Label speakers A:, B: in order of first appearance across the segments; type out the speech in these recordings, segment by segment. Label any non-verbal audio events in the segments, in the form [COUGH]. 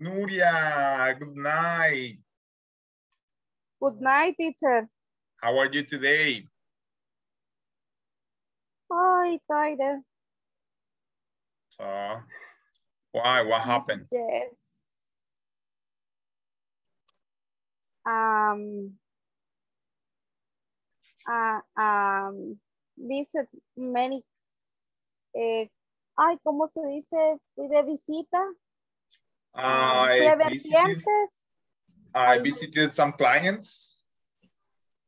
A: Nuria, good night.
B: Good night, teacher.
A: How are you today?
B: Ay, tired.
A: So, why? What happened?
B: Yes. Um, uh, um, visit many, eh, ay, ¿cómo se dice? Fui de visita.
A: I visited. I visited some clients.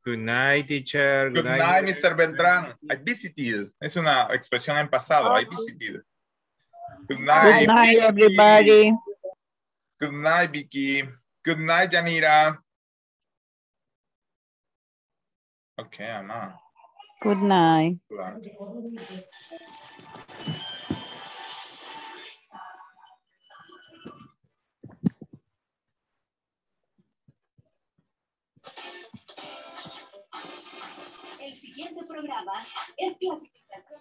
C: Good night, teacher.
A: Good night, Mr. Beltrán. I visited. Es una expresión en pasado. I visited. Good night.
D: Good night,
A: Vicky.
D: everybody.
A: Good night, Vicky. Good night, Janira. Okay, Ana.
D: Good night.
E: El siguiente programa es clasificación.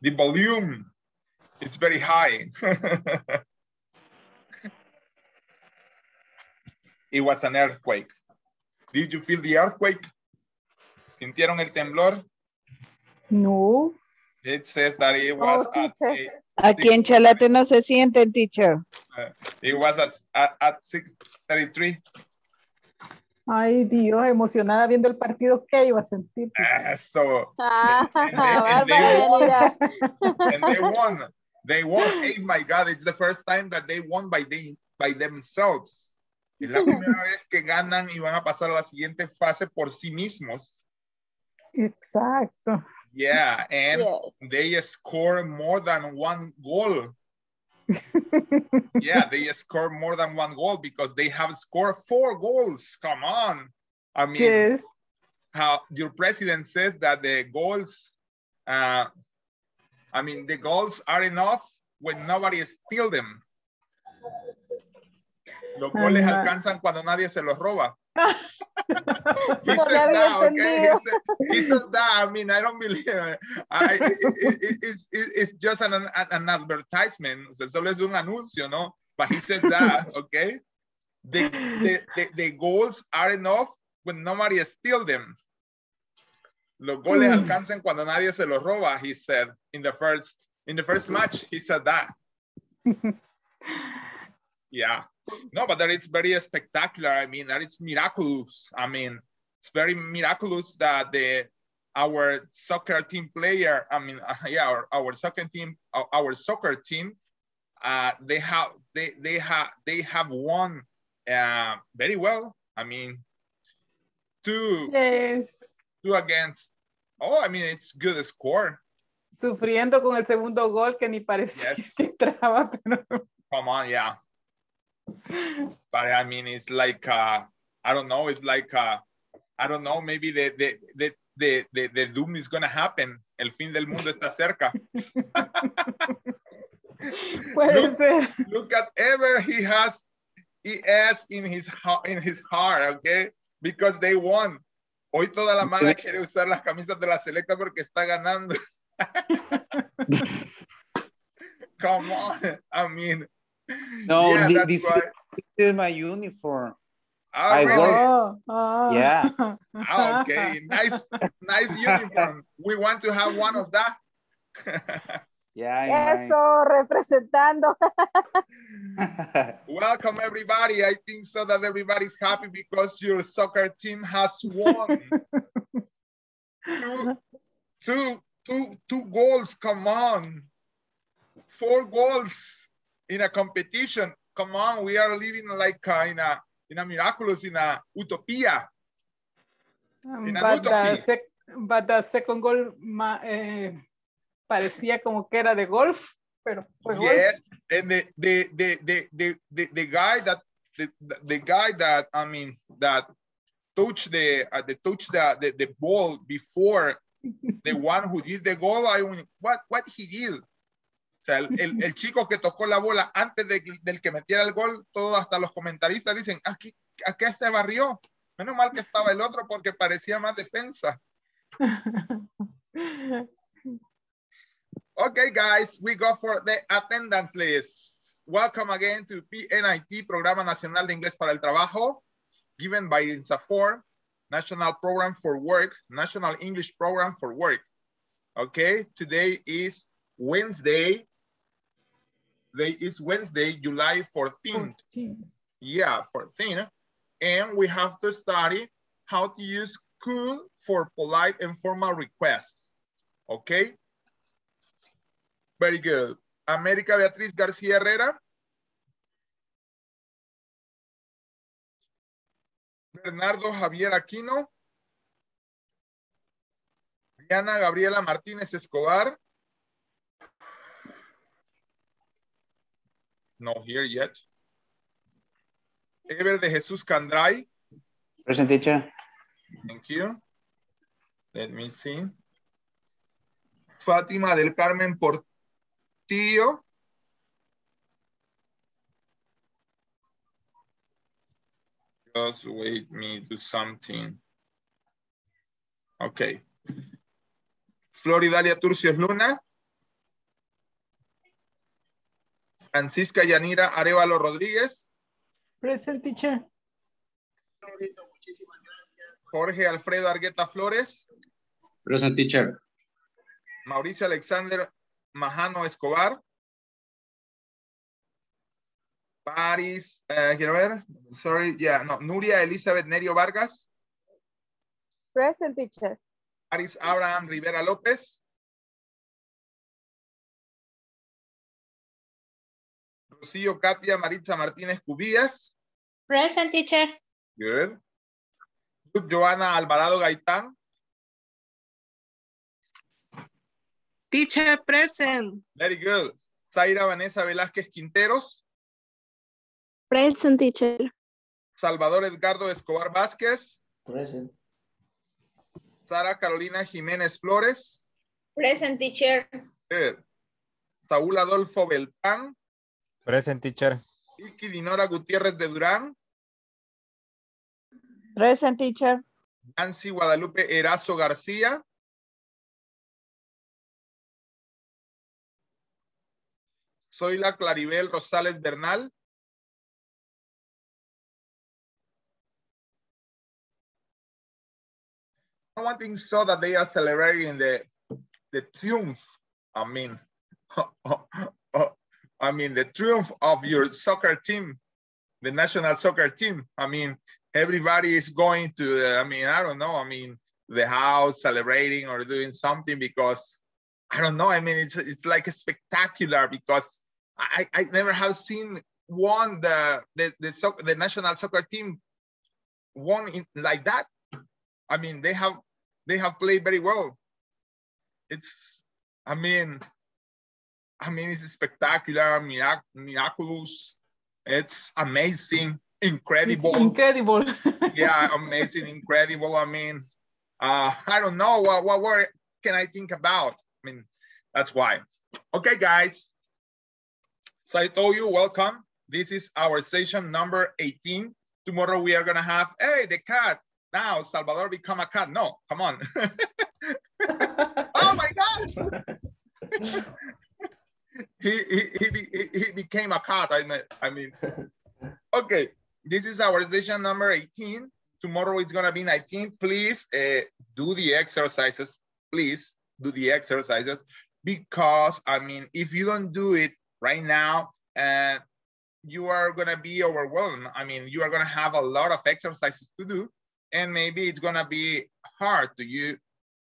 A: The volume is very high. [LAUGHS] it was an earthquake. Did you feel the earthquake? ¿Sintieron el temblor?
D: No.
A: It says that it was
B: Oh,
A: at,
B: teacher.
A: eight-
D: Aquí en Chalate no se sienten, teacher.
A: it was at, at, at 6:33.
F: Ay, Dios, emocionada viendo el partido que iba a sentir.
A: Eso.
B: Ah,
A: And they- and won. And they won. They won. Oh my God! It's the first time that they won by they, by themselves. Es la primera vez que ganan y van a pasar a la siguiente fase por sí mismos.
F: Exacto.
A: Yeah, and
B: Yes.
A: they score more than one goal. Yeah, [LAUGHS] they score more than one goal because they have scored four goals. Come on. I mean,
F: Yes.
A: how your president says that the goals, uh, I mean, the goals are enough when nobody steals them. Los goles alcanzan cuando nadie se los roba. [LAUGHS] he
B: No
A: said that, okay? He said, he said that. I mean, I don't believe it. I, it, it- it- it's, it- it's just an, an, an advertisement. O sea, solo es un anuncio, ¿no? But he said that, okay? The, the, the, the goals are enough when nobody steals them. Los goles
F: Mm.
A: alcanzan cuando nadie se los roba, he said in the first in the first match. He said that. [LAUGHS] yeah. No, but that it's very spectacular. I mean, that it's miraculous. I mean, it's very miraculous that the our soccer team player, I mean, uh, [LAUGHS] yeah, our, our soccer team, our, our soccer team, uh, they have they they have they have won uh, very well. I mean, two
F: Yes.
A: two against. Oh, I mean, it's good score.
F: Sufriendo con el segundo gol que ni parecía
A: Yes.
F: que [LAUGHS] entraba, pero
A: Come on, yeah. But I mean, it's like uh, I don't know. It's like uh, I don't know. Maybe the the the the the, the doom is gonna happen. El fin del mundo está cerca. [LAUGHS]
F: puede
A: Look.
F: ser.
A: Look at ever he has ES in his heart, in his heart, okay? Because they won. Hoy toda la mala quiere usar las camisas de la selecta porque está ganando. [LAUGHS] Come on. I mean,
G: No, [LAUGHS]
A: yeah,
G: thi- this,
A: why.
G: is, this is my uniform.
A: Oh,
G: I
A: really?
G: work-
F: Oh, oh.
G: Yeah.
A: Ah, okay, nice, nice [LAUGHS] uniform. We want to have one of that. [LAUGHS]
G: Yeah, I
B: Eso, representando.
A: Welcome, everybody. I think so that everybody's happy because your soccer team has won. two, two, two, two goals. Come on, four goals in a competition. Come on, we are living like uh, in a in a miraculous in a utopia. In a
F: But the,
A: utopia.
F: sec- but the second goal ma- eh, parecía como que era de golf, pero fue.
A: Yes, and the the the the the the, the guy that the, the guy that I mean that touched the uh, the touched the, the the ball before the [LAUGHS] one who did the goal. I mean, what what he did. O sea, el, el, el chico que tocó la bola antes de- del que metiera el gol, todo hasta los comentaristas dicen, ¿a qué, a qué se barrió? Menos mal que estaba el otro porque parecía más defensa. [LAUGHS] Okay, guys, we go for the attendance list. welcome again to PNIT, Programa Nacional de Inglés para el Trabajo, given by INSAFOR, National Program for Work, National English Program for Work. Okay, today is Wednesday. Today is Wednesday, July 14th.
F: 14.
A: Yeah, 14. And we have to study how to use could for polite and formal requests. Okay? Very good. América Beatriz García Herrera. Bernardo Javier Aquino. Diana Gabriela Martínez Escobar. No here yet. Ever de Jesús Candray.
G: Present teacher.
A: Thank you. Let me see. Fátima del Carmen Portillo. Just wait me do something. Okay. Floridalia Turcios Luna. Francisca Yanira Arevalo Rodríguez.
F: Present teacher.
A: Jorge Alfredo Argueta Flores.
H: Present teacher.
A: Mauricio Alexander Majano Escobar. Paris, eh, quiero ver, sorry, yeah, no, Nuria Elizabeth Nerio Vargas.
B: Present teacher.
A: Paris Abraham Rivera López. Rocío Katia Maritza Martínez Cubillas.
E: Present teacher.
A: Good. Joana Alvarado Gaitán.
I: Teacher present.
A: Very good. Zaira Vanessa Velázquez Quinteros.
J: Present teacher.
A: Salvador Edgardo Escobar Vázquez.
K: Present.
A: Sara Carolina Jiménez Flores.
E: Present teacher.
A: Good. Saúl Adolfo Beltrán.
C: Present teacher.
A: Vicky Dinora Gutiérrez de Durán.
D: Present teacher.
A: Nancy Guadalupe Erazo García. Soy la Claribel Rosales Bernal. I don't think so that they are celebrating the the triumph. I mean, [LAUGHS] I mean the triumph of your soccer team, the national soccer team. I mean, everybody is going to. I mean, I don't know. I mean, the house celebrating or doing something because I don't know. I mean, it's it's like a spectacular because I I never have seen one the the the, soc- the national soccer team won in, like that. I mean, they have they have played very well. It's I mean, I mean, it's spectacular, mirac- miraculous. It's amazing, incredible.
F: It's incredible. [LAUGHS]
A: yeah, amazing, incredible. I mean, uh, I don't know what, what word can I think about. I mean, that's why. Okay, guys. So I told you, welcome. This is our session number 18. Tomorrow we are gonna have, hey, the cat. Now Salvador become a cat. No, come on. [LAUGHS] [LAUGHS] oh my God. He, he, he, he became a cat. I mean, I mean, [LAUGHS] okay. This is our session number 18. Tomorrow it's gonna be 19. Please uh, do the exercises. Please do the exercises because I mean, if you don't do it right now, uh, you are gonna be overwhelmed. I mean, you are gonna have a lot of exercises to do, and maybe it's gonna be hard to you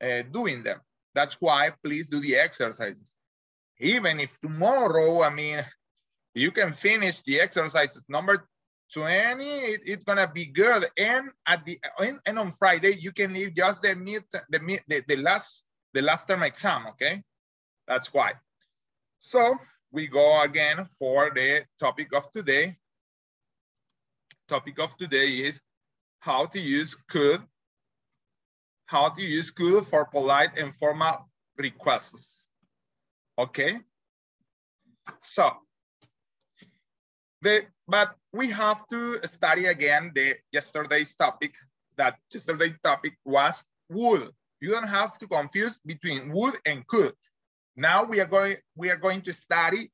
A: uh, doing them. That's why please do the exercises. Even if tomorrow, I mean, you can finish the exercises number 20, it- it's gonna be good. And at the and, and on Friday, you can leave just the mid the mid the, the last the last term exam, okay? That's why. So we go again for the topic of today. Topic of today is how to use could, how to use could for polite and formal requests. Okay. So the but we have to study again the yesterday's topic. That yesterday's topic was would. You don't have to confuse between would and could. Now we are going we are going to study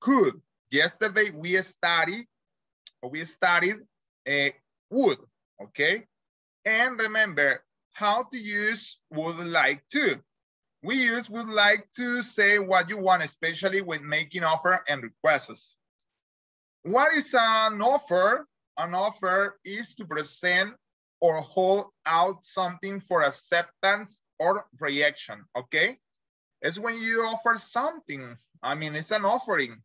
A: could. yesterday we studied, we studied uh, would, okay? And remember how to use would like to. We use would like to say what you want, especially when making offer and requests. What is an offer? An offer is to present or hold out something for acceptance or reaction, okay? It's when you offer something. I mean, it's an offering.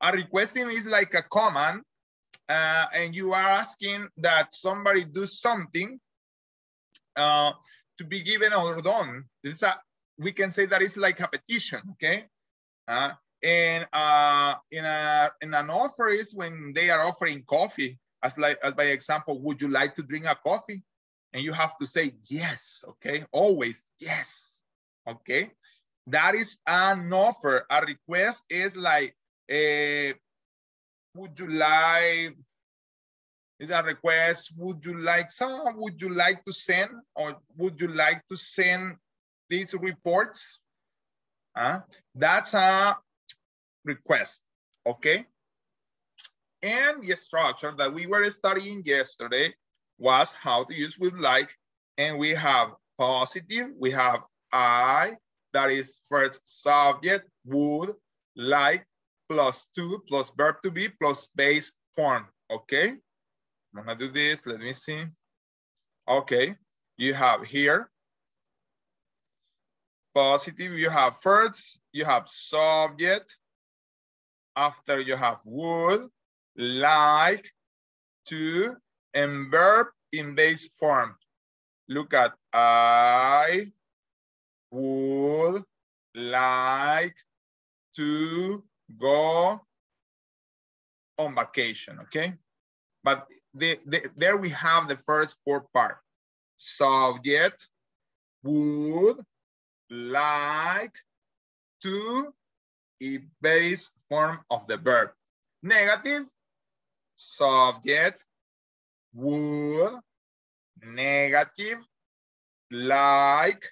A: A requesting is like a command, uh, and you are asking that somebody do something uh, to be given or done. It's a, we can say that it's like a petition, okay? Uh, and uh, in, a, in an offer is when they are offering coffee, as like as by example, would you like to drink a coffee? And you have to say yes, okay? Always yes, okay? That is an offer. A request is like, uh, would you like, is a request, would you like some, would you like to send, or would you like to send these reports? Uh, that's a request, okay? And the structure that we were studying yesterday was how to use with like, and we have positive, we have I, that is first subject, would, like, plus to, plus verb to be, plus base form, okay? I'm gonna do this, let me see. Okay, you have here, positive, you have first, you have subject, after you have would, like, to, and verb in base form. Look at I would like to go on vacation, okay? But the, the, there we have the first four part. Subject, would, like, to, a base form of the verb. Negative, subject, would, negative, like,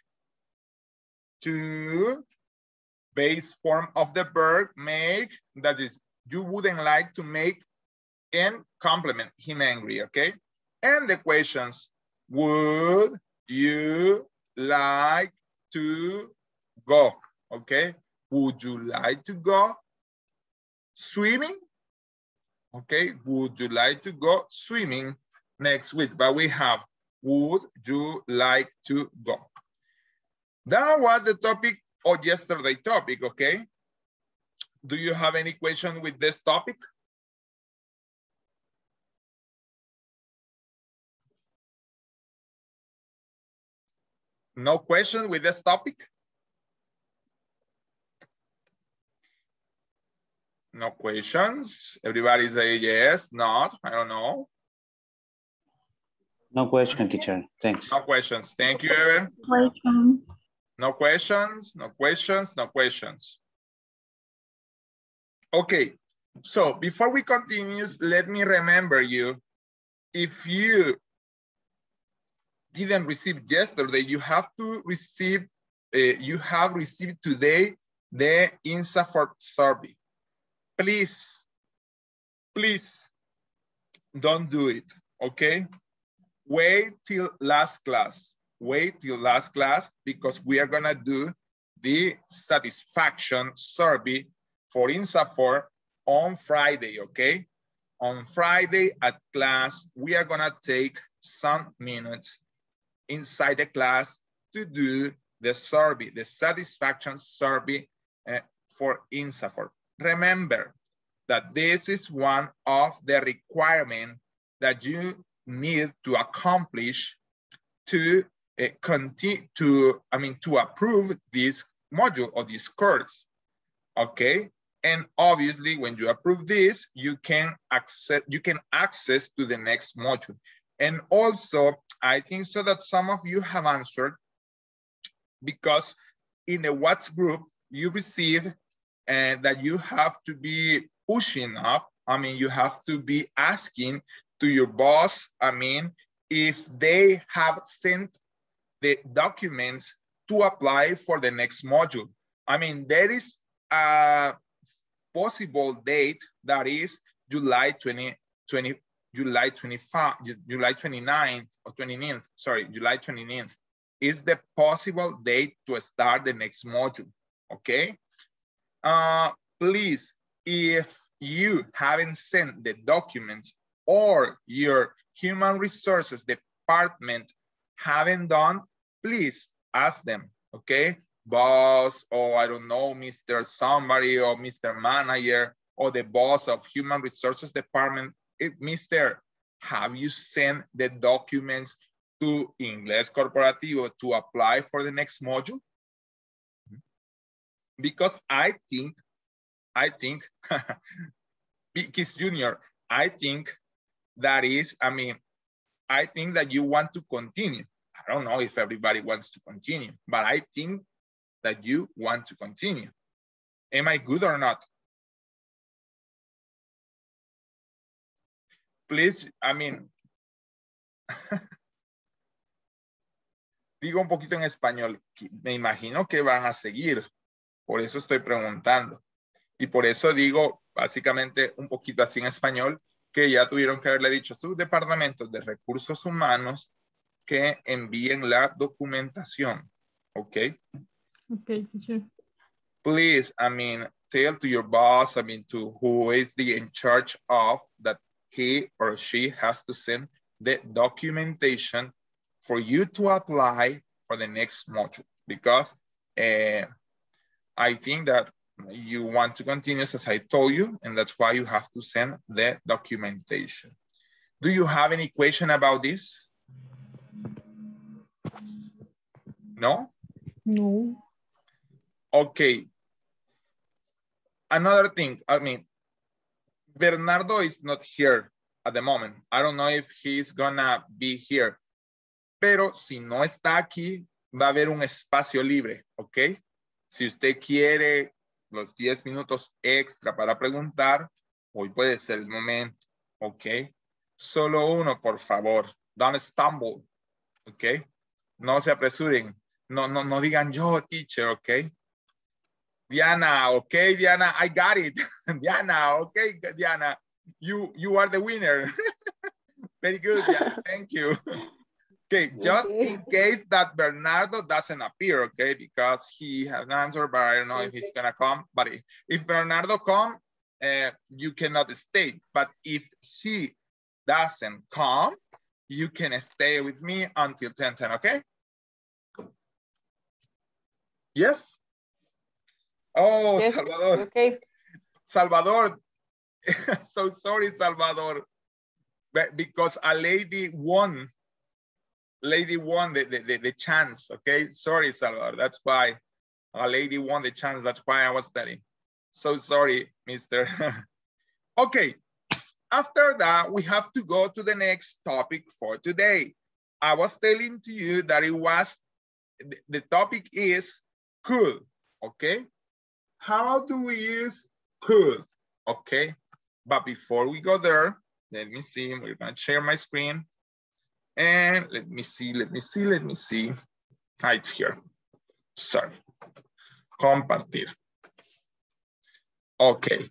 A: to, base form of the verb, make, that is, you wouldn't like to make and compliment him angry, okay? And the questions, would you like to go, okay? Would you like to go swimming? Okay, would you like to go swimming next week? But we have, would you like to go? That was the topic of yesterday topic, okay? Do you have any question with this topic? No question with this topic? No questions. Everybody say yes, not, I don't know.
G: No question, teacher. Thanks.
A: No questions. Thank you, Evan.
J: Welcome.
A: No questions, no questions, no questions. Okay, so before we continue, let me remember you, if you didn't receive yesterday, you have to receive, uh, you have received today the INSAFORP survey. Please, please don't do it, okay? Wait till last class. Wait till last class because we are gonna do the satisfaction survey for INSAFORP on Friday, okay? On Friday at class, we are gonna take some minutes inside the class to do the survey, the satisfaction survey uh, for INSAFORP. Remember that this is one of the requirements that you need to accomplish to uh, continue to, I mean, to approve this module or this course, okay? And obviously when you approve this, you can access, you can access to the next module. And also, I think so that some of you have answered because in the WhatsApp group, you receive and uh, that you have to be pushing up. I mean, you have to be asking to your boss, I mean, if they have sent the documents to apply for the next module. I mean, there is a possible date that is July 20, 20 July 25, Ju- July 29th or 29th, sorry, July 29th is the possible date to start the next module, okay? Uh, please, if you haven't sent the documents or your human resources department haven't done, please ask them, okay? Boss, or I don't know, Mr. Somebody or Mr. Manager or the boss of human resources department, eh, Mr. Have you sent the documents to Inglés Corporativo to apply for the next module? Because I think, I think, [LAUGHS] Kiss Junior, I think that is, I mean, I think that you want to continue. I don't know if everybody wants to continue, but I think that you want to continue. Am I good or not? Please, I mean, digo un poquito en español. Me imagino que van a seguir. Por eso estoy preguntando. Y por eso digo básicamente un poquito así en español que ya tuvieron que haberle dicho a sus departamentos de recursos humanos que envíen la documentación. ¿Ok?
F: Okay, teacher.
A: please, I mean, tell to your boss, I mean, to who is the in charge of that he or she has to send the documentation for you to apply for the next module because uh, I think that you want to continue as I told you, and that's why you have to send the documentation. Do you have any question about this? No?
F: No.
A: Okay. Another thing, I mean, Bernardo is not here at the moment. I don't know if he's gonna be here. Pero si no está aquí, va a haber un espacio libre, ¿ok? Si usted quiere los 10 minutos extra para preguntar, hoy puede ser el momento, ¿ok? Solo uno, por favor. Don't stumble, ¿ok? No se apresuren. No, no, no digan yo, teacher, ¿ok? Diana, okay, Diana, I got it. [LAUGHS] Diana, okay, Diana, you you are the winner. [LAUGHS] Very good, Diana, [LAUGHS] thank you. Okay, just
B: Okay.
A: in case that Bernardo doesn't appear, okay, because he has an answer, but I don't know if he's gonna come. But if, if Bernardo come, uh, you cannot stay. But if he doesn't come, you can stay with me until 10, 10, okay? Yes? Oh,
B: Yes,
A: Salvador.
B: Okay.
A: Salvador. [LAUGHS] so sorry, Salvador. But because a lady won. Lady won the, the, the, the chance. Okay. Sorry, Salvador. That's why a lady won the chance. That's why I was telling. So sorry, Mr. [LAUGHS] okay. After that, we have to go to the next topic for today. I was telling to you that it was the, the topic is cool. Okay. How do we use could? Okay. But before we go there, let me see. We're going to share my screen. And let me see, let me see, let me see. Ah, it's here. Sorry. Compartir. Okay.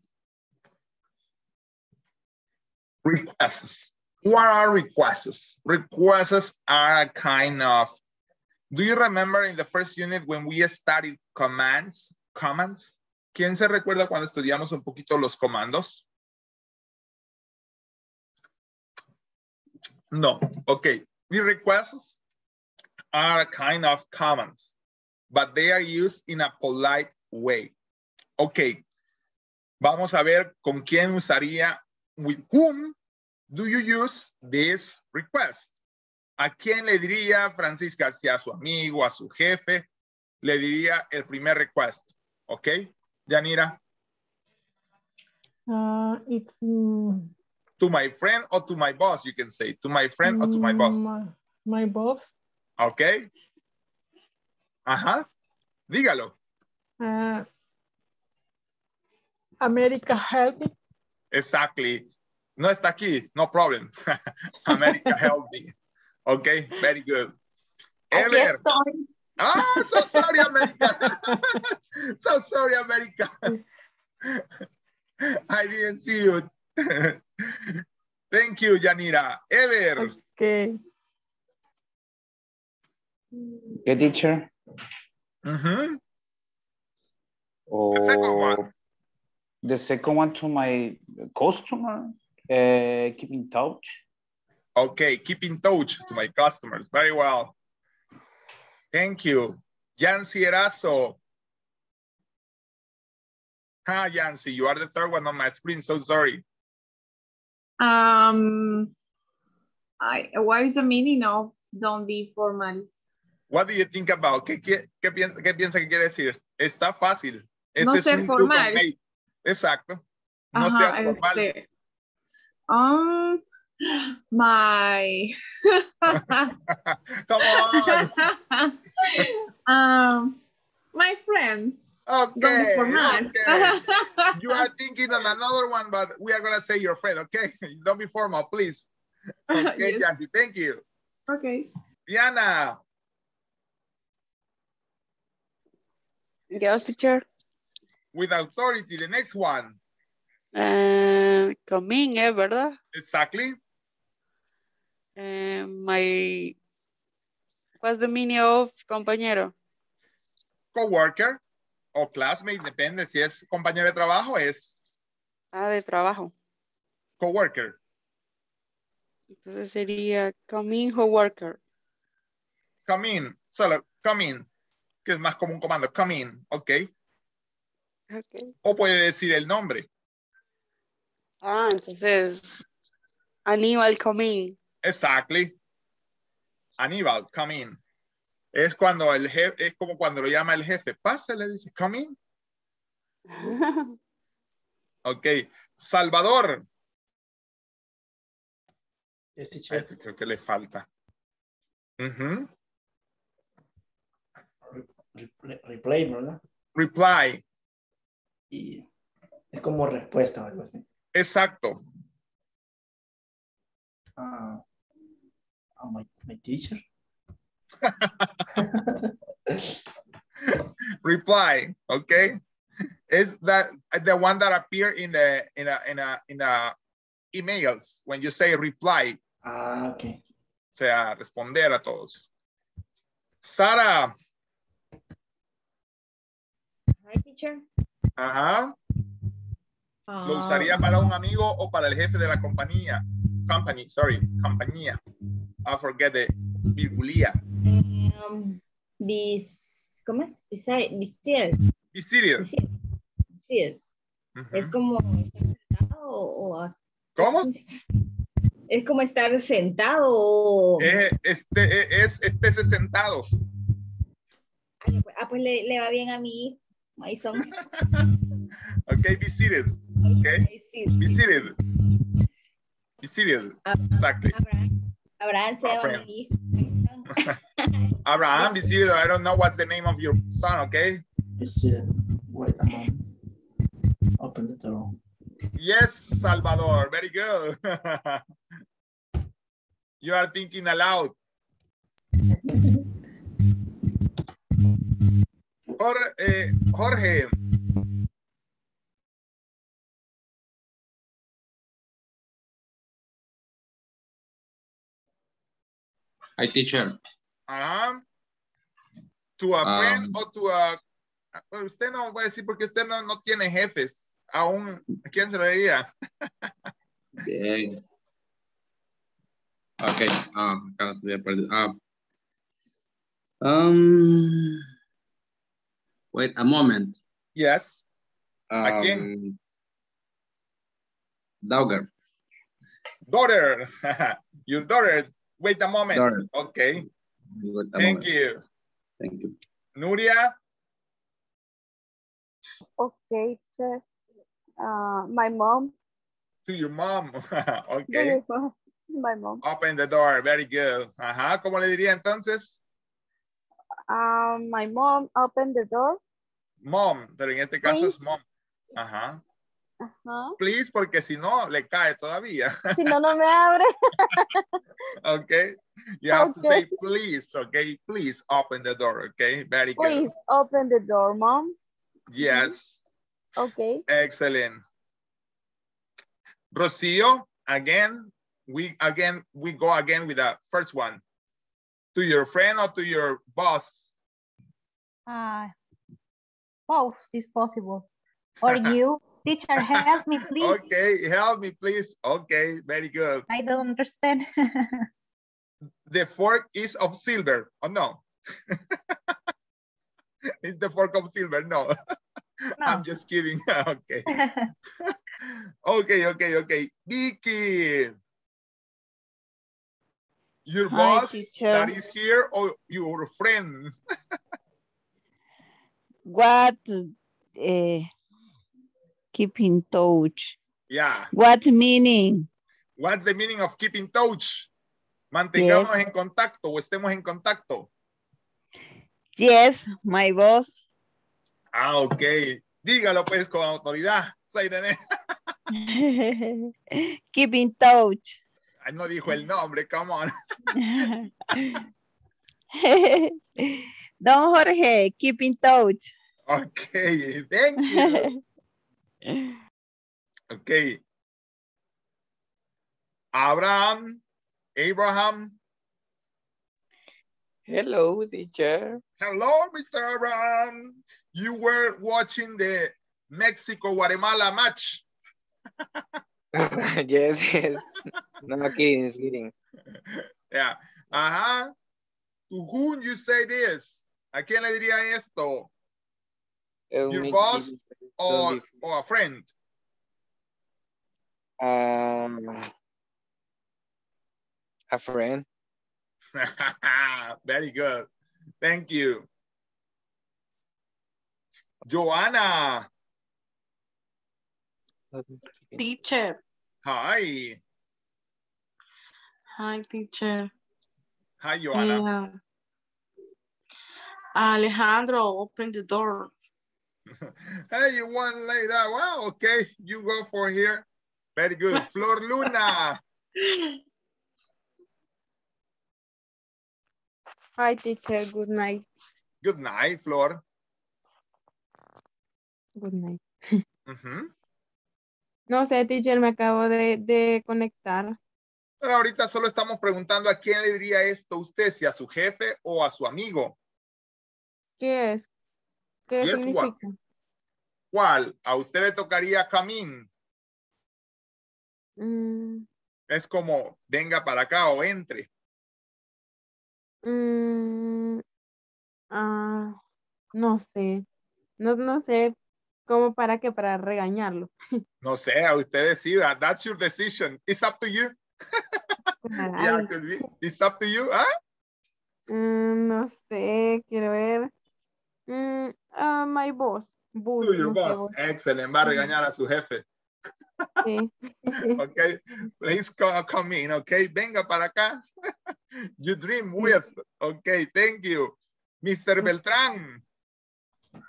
A: Requests. What are requests? Requests are a kind of, do you remember in the first unit when we studied commands? Commands? ¿Quién se recuerda cuando estudiamos un poquito los comandos? No, okay. The requests are a kind of commands, but they are used in a polite way. Okay, vamos a ver con quién usaría, with whom do you use this request? ¿A quién le diría, Francisca, si a su amigo, a su jefe, le diría el primer request? ¿Ok? Yanira,
F: Uh, it's mm,
A: to my friend or to my boss, you can say. To my friend or to my boss.
F: My, my boss.
A: ¿Ok? Ajá. Dígalo.
F: Uh, America help me.
A: Exactly. No está aquí. No problem. [LAUGHS] America help me. Okay, very good.
E: Aquí
A: Ever.
E: estoy.
A: Ah, so sorry, America. [LAUGHS] so sorry, America. I didn't see you. [LAUGHS] Thank you, Janira. Ever.
F: Okay.
L: Good teacher.
A: Mhm.
L: Or
A: second one.
L: the second one to my customer, uh, keep in touch.
A: Okay, keep in touch to my customers. Very well. Thank you. Yancy Erazo. Ah, Yancy, you are the third one on my screen. So sorry.
K: Um, I, what is the meaning of don't be formal?
A: What do you think about? ¿Qué, qué, qué, piensa, qué piensa que quiere decir? Está fácil. Ese
K: No
A: es
K: ser formal.
A: Exacto. No
K: Ajá,
A: seas formal.
K: este, um, my, [LAUGHS]
A: Come on. [LAUGHS]
K: um, my friends.
A: Okay. okay. [LAUGHS] You are thinking on another one, but we are going to say your friend, okay? Don't be formal, please. Okay,
K: Yes.
A: Yancy, thank you.
K: Okay.
A: Diana,
M: Yes, teacher.
A: with authority, the next one.
M: Coming, eh, ¿verdad?
A: Exactly.
M: Eh, my, what's the meaning of compañero?
A: Coworker o classmate, depende. Si es compañero de trabajo, es
M: Ah, de trabajo.
A: coworker.
M: Entonces sería coming worker.
A: Come in, solo come in, que es más como un comando. Come in, ok.
M: Okay.
A: O puede decir el nombre.
M: Ah, entonces Aníbal coming.
A: Exactly. Aníbal, come in. Es cuando el jefe, es como cuando lo llama el jefe. Pase, le dice, come in. [LAUGHS] Ok. Salvador.
N: Yes.
A: Ese creo que le falta. Ujú.
N: Re- replay, ¿verdad?
A: Reply.
N: Y es como respuesta o algo así.
A: Exacto.
N: Ah, my, my teacher.
A: reply, okay? Is that the one that appear in the in a in a in a emails when you say reply,
N: Ah, ok.
A: o sea, responder a todos. Sara,
O: Hi, teacher.
A: ajá, lo
O: Ah,
A: usaría para un amigo o para el jefe de la compañía. Company, sorry, compañía. I forget the virgulía.
O: um, bis, ¿Cómo es? Besides, besides,
A: Be serious.
O: besides.
A: Ujú.
O: Es como estar sentado o, o-
A: ¿Cómo?
O: es como estar sentado o
A: Eh, este, es, estése sentado.
O: Ay, pues- ah, pues le, le va bien a mi hijo. Ahí son. [LAUGHS]
A: Okay, be seated. Okay,
O: Ahí sí.
A: be seated. Be seated. Exactly.
O: Abraham, Abraham se
A: My
O: llama mi hijo.
A: Abraham, be seated. [LAUGHS] I don't know what's the name of your son, okay?
N: It's, uh, wait a moment. Open the door.
A: Yes, Salvador. Very good. [LAUGHS] you are thinking aloud. [LAUGHS] Jorge, eh, Jorge.
G: Hi, teacher.
A: Ajá. To a
G: Um,
A: friend o to a... Bueno, usted no va a decir porque usted no, no tiene jefes. Aún, ¿a quién se lo diría?
G: Bien. Ok, ah, acá lo había perdido. Ah. Um, wait a moment.
A: Yes. ¿A quién?
G: Um, Dogger.
A: Daughter. [LAUGHS] Your daughter. Wait a moment.
G: Daughter.
A: Okay.
G: Wait a
A: Thank
G: moment.
A: you.
G: Thank you.
A: Nuria.
B: Okay, teacher. Uh, my mom.
A: To your mom. [LAUGHS] okay.
B: My mom.
A: Open the door. Very good. Ajá. ¿Cómo le diría entonces?
B: Um, my mom opened the door.
A: Mom. Pero en este caso es
B: Please.
A: mom. Ajá.
B: Ajá.
A: Please, porque si no, le cae todavía.
B: Si no, no me abre. [LAUGHS]
A: okay. You have to say please. Okay. Please open the door. Okay. Very good.
B: Please open the door, mom.
A: Yes.
B: Okay.
A: Excellent. Rocio, again, we again we go again with the first one. To your friend or to your boss?
E: Ah, both is possible. Or [LAUGHS] you, teacher, help me, [LAUGHS] please.
A: Okay, help me, please. Okay, very good.
E: I don't understand. [LAUGHS]
A: The fork is of silver. Oh no. [LAUGHS] it's the fork of silver. No. I'm just kidding. okay. okay, okay, okay. Vicky. Your
D: Hi,
A: boss
D: teacher.
A: that is here or your friend?
D: What? eh, keep in touch.
A: Yeah.
D: What meaning?
A: What's the meaning of keep in touch? Mantengámonos en contacto o estemos en contacto.
D: Yes, my boss.
A: Ah, ok. Dígalo pues con autoridad. [LAUGHS]
D: Keep in touch.
A: Ay, No dijo el nombre, come on. [LAUGHS]
D: Don Jorge, keep in touch.
A: Okay, thank you. [LAUGHS] Okay. Abraham, Abraham.
P: Hello, teacher.
A: Hello, Mr. Abraham. You were watching the Mexico-Guatemala match. [LAUGHS]
P: yes, yes. No, kidding, kidding.
A: Yeah. Ajá. To whom you say this? ¿A quién le diría esto? Your boss or, or a friend?
P: Um, a friend. [LAUGHS]
A: Very good. Thank you. Joanna.
I: Teacher.
A: Hi.
I: Hi, teacher.
A: Hi, Joanna.
I: Yeah. Alejandro, open the door. [LAUGHS]
A: Hey, you want to lay that? Well, okay. You go for here. Very good. [LAUGHS] Flor Luna.
Q: Hi, teacher. Good night.
A: Good night, Flor.
Q: Good night.
A: Ujú.
Q: No sé, teacher, me acabo de, de conectar.
A: Pero ahorita solo estamos preguntando a quién le diría esto usted, si a su jefe o a su amigo.
Q: ¿Qué es? ¿Qué
A: what?
Q: significa?
A: ¿Cuál? A usted le tocaría camín.
Q: Mm,
A: Es como venga para acá o entre.
Q: mm, ah, no sé. No, no sé cómo para qué, para regañarlo. [LAUGHS]
A: No sé, a usted decida. That's your decision. It's up to you. [LAUGHS] Yeah, be. It's up to you. ¿Ah?
Q: mm, no sé, quiero ver. Ah, my boss. Bus,
A: To your
Q: no
A: boss. Excellent. Va a regañar a su jefe.
Q: Sí. [LAUGHS]
A: Okay. Please co- come in. Okay. Venga para acá. [LAUGHS] You dream with. Okay. Thank you. Mr. Beltrán.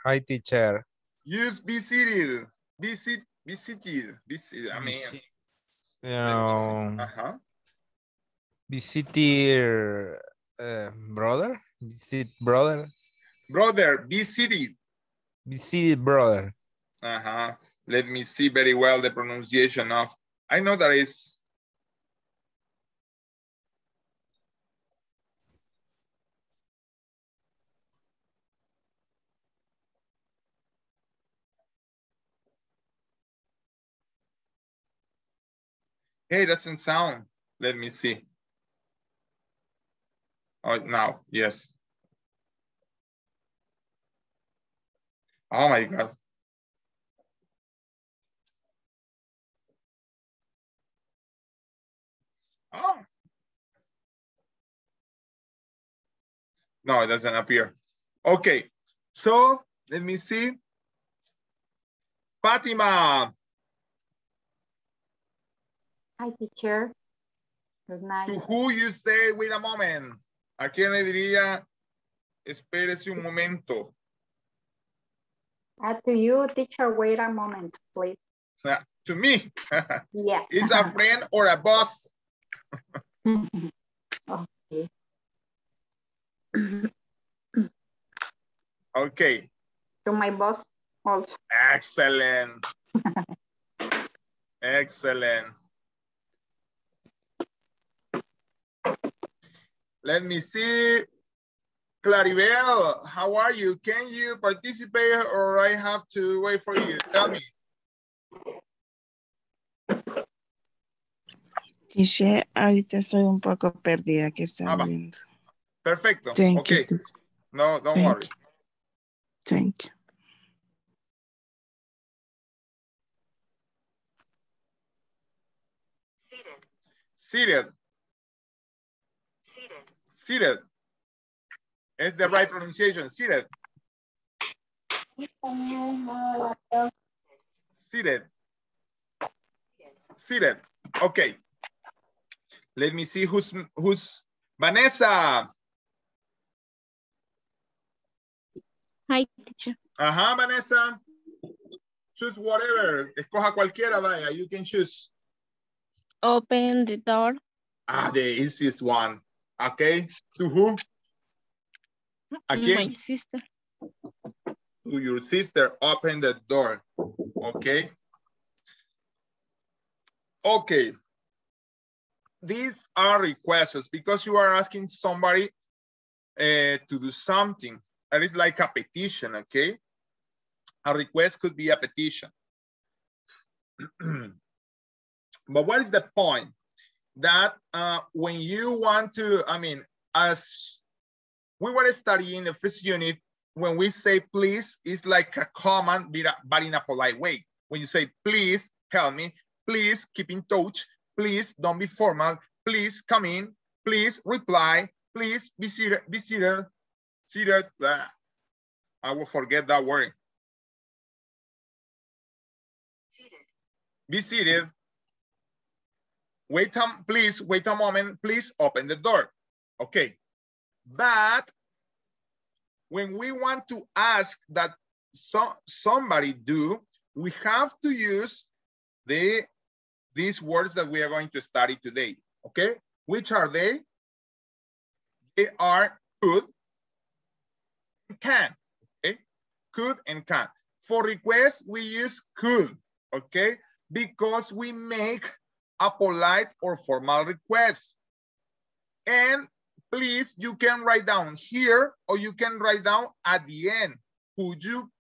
C: Hi, teacher.
A: Use be seated. Be seated. Be seated. Be seated. I mean.
C: Um,
A: Ajá.
C: visitor uh, brother? Visit brother?
A: Brother, be seated.
C: Visit brother.
A: Uh-huh. Let me see very well the pronunciation of. I know that is. Hey, doesn't sound. Let me see. Oh, now, yes. Oh my God. Oh. No, it doesn't appear. Okay, so let me see. Fatima,
K: Hi, teacher. Good night.
A: to who you say, wait a moment. ¿A quién le diría, espérese un momento?
K: Uh, to you, teacher, wait a moment, please.
A: to me. [LAUGHS]
K: Yeah.
A: Is a friend or a boss? [LAUGHS]
K: okay. [COUGHS]
A: Okay,
K: To my boss also.
A: excellent. [LAUGHS] Excellent. Let me see. Claribel, how are you? Can you participate or I have to wait for you? Tell me.
R: Teacher, ahorita estoy un poco perdida que están
A: Ah, va.
R: viendo.
A: Perfecto.
R: Thank
A: okay.
R: you.
A: No, don't
R: Thank
A: worry.
R: Thank you.
A: Seated. Seated. Seated. It's the right pronunciation. Seated. Seated. Seated. Okay. Let me see who's who's Vanessa.
J: Hi, teacher.
A: Ajá, Vanessa. Choose whatever. Escoja cualquiera, vaya. You can choose.
J: Open the door.
A: Ah, the easiest one. Okay. To who? ¿A quién?
J: My sister.
A: to your sister, open the door. Okay. Okay. These are requests because you are asking somebody uh, to do something. That is like a petition, okay? A request could be a petition. [CLEARS THROAT] but what is the point? That uh, when you want to, I mean, as we were studying the first unit, when we say please, it's like a command, but in a polite way. When you say please help me, please keep in touch, please don't be formal, please come in, please reply, please be seated, be seated, seated. blah. I will forget that word. Be seated. Wait a, please, wait a moment, please open the door. Okay. But when we want to ask that so, somebody do, we have to use the these words that we are going to study today. Okay, which are they? They are could, can. Okay, could and can. For request, we use could. Okay, because we make a polite or formal request. And please, you can write down here or you can write down at the end. Could you,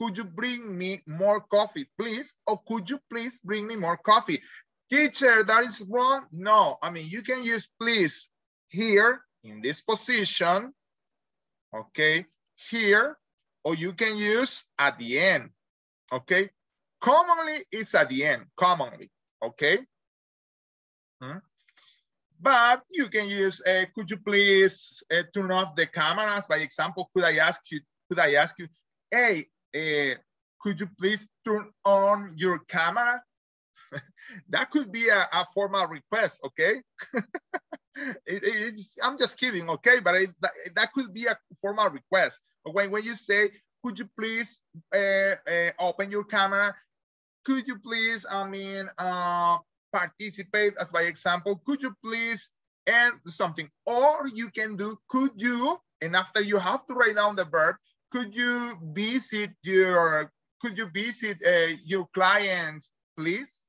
A: could you bring me more coffee, please? Or could you please bring me more coffee? Teacher, that is wrong. No, I mean, you can use please here in this position, okay, here, or you can use at the end, okay? Commonly, it's at the end, commonly, okay? Hmm? But you can use, uh, could you please uh, turn off the cameras? By example, could I ask you, could I ask you, hey, uh, could you please turn on your camera? [LAUGHS] that could be a, a formal request, okay? [LAUGHS] It- it- I'm just kidding, okay? But it, that, that could be a formal request. When, when you say, could you please uh, uh, open your camera? Could you please, I mean, uh, participate as by example, could you please and something, or you can do, could you, and after you have to write down the verb, could you visit your, could you visit uh, your clients, please?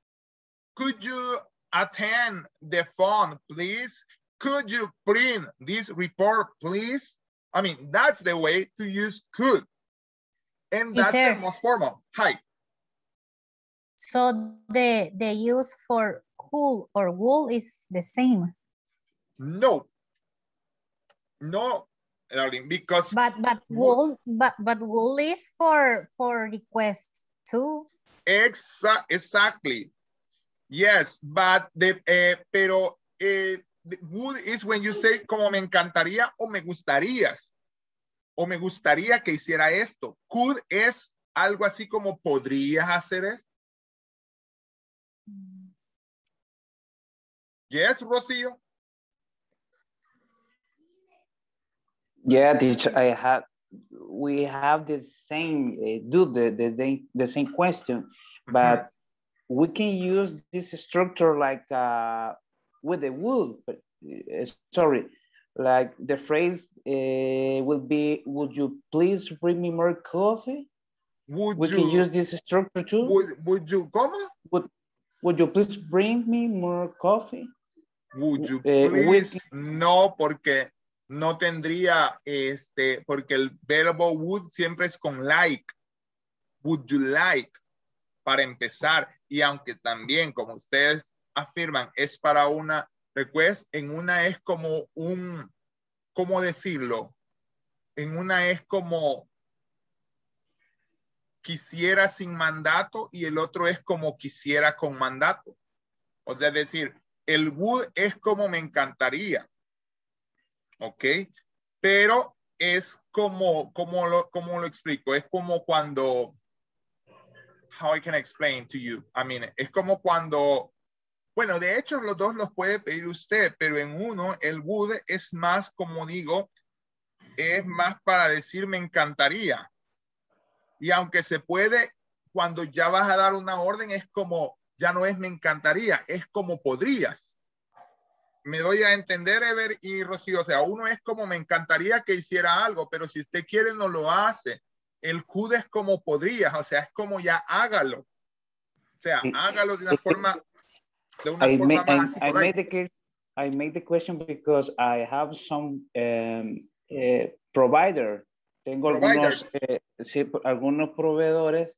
A: Could you attend the phone, please? Could you print this report, please? I mean, that's the way to use could. And that's the most formal. Hi.
E: So the the use for cool or wool is the same.
A: No. No, darling, because
E: But but wool but but wool is for for requests too.
A: Exa exactly. Yes, but the, eh, pero eh, the would is when you say como me encantaría o me gustarías. O me gustaría que hiciera esto. Could es algo así como podrías hacer esto. Yes, Rocío.
G: Yeah, teacher, I have, we have the same, uh, do the, the, the, same question, but we can use this structure like uh, with the wood, but uh, sorry, like the phrase uh, will be, would you please bring me more coffee?
A: Would
G: we can
A: you-
G: use this structure too.
A: Would, would you, ¿cómo?
G: Would, would you please bring me more coffee?
A: Would you
G: Eh,
A: please? No, porque no tendría, este, porque el verbo would siempre es con like. Would you like? Para empezar. Y aunque también, como ustedes afirman, es para una request, en una es como un, ¿cómo decirlo? En una es como quisiera sin mandato y el otro es como quisiera con mandato. O sea, es decir, el would es como me encantaría. ¿Ok? Pero es como, como lo, como lo explico, es como cuando, how I can explain to you. I mean, es como cuando, bueno, de hecho los dos los puede pedir usted, pero en uno el would es más, como digo, es más para decir me encantaría. Y aunque se puede, cuando ya vas a dar una orden, es como, ya no es me encantaría, es como podrías. Me doy a entender, Ever y Rocío. O sea, uno es como me encantaría que hiciera algo, pero si usted quiere, no lo hace. El CUD es como podrías, o sea, es como ya hágalo. O sea, hágalo de una forma, de una
G: I,
A: forma
G: ma- I,
A: más
G: made the que- I made the question because I have some um, eh, provider. Tengo algunos,
A: Providers.
G: eh, sí, algunos proveedores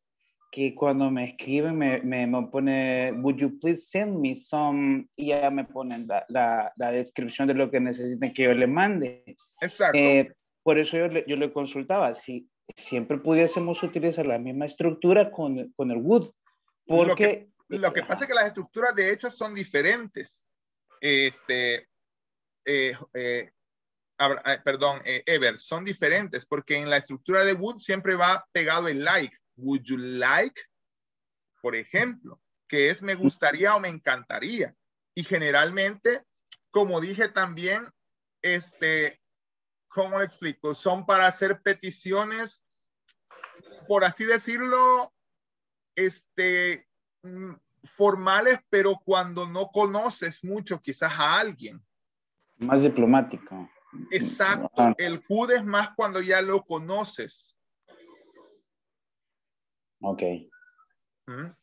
G: que cuando me escriben me, me, me pone, would you please send me some, y ya me ponen la, la, la descripción de lo que necesitan que yo le mande.
A: Exacto.
G: Eh, por eso yo le, yo le consultaba si siempre pudiésemos utilizar la misma estructura con, con el would,
A: Lo
G: porque
A: que, lo que pasa es que las estructuras de hecho son diferentes. Este, eh, eh, eh, perdón, eh, Ever, son diferentes porque en la estructura de would siempre va pegado el like. Would you like? Por ejemplo, que es me gustaría o me encantaría. Y generalmente, como dije también, este, ¿cómo le explico? Son para hacer peticiones, por así decirlo, este, mm, formales, pero cuando no conoces mucho quizás a alguien.
G: más diplomático.
A: Exacto.
G: Ah.
A: El CUD es más cuando ya lo conoces.
G: Ok.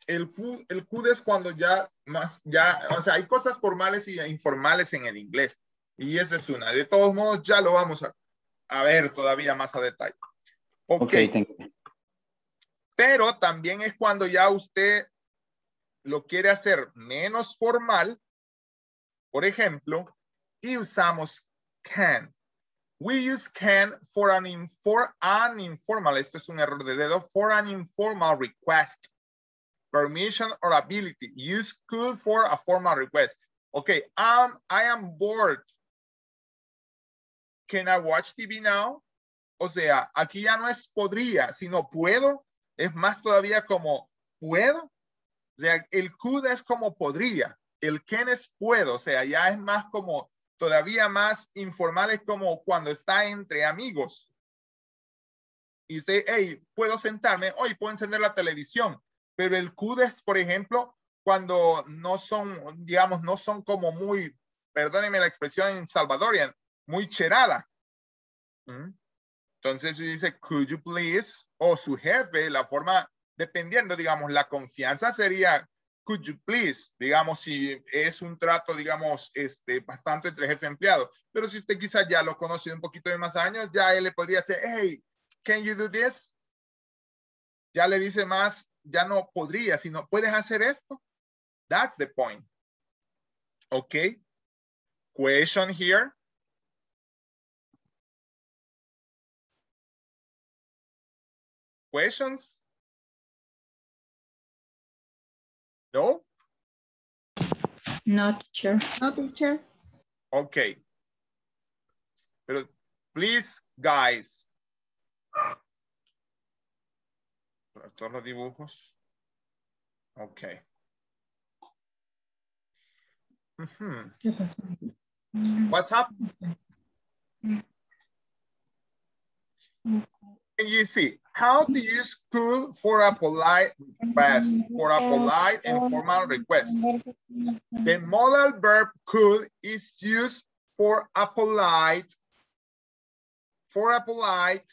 A: El CUD, el CUD es cuando ya más, ya, o sea, hay cosas formales y informales en el inglés. Y esa es una. De todos modos, ya lo vamos a, a ver todavía más a detalle. Ok.
G: Ok, thank you.
A: Pero también es cuando ya usted lo quiere hacer menos formal. Por ejemplo, y usamos can. We use can for an, in- for an informal, esto es un error de dedo, for an informal request, permission or ability. Use could for a formal request. Okay, um, I am bored. Can I watch TV now? O sea, aquí ya no es podría, sino puedo. Es más todavía como puedo. O sea, el could es como podría. El can es puedo. O sea, ya es más como todavía más informal. Es como cuando está entre amigos. Y usted, hey, puedo sentarme. Hoy puedo encender la televisión. Pero el could es, por ejemplo, cuando no son, digamos, no son como muy, perdónenme la expresión en salvadorian, muy cherada. Entonces dice, could you please, o su jefe, la forma, dependiendo, digamos, la confianza sería, could you please, digamos, si es un trato, digamos, este, bastante entre jefe empleado. Pero si usted quizás ya lo conoce un poquito de más años, ya él le podría decir, hey, can you do this? Ya le dice más, ya no podría, sino puedes hacer esto. That's the point. Okay. Question here. Questions? No?
K: No, teacher.
B: No, teacher.
A: Okay. Pero please, guys. Todos los dibujos. Okay. Ujú.
K: ¿Qué pasó?
A: What's up? Mm-hmm. You see how to use could for a polite request, for a polite and formal request? The modal verb could is used for a polite, for a polite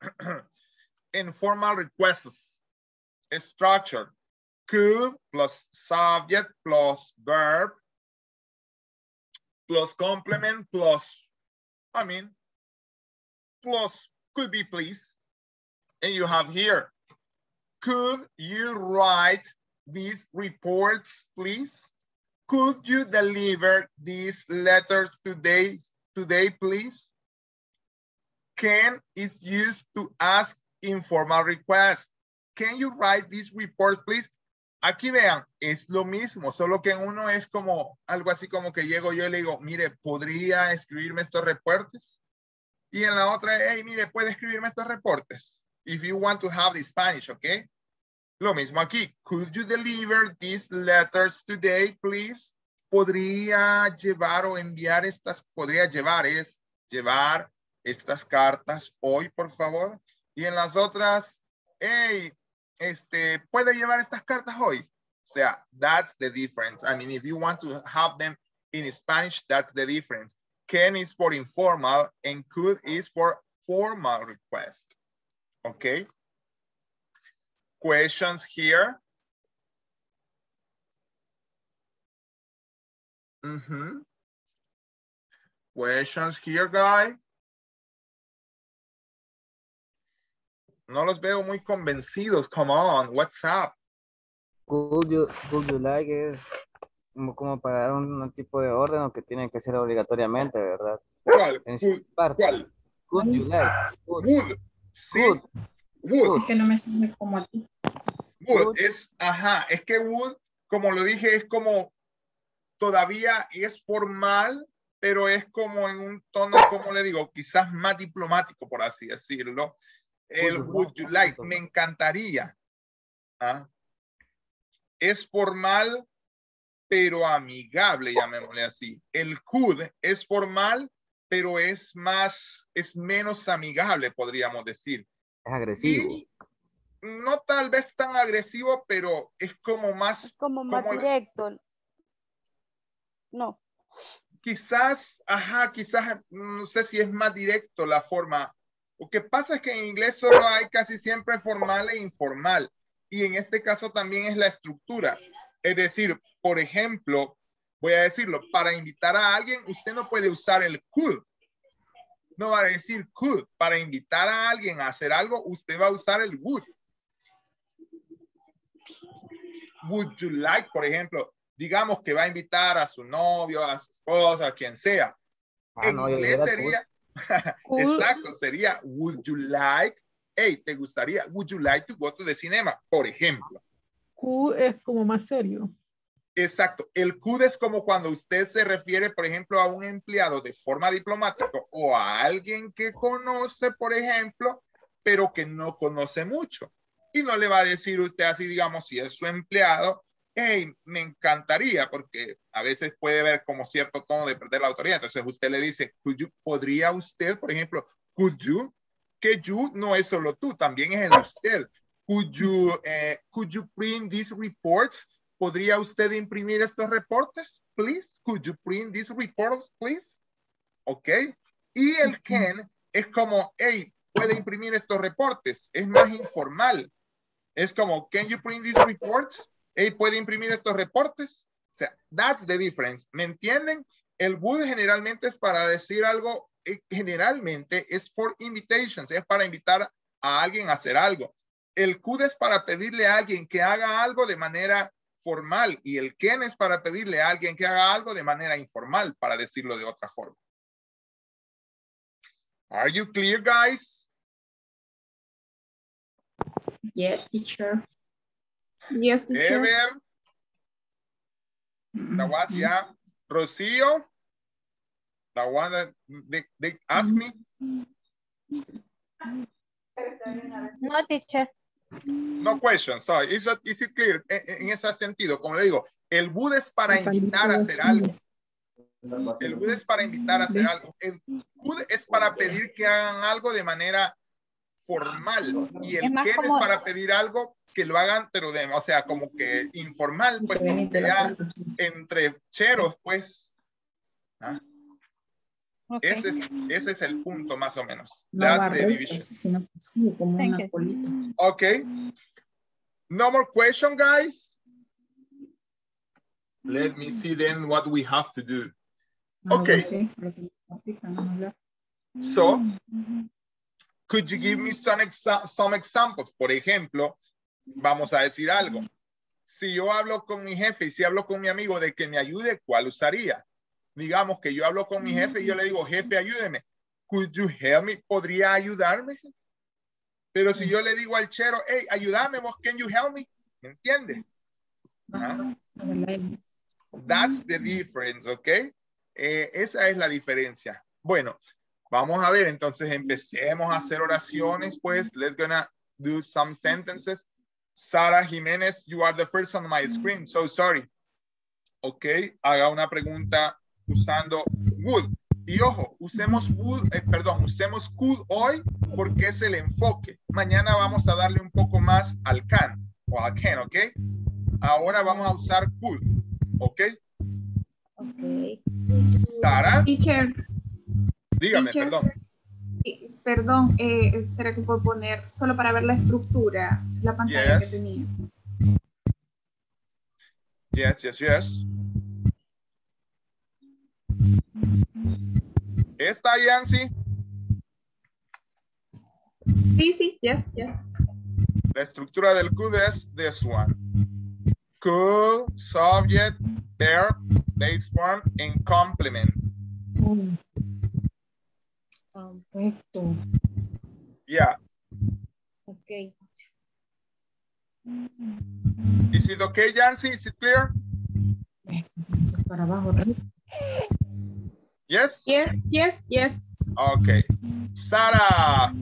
A: [CLEARS THROAT] and formal requests. Structure. could plus subject plus verb plus complement plus, I mean, plus could be please. And you have here, could you write these reports, please? Could you deliver these letters today, today, please? Can is used to ask informal requests. Can you write this report, please? Aquí vean, es lo mismo, solo que uno es como algo así como que llego yo y le digo, mire, ¿podría escribirme estos reportes? Y en la otra, hey, mire, ¿puede escribirme estos reportes? If you want to have the Spanish, ¿ok? Lo mismo aquí. Could you deliver these letters today, please? ¿Podría llevar o enviar estas, podría llevar es llevar estas cartas hoy, por favor? Y en las otras, hey, este, ¿puede llevar estas cartas hoy? O sea, that's the difference. I mean, if you want to have them in Spanish, that's the difference. Can is for informal and could is for formal request. Okay. Questions here? Mhm. Questions here, guy? No los veo muy convencidos. Come on, what's up?
S: Could you, could you like es como, dar un, un tipo de orden o que tiene que ser obligatoriamente, ¿verdad?
A: ¿Cuál?
S: En
A: Could,
S: parte.
A: ¿Cuál?
S: Could you like? Could.
A: Would. Sí.
S: Could.
A: Would.
K: Es que no me sale como aquí.
A: Would es, ajá, es que would, como lo dije, es como todavía es formal, pero es como en un tono, como le digo, quizás más diplomático, por así decirlo. El would you like, me encantaría. ¿ah? Es formal, pero amigable, llamémosle así. El could es formal, pero es más, es menos amigable, podríamos decir.
S: Es agresivo.
A: Y no tal vez tan agresivo, pero es como más,
B: Como más
A: como la-
B: directo. No.
A: quizás, ajá, quizás, no sé si es más directo la forma. Lo que pasa es que en inglés solo hay casi siempre formal e informal. Y en este caso también es la estructura. Es decir, por ejemplo, voy a decirlo, para invitar a alguien, usted no puede usar el could. No va a decir could. Para invitar a alguien a hacer algo, usted va a usar el would. Would you like, por ejemplo, digamos que va a invitar a su novio, a su esposa, a quien sea.
S: Ah,
A: en
S: no,
A: inglés sería, [LAUGHS] exacto, sería would you like, hey, ¿te gustaría? Would you like to go to the cinema? Por ejemplo.
F: Q es como más serio.
A: Exacto. El could es como cuando usted se refiere, por ejemplo, a un empleado de forma diplomática o a alguien que conoce, por ejemplo, pero que no conoce mucho. Y no le va a decir usted así, digamos, si es su empleado, hey, me encantaría, porque a veces puede ver como cierto tono de perder la autoridad. Entonces usted le dice, "Could you- ¿podría usted, por ejemplo, could you? Que you no es solo tú, también es el usted. Could you, eh, could you print these reports? ¿Podría usted imprimir estos reportes, please? Could you print these reports, please? Ok. Y el can es como, hey, puede imprimir estos reportes. Es más informal. Es como, can you print these reports? Hey, ¿puede imprimir estos reportes? O sea, that's the difference. ¿Me entienden? El would generalmente es para decir algo, eh, generalmente es for invitations, es para invitar a alguien a hacer algo. El could es para pedirle a alguien que haga algo de manera formal y el can es para pedirle a alguien que haga algo de manera informal, para decirlo de otra forma. Are you clear, guys?
K: Yes, teacher. Yes, teacher.
A: Ever, the what, yeah. Rocío, the one that they, they asked me.
E: No, teacher.
A: No question, sorry. Is, that- is it clear? En, en ese sentido, como le digo, el would es para invitar a hacer algo. El would es para invitar a hacer algo. El could es para pedir que hagan algo de manera formal. Y el
E: Es como-
A: es para pedir algo que lo hagan, pero de, o sea, como que informal, pues como que ya entre cheros, pues. ¿ah? Ese, es, ese es el punto más o menos.
K: No
A: That's the division.
K: sino pasivo, como
E: Thank
K: una
E: you.
K: colita.
A: Okay. No more question, guys. Let me see then what we have to do. Okay. So, could you give me some, exa- some examples? Por ejemplo, vamos a decir algo. Si yo hablo con mi jefe y si hablo con mi amigo de que me ayude, ¿cuál usaría? Digamos que yo hablo con mi jefe y yo le digo, jefe, ayúdeme. Could you help me? ¿Podría ayudarme? Pero si yo le digo al chero, hey, ayúdame, vos, can you help me? ¿Me entiende? Ah, That's the difference, ¿ok? Eh, esa es la diferencia. Bueno, vamos a ver, entonces empecemos a hacer oraciones, pues. Let's gonna do some sentences. Sara Jiménez, you are the first on my screen, so sorry. Ok, haga una pregunta usando would. Y ojo, usemos would, eh, perdón, usemos could hoy porque es el enfoque. Mañana vamos a darle un poco más al can o al can, ¿ok? Ahora vamos a usar could, ¿ok?
B: Ok.
A: Sara,
K: Teacher,
A: dígame,
K: Teacher.
A: perdón.
K: perdón, eh, ¿será que puedo poner solo para ver la estructura, la pantalla
A: Yes.
K: que tenía?
A: Yes, yes, yes. ¿Está Yancy?
K: Sí, sí, yes, yes.
A: La estructura del could es this one. Could, subject, verb, base form, and complement.
T: Perfecto.
A: Yeah.
B: Ok.
A: Is it okay, Yancy? Is it clear?
T: Para abajo.
A: Yes?
K: Yes, yes, yes.
A: Okay. Sarah,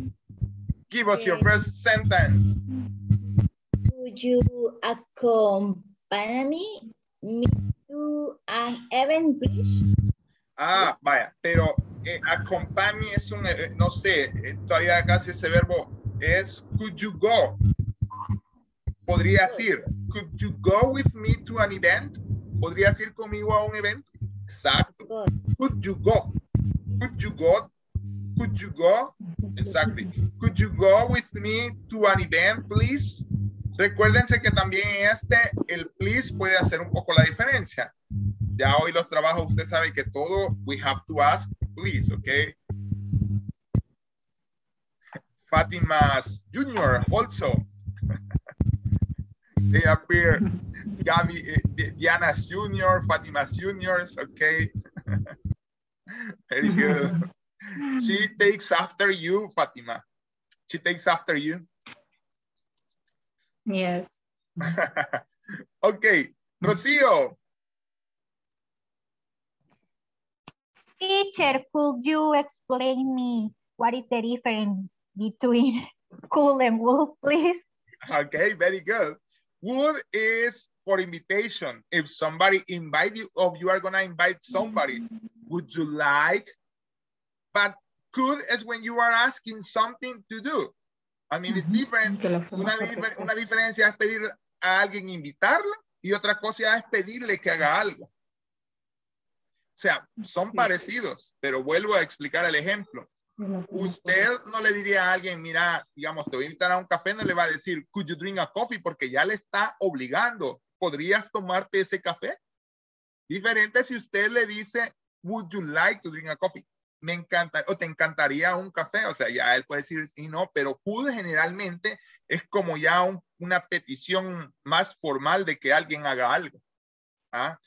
A: give us your
B: Okay.
A: first sentence.
B: Would you accompany me to an event, please?
A: Ah, vaya, pero eh, accompany es un, eh, no sé, eh, todavía casi ese verbo es could you go. Podría decir, could you go with me to an event? ¿Podrías ir conmigo a un evento? Exacto. Could you go? Could you go? Could you go? Exactly. Could you go with me to an event, please? Recuérdense que también en este, el please puede hacer un poco la diferencia. Ya hoy los trabajos, usted sabe que todo, we have to ask, please, okay? Fatima's Junior also. They appear. Gabi, eh, Diana's Junior, Fatima's Juniors, okay? [LAUGHS] Very good. [LAUGHS] She takes after you, Fatima. She takes after you.
T: Yes. [LAUGHS]
A: okay, Rocío.
E: Teacher, could you explain me what is the difference between cool and wool, please?
A: Okay, very good. Would is for invitation. If somebody invite you, or you are gonna invite somebody, would you like? But could is when you are asking something to do. I mean, it's different. Una, difer- una diferencia es pedir a alguien invitarlo y otra cosa es pedirle que haga algo. O sea, son parecidos, pero vuelvo a explicar el ejemplo. Usted no le diría a alguien, mira, digamos, te voy a invitar a un café, no le va a decir, could you drink a coffee? Porque ya le está obligando. ¿Podrías tomarte ese café? Diferente si usted le dice, would you like to drink a coffee? Me encanta, o te encantaría un café, o sea, ya él puede decir sí, no, pero could generalmente es como ya un- una petición más formal de que alguien haga algo. ¿ah?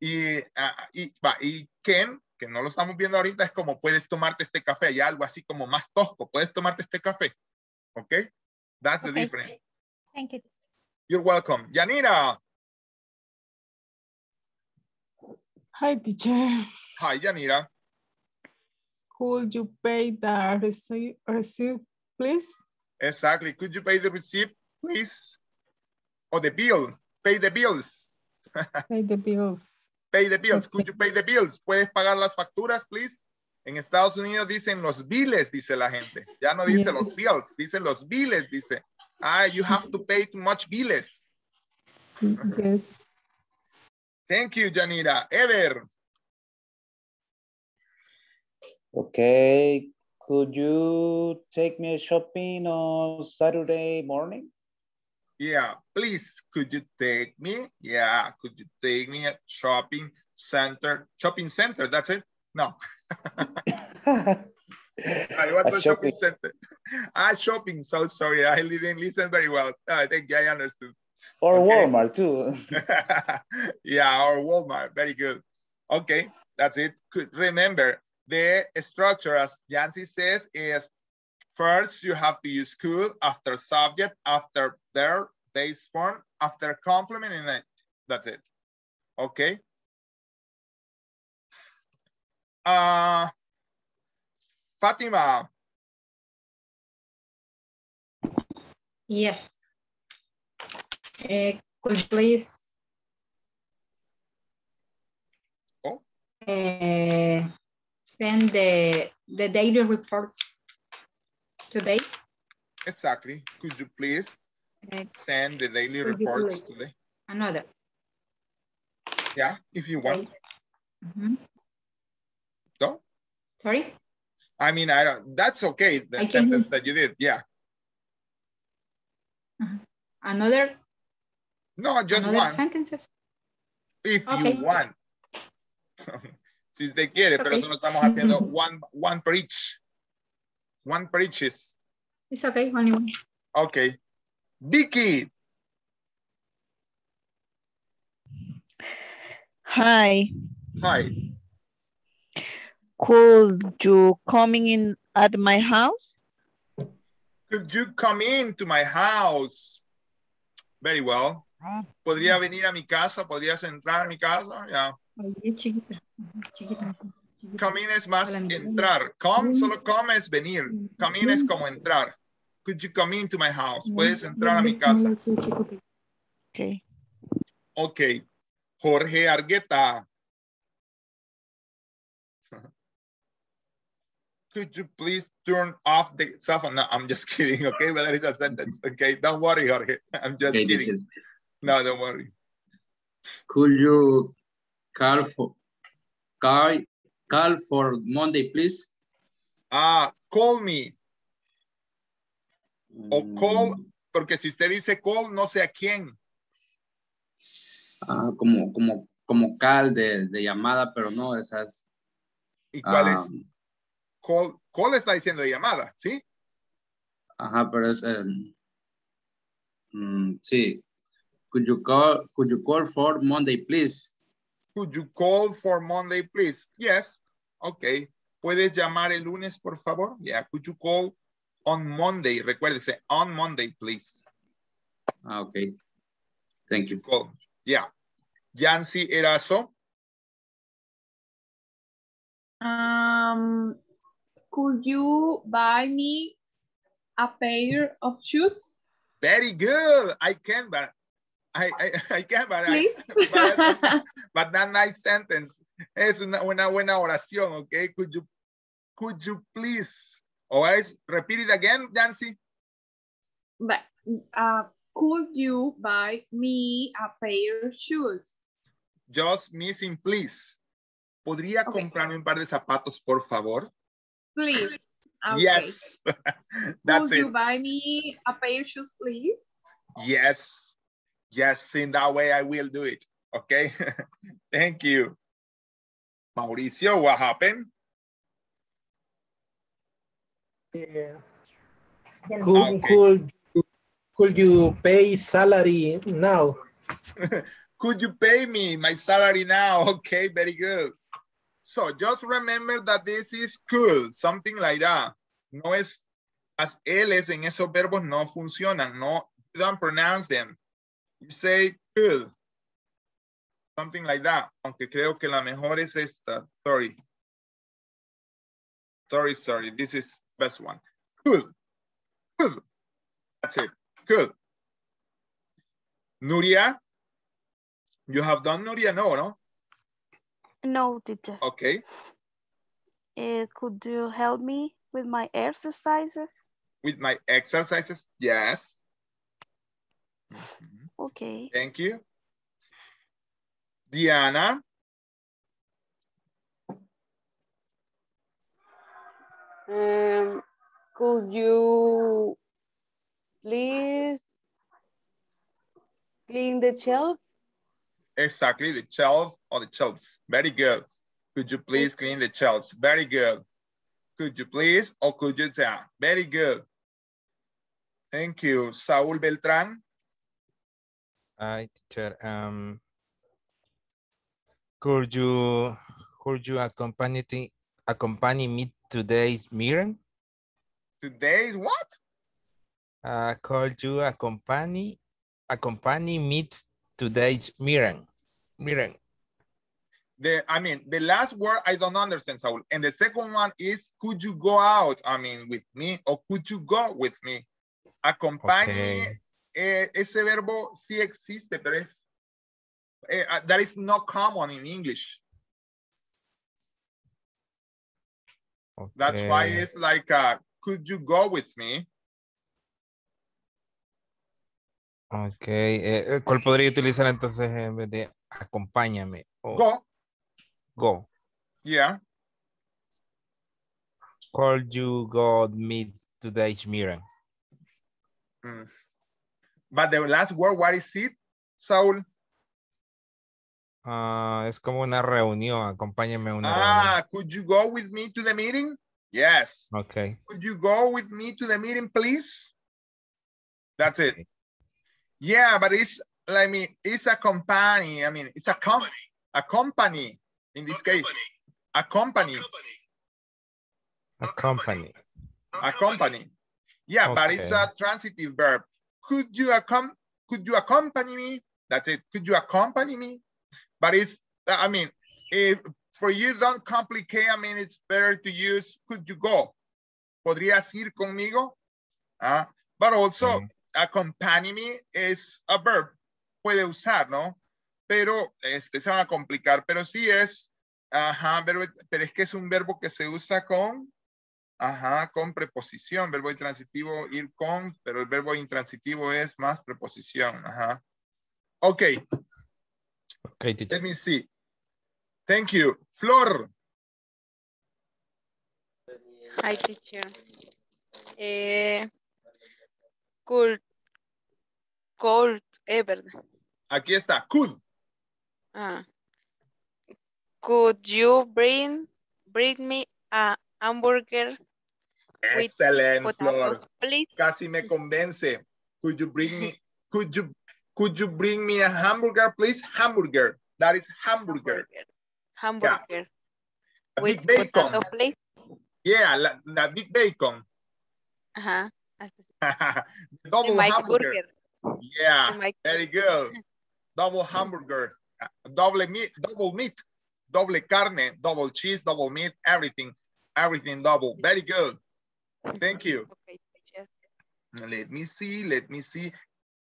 A: Y, ah, y, y Ken, que no lo estamos viendo ahorita, es como puedes tomarte este café, ya algo así como más tosco, puedes tomarte este café. ¿Ok? That's the
E: Okay.
A: difference.
E: Thank you.
A: You're welcome. Yanira.
F: Hi, teacher.
A: Hi, Yanira.
F: Could you pay the receipt, receipt please?
A: Exactly. Could you pay the receipt, please? Or the bill. Pay the bills. [LAUGHS]
F: Pay the bills.
A: Pay the bills. Could you pay the bills? ¿Puedes pagar las facturas, please? En Estados Unidos dicen los biles, dice la gente. Ya no dice los bills, dice los biles, dice. Ah, you have to pay too much biles.
F: Yes.
A: Thank you, Janira. Ever.
G: Okay, could you take me shopping on Saturday morning?
A: Yeah, please, could you take me? Yeah, could you take me at shopping center? Shopping center, that's it? No. [LAUGHS] I want
G: A
A: shopping
G: shopping-
A: center. Ah, shopping, so sorry. I didn't listen very well. I think I understood.
G: Or
A: Okay.
G: Walmart too. [LAUGHS]
A: yeah, or Walmart. Very good. Okay, that's it. Could remember the structure, as Yancy says, is first you have to use could after subject, after verb, base form, after complement, and then that's it. Okay. Uh, Fatima,
T: Yes. Uh, could you please
A: Oh.
T: uh, send the the daily reports today?
A: exactly. Could you please send the daily
T: Could
A: reports today?
T: another.
A: Yeah, if you want.
T: Mhm.
A: No?
T: Sorry.
A: I mean, I don't, that's okay, the
T: I can-
A: sentence that you did, yeah.
T: Another.
A: No, just
T: another
A: one,
T: sentences.
A: if
T: Okay.
A: you want. [LAUGHS] si usted quiere, pero
T: Okay.
A: solo estamos haciendo [LAUGHS] one, one per each. One per
T: It's okay. Only one.
A: okay. Vicky,
D: Hi,
A: hi.
D: could you coming in at my house?
A: Could you come into my house? Very well. ¿Podría venir a mi casa? ¿Podrías entrar a mi casa? Yeah.
T: Chiquita. Chiquita.
A: Come in es más entrar. Come, solo come es venir. Come in es como entrar. Could you come into my house? Puedes entrar a mi casa.
D: Okay.
A: Ok. Jorge Argueta. [LAUGHS] Could you please turn off the cell phone? No, I'm just [LAUGHS] kidding. Okay, but that is a sentence. Okay, don't worry, Jorge. [LAUGHS] I'm just
H: Okay,
A: kidding.
H: teacher.
A: No, don't worry.
H: Could you call for call call for Monday, please?
A: Ah, call me. O call,
H: Mm,
A: porque si usted dice call, no sé a quién.
H: ah, como como como call de, de llamada, pero no esas.
A: ¿Y cuál
H: ah,
A: es? Call, call está diciendo llamada, ¿sí?
H: Ajá, pero es em, mm, sí. Could you call could you call for Monday, please?
A: Could you call for Monday, please? Yes. Okay. ¿Puedes llamar el lunes, por favor? Yeah. Could you call on Monday? Recuérdese, on Monday, please.
H: Ah, okay. Thank you.
A: Call. Yeah. Yancy Erazo.
K: Um, could you buy me a pair of shoes?
A: Very good. I can, but I, I, I can, but I-
K: Please.
A: but, but that nice sentence. Es una, una buena oración, okay? Could you, could you please, or else, repeat it again, Yancy?
K: But, uh, could you buy me a pair of shoes?
A: Just missing, please. ¿Podría comprarme un par de zapatos, por favor?
K: Please. [LAUGHS] Okay.
A: Yes. [LAUGHS] That's
K: could you buy me a pair of shoes, please?
A: Yes. Yes, in that way I will do it. Okay. [LAUGHS] Thank you. Mauricio, what happened?
U: Yeah.
A: Okay.
U: Could, could, could you pay salary now? [LAUGHS]
A: Could you pay me my salary now? [LAUGHS] Okay, very good. So just remember that this is cool, something like that. No es, las L's en esos verbos no funcionan. No, you don't pronounce them. You say could. Something like that. Aunque creo que la mejor es esta. Sorry. Sorry, sorry. This is best one. Could. Could. That's it. Could. Nuria. You have done Nuria? No, no?
B: No, teacher.
A: Okay.
B: Uh, could you help me with my exercises?
A: With my exercises? Yes.
B: Okay.
A: Thank you. Diana.
V: Um, could you please
Q: clean the shelf.
A: Exactly, the shelf or the shelves. Very good. Could you please clean the shelves? Very good. Could you please or could you tell? Very good. Thank you. Saúl Beltrán.
C: Hi, teacher. Um, could you could you accompany accompany me today's meeting?
A: Today's what?
C: Uh, could you accompany accompany me today's meeting? Meeting.
A: The, I mean, the last word I don't understand, Saúl. And the second one is, could you go out, I mean, with me, or could you go with me? Accompany
C: Okay.
A: Eh, ese verbo sí existe, pero es, eh, uh, that is not common in English. That's why
C: Okay.
A: it's like, uh, could you go with me?
C: Ok, eh, eh, ¿cuál podría utilizar entonces en vez de acompáñame? o
A: Go,
C: Go.
A: yeah.
C: Could you go meet today's meeting?
A: Mm. But the last word, what is it, Saúl?
C: Ah, es como una reunión, acompáñame a una
A: Ah, could you go with me to the meeting? Yes.
C: Ok.
A: Could you go with me to the meeting, please? That's it. Yeah, but it's, I mean, it's a company. I mean, it's a company. A company in this case. A company.
C: Accompany.
A: A company. A company. Yeah, but it's a transitive verb. Could you accom could you accompany me? That's it. Could you accompany me? But it's, I mean, if for you don't complicate, I mean, it's better to use could you go? ¿Podrías ir conmigo? Ah, but also, accompany me is a verb. Puede usar, ¿no? Pero este, se van a complicar, pero sí es, ajá, verbo, pero es que es un verbo que se usa con, ajá, con preposición, verbo intransitivo ir con, pero el verbo intransitivo es más preposición, ajá. Ok,
C: Ok, teacher.
A: let me see. Thank you. Flor,
V: Hi, teacher. Eh, could, could, eh, verdad.
A: aquí está, could.
V: Ah. Could you bring, bring me a hamburger with
A: Excelente, Flor.
V: please?
A: Casi me convence. Could you bring me, could you, could you bring me a hamburger, please? Hamburger. That is hamburger.
V: Hamburger.
A: A
V: With
A: big bacon.
V: potato, please?
A: Yeah, la, la big bacon.
V: Ajá. [LAUGHS]
A: Double hamburger.
V: Burger.
A: Yeah,
V: The
A: very good. Double hamburger. Double meat, double meat, double carne, double cheese, double meat, everything, everything double. Very good. Thank you.
V: Okay, teacher.
A: Let me see, let me see.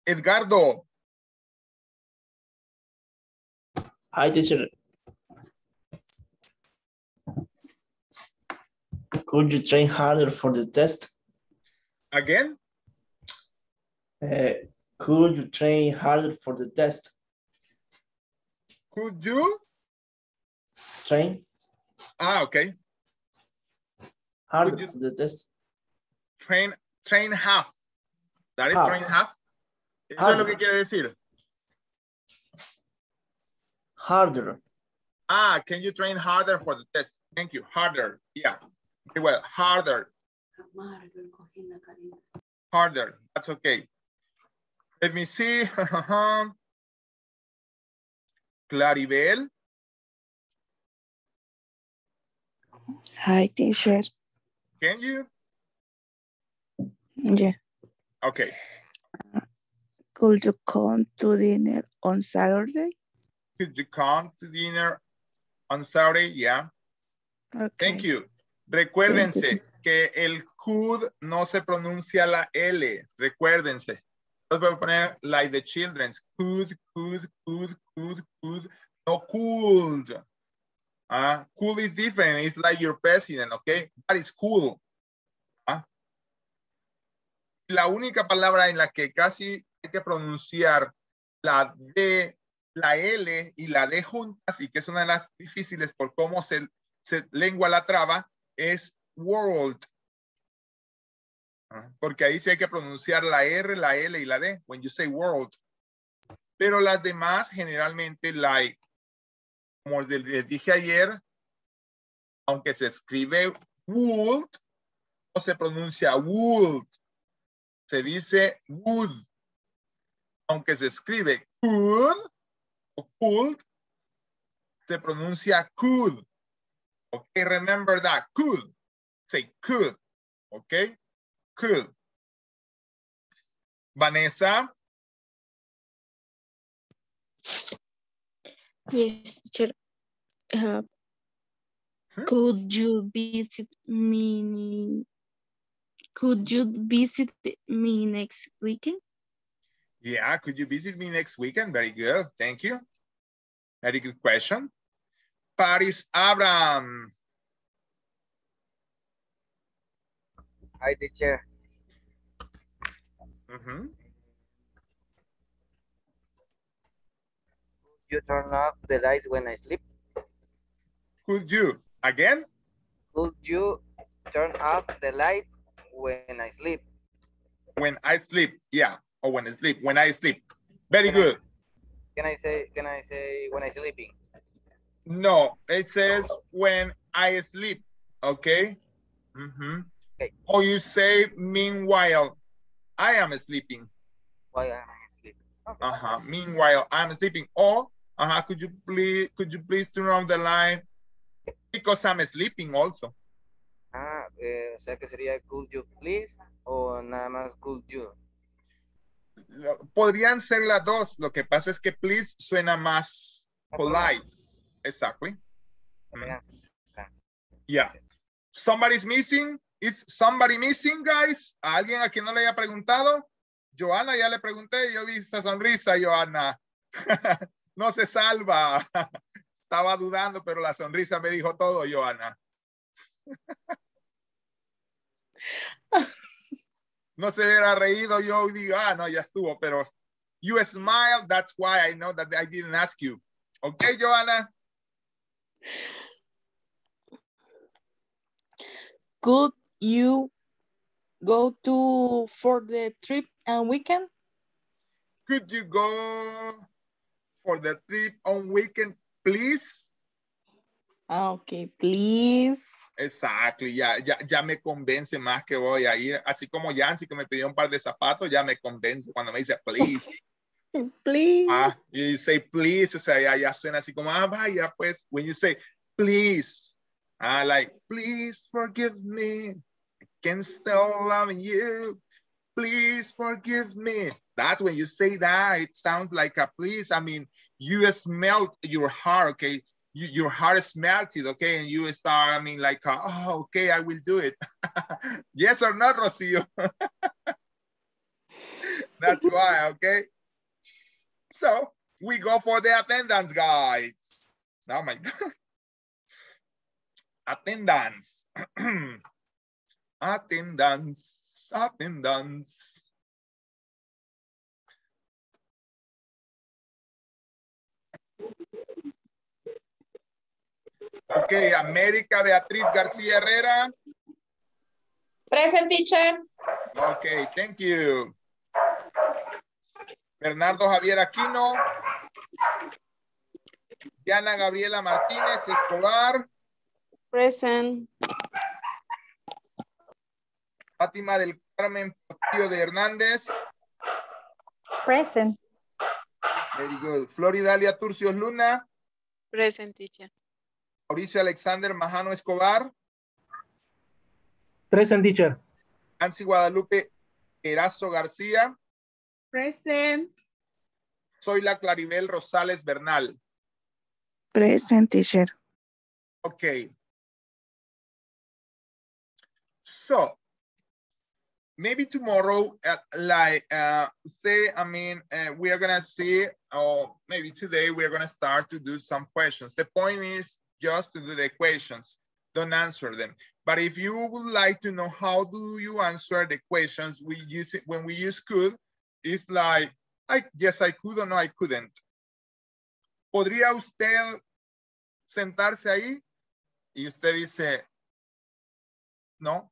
A: Edgardo,
N: Hi, teacher. Could you train harder for the test?
A: again?
N: Uh, could you train harder for the test?
A: Could you?
N: Train
A: Ah, okay.
N: harder
A: you-
N: for the test.
A: Train, train half. That is
N: Half.
A: train half. Eso es lo que
N: Harder.
A: quiere decir.
N: Harder.
A: Ah, can you train harder for the test? Thank you. Harder. Yeah. Very well. Harder. Harder. That's okay. Let me see. [LAUGHS] Claribel.
R: Hi, teacher.
A: Can you?
R: Yeah.
A: Okay.
R: Could you come to dinner on Saturday?
A: Could you come to dinner on Saturday? Yeah.
R: Okay.
A: Thank you. Recuérdense
R: Thank you.
A: que el could no se pronuncia la L. Recuérdense. Entonces voy a poner like the children's. Could, could, could, could, could. No could. Ah, cool is different. It's like your president, okay? That is cool. La única palabra en la que casi hay que pronunciar la D, la L y la D juntas y que es una de las difíciles por cómo se, lengua la traba es world. Porque ahí sí hay que pronunciar la R, la L y la D. When you say world. Pero las demás generalmente, like, como les dije ayer, aunque se escribe would, no se pronuncia would, se dice would. Aunque se escribe could o could, se pronuncia could. Okay, remember that, could. Say could, okay? Could. Vanessa,
J: Yes, teacher. Uh, could you visit me? Could you visit me next weekend?
A: yeah, could you visit me next weekend? Very good, thank you. Very good question. Paris Abram,
S: Hi, teacher.
A: Mm -hmm.
S: Could you turn off the lights when I sleep.
A: could you, again?
S: Could you turn off the lights when I sleep?
A: When I sleep, yeah, or when I sleep, when I sleep. Very good.
S: Can I say, can I say when I sleeping?
A: No, it says when I sleep, okay? Mm -hmm. Or you say, meanwhile, I am sleeping.
S: While I'm asleep.
A: Uh-huh. Meanwhile, I'm sleeping. Or, uh-huh, could you please, could you please turn on the light? Because I'm sleeping also.
S: Ah, eh, o sea que sería could you please o nada más could you.
A: Podrían ser las dos. Lo que pasa es que please suena más polite. Exactly. Mm. Yeah. Somebody's missing. Is somebody missing, guys? ¿A alguien a quien no le haya preguntado? Joana, ya le pregunté, yo vi esa sonrisa, Joana. [LAUGHS] no se salva. [LAUGHS] Estaba dudando, pero la sonrisa me dijo todo, Joana. [LAUGHS] [LAUGHS] no se hubiera reído, yo digo, ah, no, ya estuvo, pero you smile, that's why I know that I didn't ask you. Okay, Joana?
I: Could you go to for the trip and weekend?
A: Could you go for the trip on weekend, please?
I: Ah, Okay, please.
A: Exacto, y ya, ya, ya me convence más que voy a ir. Así como Yancy que me pidió un par de zapatos, ya me convence cuando me dice please. [LAUGHS]
I: Please.
A: Ah, y say please, o sea, ya, ya suena así como, ah, vaya, pues, when you say please, ah, like, please forgive me, I can't stop loving you, please forgive me. That's when you say that, it sounds like a please. I mean, you smell your heart, okay? You, your heart is melted, okay? And you start, I mean, like, uh, oh, okay, I will do it. [LAUGHS] yes or not, Rocio? [LAUGHS] That's why, okay? So we go for the attendance, guys. Oh my God. [LAUGHS] [CLEARS THROAT] Attendance. attendance. Attendance. Ok, América Beatriz García Herrera.
I: Present teacher.
A: Ok, thank you. Bernardo Javier Aquino. Diana Gabriela Martínez Escobar.
J: Present.
A: Fátima del Carmen Portillo de Hernández.
E: Present.
A: Very good. Floridalia Turcios Luna.
V: Present teacher.
A: Mauricio Alexander Majano Escobar.
U: Present teacher.
A: Nancy Guadalupe Erazo García.
K: Present.
A: Soy la Claribel Rosales Bernal.
R: Present teacher.
A: Okay. So maybe tomorrow, uh, like uh, say, I mean, uh, we are gonna see, or maybe today we are gonna start to do some questions. The point is just to do the questions, don't answer them. But if you would like to know how do you answer the questions, we use it when we use could, it's like, I yes, I could or no, I couldn't. ¿Podría usted sentarse ahí? Y usted dice, no.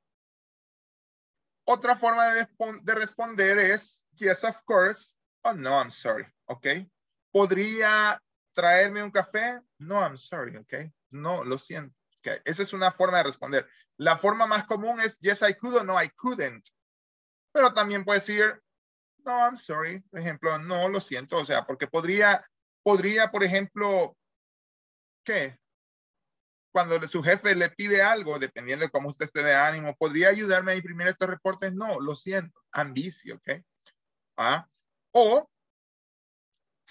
A: Otra forma de, de responder es, yes, of course, oh no, I'm sorry. okay? ¿Podría traerme un café? No, I'm sorry, ¿ok? No, lo siento. Okay. Esa es una forma de responder. La forma más común es yes, I could o no, I couldn't. Pero también puede decir no, I'm sorry. Por ejemplo, no, lo siento. O sea, porque podría, podría, por ejemplo, ¿qué? Cuando su jefe le pide algo, dependiendo de cómo usted esté de ánimo, ¿podría ayudarme a imprimir estos reportes? No, lo siento. I'm busy, ¿ok? ¿Ah? O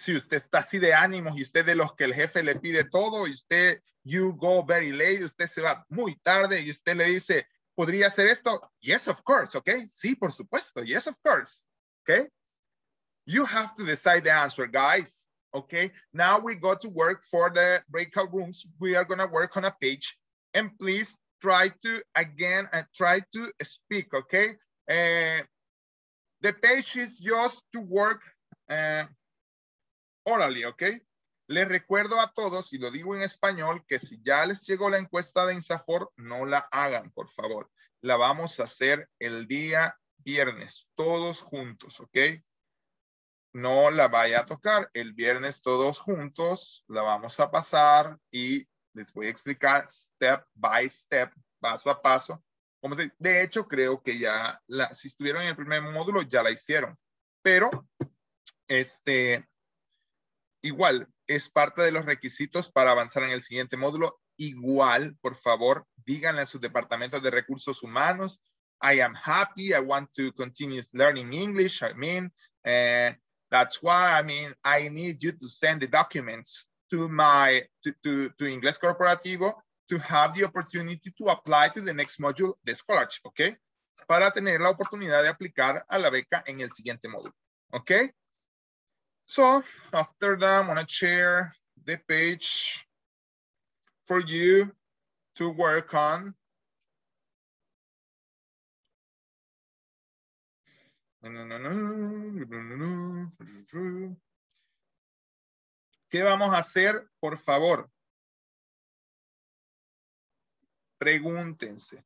A: si usted está así de ánimos y usted de los que el jefe le pide todo y usted, you go very late, usted se va muy tarde y usted le dice, ¿podría hacer esto? Yes, of course, ¿ok? Sí, por supuesto. Yes, of course. Okay? You have to decide the answer, guys. Okay? Now we go to work for the breakout rooms. We are going to work on a page. And please try to, again, and try to speak, okay? Uh, the page is just to work uh, orally, okay? Les recuerdo a todos, y lo digo en español, que si ya les llegó la encuesta de Insafor, no la hagan, por favor. La vamos a hacer el día viernes, todos juntos, ¿ok? No la vaya a tocar. El viernes todos juntos la vamos a pasar y les voy a explicar step by step, paso a paso. Como se, de hecho, creo que ya, la, si estuvieron en el primer módulo, ya la hicieron. Pero, este, igual, es parte de los requisitos para avanzar en el siguiente módulo. Igual, por favor, díganle a sus departamentos de recursos humanos I am happy. I want to continue learning English. I mean, and that's why, I mean, I need you to send the documents to my, to, to, to Corporativo to have the opportunity to apply to the next module, the scholarship, okay? Para tener la oportunidad de aplicar a la beca en el siguiente módulo, okay? So after that, I'm gonna share the page for you to work on. ¿Qué vamos a hacer? Por favor. Pregúntense.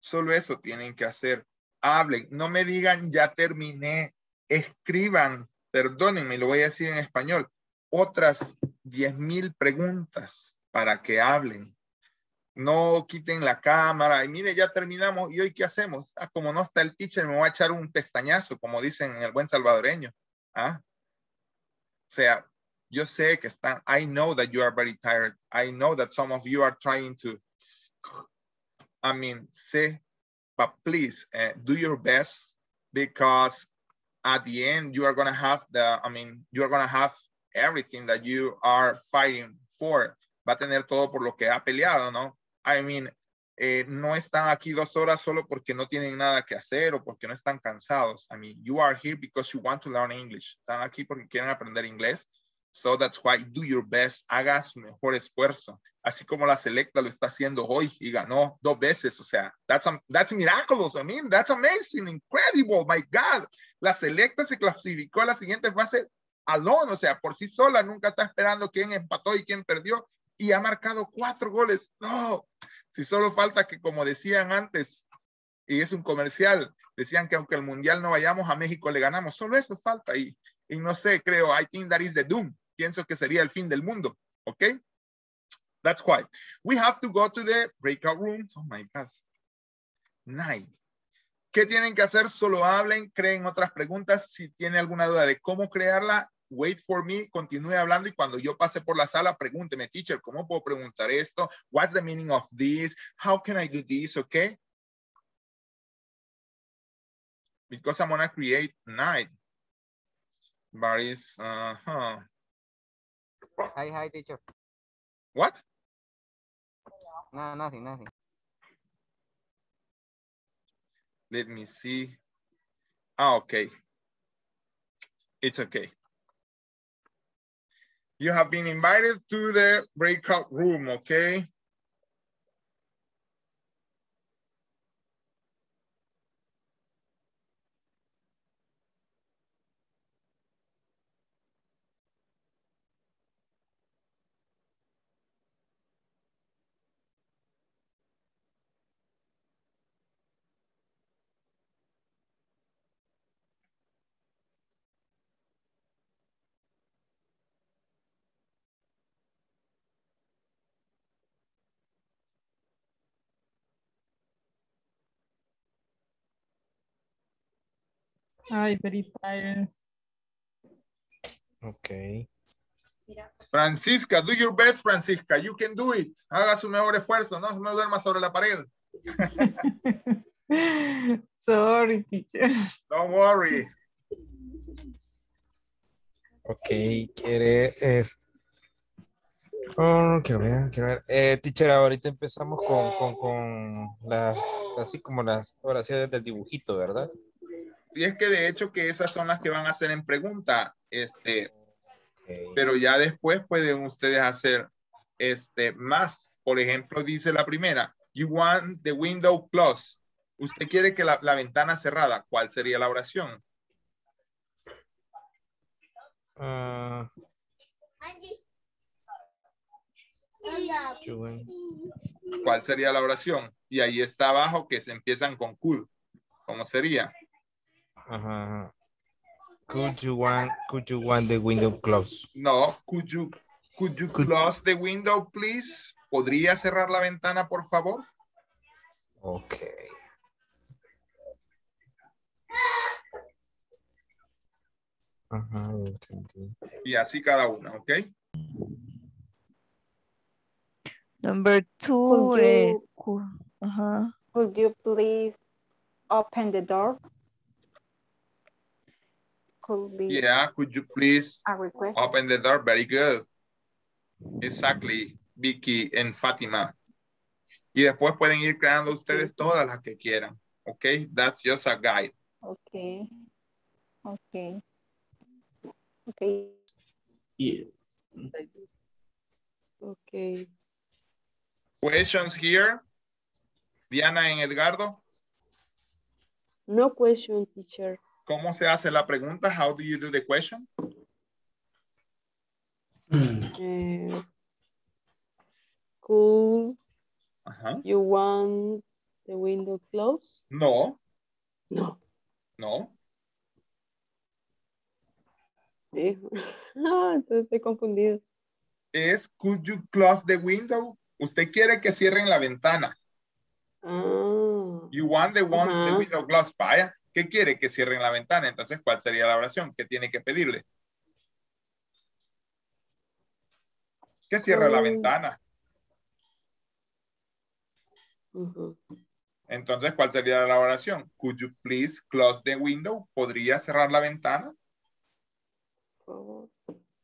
A: Solo eso tienen que hacer. Hablen. No me digan ya terminé. Escriban. Perdónenme, lo voy a decir en español. Otras 10 mil preguntas para que hablen no quiten la cámara y mire, ya terminamos y hoy qué hacemos. Ah, como no está el teacher, me voy a echar un pestañazo, como dicen en el buen salvadoreño. ¿Ah? O sea, yo sé que están, I know that you are very tired. I know that some of you are trying to, I mean, say, but please uh, do your best because at the end you are going to have the, I mean, you are going to have everything that you are fighting for. Va a tener todo por lo que ha peleado, ¿no? I mean, eh, no están aquí dos horas solo porque no tienen nada que hacer o porque no están cansados. I mean, you are here because you want to learn English. Están aquí porque quieren aprender inglés. So that's why do your best. Haga su mejor esfuerzo. Así como la selecta lo está haciendo hoy y ganó dos veces. O sea, that's, that's miraculous. I mean, that's amazing, incredible. My God. La selecta se clasificó a la siguiente fase alone. O sea, por sí sola. Nunca está esperando quién empató y quién perdió y ha marcado cuatro goles. No, si solo falta que, como decían antes, y es un comercial, decían que aunque el mundial no vayamos a México le ganamos, solo eso falta y, y no sé, creo, I think that is the doom. Pienso que sería el fin del mundo, ¿ok? That's why. We have to go to the breakout rooms. Oh my God. Nine. ¿Qué tienen que hacer? Solo hablen, creen otras preguntas. Si tiene alguna duda de cómo crearla, wait for me, continúe hablando y cuando yo pase por la sala, pregúnteme, teacher, ¿cómo puedo preguntar esto? What's the meaning of this? How can I do this? Okay. Because I'm gonna create nine. But it's, uh huh.
S: Hi, hi, teacher.
A: What?
S: No, nothing, nothing.
A: Let me see. Ah, okay. It's okay. You have been invited to the breakout room, okay?
F: Ay, very tired.
C: Ok.
A: Francisca, do your best, Francisca. You can do it. Haga su mejor esfuerzo. No se me duerma sobre la pared. [LAUGHS]
F: Sorry, teacher.
A: Don't worry.
C: Ok, quiere es. Oh, quiero ver, quiero ver. Eh, teacher, ahorita empezamos con, con, con las, así como las oraciones del dibujito, ¿verdad?
A: Y es que de hecho que esas son las que van a hacer en pregunta. Este, pero ya después pueden ustedes hacer este más. Por ejemplo, dice la primera, you want the window closed. Usted quiere que la, la ventana cerrada. ¿Cuál sería la oración?
C: Ah,
A: ¿Cuál sería la oración? Y ahí está abajo que se empiezan con could. ¿Cómo sería?
C: Could you want, could you want the window closed?
A: No, could you, could you close the window, please? ¿Podría cerrar la ventana, por favor?
C: Ok. Ajá, entendí.
A: Y así cada una, ¿ok?
D: Number two,
W: Could
D: eh,
W: you-
D: ajá.
W: Could you please open the door? Could be
A: Yeah, could you please open the door? Very good. Exactly, Vicky and Fátima. Y después pueden ir creando ustedes todas las que quieran, ¿ok? That's just a guide.
W: Okay. Okay. Okay.
N: Yeah.
J: Okay.
A: Questions here? Diana en Edgardo,
J: No question, teacher.
A: ¿Cómo se hace la pregunta? How do you do the question?
J: Eh,
A: Ajá.
J: you want the window closed?
A: No,
J: No.
A: no. [LAUGHS]
J: Ah, entonces estoy confundido.
A: Es could you close the window? Usted quiere que cierren la ventana.
J: Ah,
A: You want the, one, the window closed. Vaya, ¿qué quiere que cierren la ventana? Entonces, ¿cuál sería la oración? ¿Qué tiene que pedirle? Que cierre la
J: Oh.
A: ventana. Entonces, ¿cuál sería la oración? Could you please close the window? ¿Podría cerrar la ventana?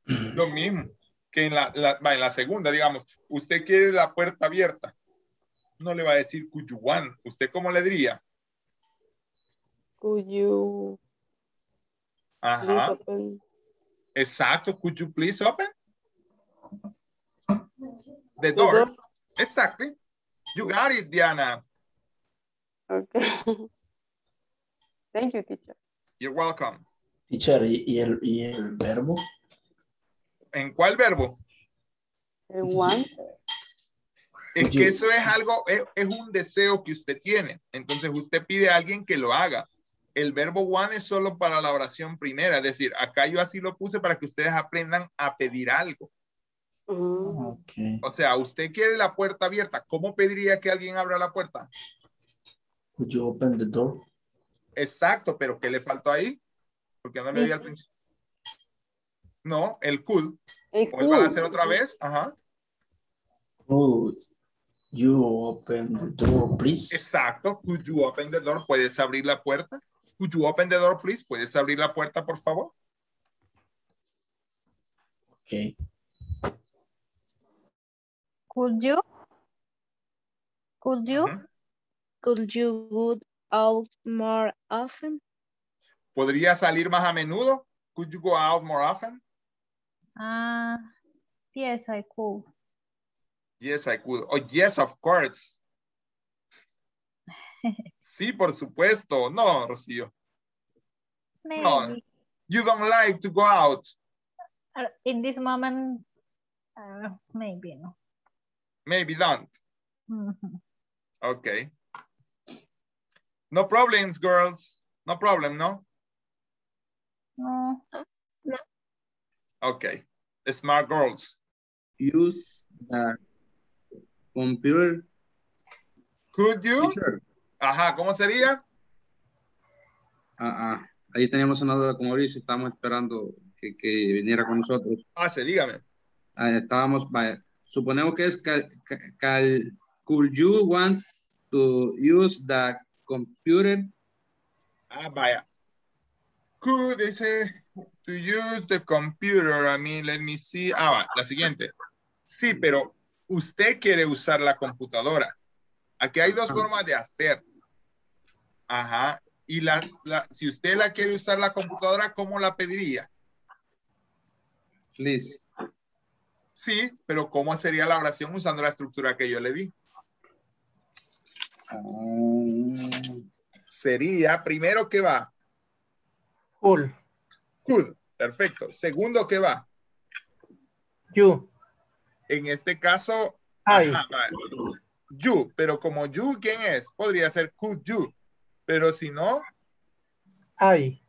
A: Lo mismo que en la, la- va, en la segunda, digamos, usted quiere la puerta abierta. No le va a decir could you want. ¿Usted cómo le diría?
J: Could you please
A: Ajá.
J: open?
A: Exacto. Could you please open? The
J: The
A: door.
J: door.
A: Exactly. You got it, Diana.
J: Okay. [LAUGHS] Thank you, teacher.
A: You're welcome.
N: Teacher, ¿y, el, y el verbo?
A: ¿En cuál verbo?
J: The one.
A: Es que eso es algo, es, es un deseo que usted tiene. Entonces usted pide a alguien que lo haga. El verbo one es solo para la oración primera. Es decir, acá yo así lo puse para que ustedes aprendan a pedir algo.
J: Ah,
N: Okay.
A: O sea, usted quiere la puerta abierta. ¿Cómo pediría que alguien abra la puerta?
N: Could you open the door?
A: Exacto, pero ¿qué le faltó ahí? Porque no le di al principio. No, el could.
J: el
A: Vuelvan a hacer otra vez. Ajá.
N: Could you open the door, please?
A: Exacto. Could you open the door? ¿Puedes abrir la puerta? Could you open the door, please? ¿Puedes abrir la puerta, por favor?
N: Okay.
E: Could you? Could you?
J: Could you go out more often?
A: ¿Podría salir más a menudo? Could you go out more often?
B: Ah, yes, I could.
A: Yes, I could. Oh, yes, of course. Sí, por supuesto. No, Rocío. No.
B: Maybe.
A: You don't like to go out.
B: In this moment, uh, maybe no.
A: Maybe don't.
B: Mhm.
A: Okay. No problems, girls. No problem, no?
B: No.
A: Okay. Smart girls.
H: Use the computer.
A: Could you?
H: Teacher.
A: Ajá, ¿cómo sería?
H: Uh-uh. ahí teníamos una duda con Mauricio, estábamos esperando que, que viniera con nosotros.
A: Pase, dígame.
H: Ah, estábamos, vaya, suponemos que es cal, cal- cal- could you want to use the computer?
A: Ah, vaya. Could dice to use the computer. I mean, let me see. Ah, va, la siguiente. Sí, pero usted quiere usar la computadora. Aquí hay dos formas de hacer. Ajá. Y las, la- si usted la quiere usar la computadora, ¿cómo la pediría?
H: Please.
A: Sí, pero ¿cómo sería la oración usando la estructura que yo le di? Sería, primero, ¿qué va?
U: Cool.
A: Cool. Perfecto. Segundo, ¿qué va?
U: You.
A: En este caso,
U: I.
A: ajá, vale. you, pero como you, ¿quién es? Podría ser could you, pero si no,
U: I.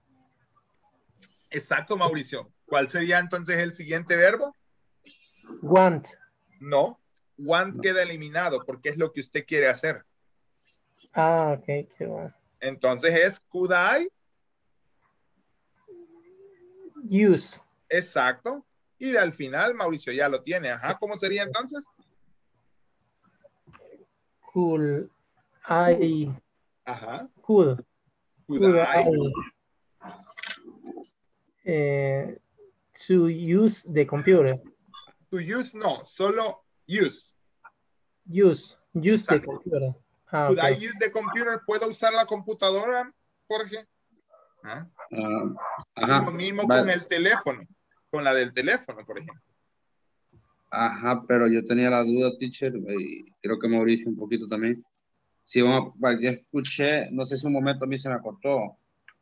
A: exacto, Mauricio. ¿Cuál sería entonces el siguiente verbo?
U: Want.
A: No, want queda eliminado porque es lo que usted quiere hacer.
U: Ah, ok, qué bueno.
A: Entonces es could I,
U: Use.
A: exacto. Y al final, Mauricio ya lo tiene. Ajá, ¿cómo sería entonces?
U: Cool. I.
A: Ajá.
U: Could.
A: Could
U: Could
A: I?
U: I, eh, to use the computer.
A: To use, no, solo use.
U: Use. Use the computer. Ah,
A: Could I use the computer? ¿Puedo usar la computadora, Jorge? ¿Ah?
H: Ah, ajá.
A: Lo mismo con el teléfono, con la del teléfono, por ejemplo.
H: Ajá, pero yo tenía la duda, teacher, y creo que Mauricio un poquito también. Si vamos, a- yo escuché, no sé si un momento a mí se me cortó.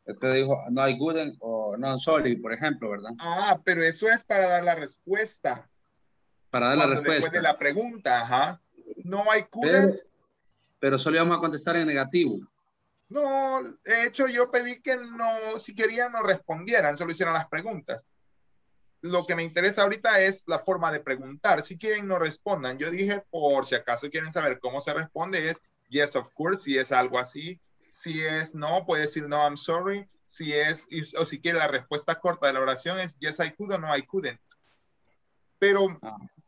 H: Usted dijo, no hay good o no sorry, por ejemplo, ¿verdad?
A: Ah, pero eso es para dar la respuesta.
H: Para dar la
A: Cuando Después
H: respuesta.
A: de la pregunta, ajá. No hay
H: Pero,
A: couldn't.
H: pero solo íbamos a contestar en negativo.
A: No, de hecho yo pedí que no, si querían no respondieran, solo hicieran las preguntas. Lo que me interesa ahorita es la forma de preguntar. Si quieren no respondan. Yo dije, por si acaso quieren saber cómo se responde, es yes, of course, si es algo así. Si es no, puede decir no, I'm sorry. Si es, o si quiere la respuesta corta de la oración es yes, I could o no, I couldn't. Pero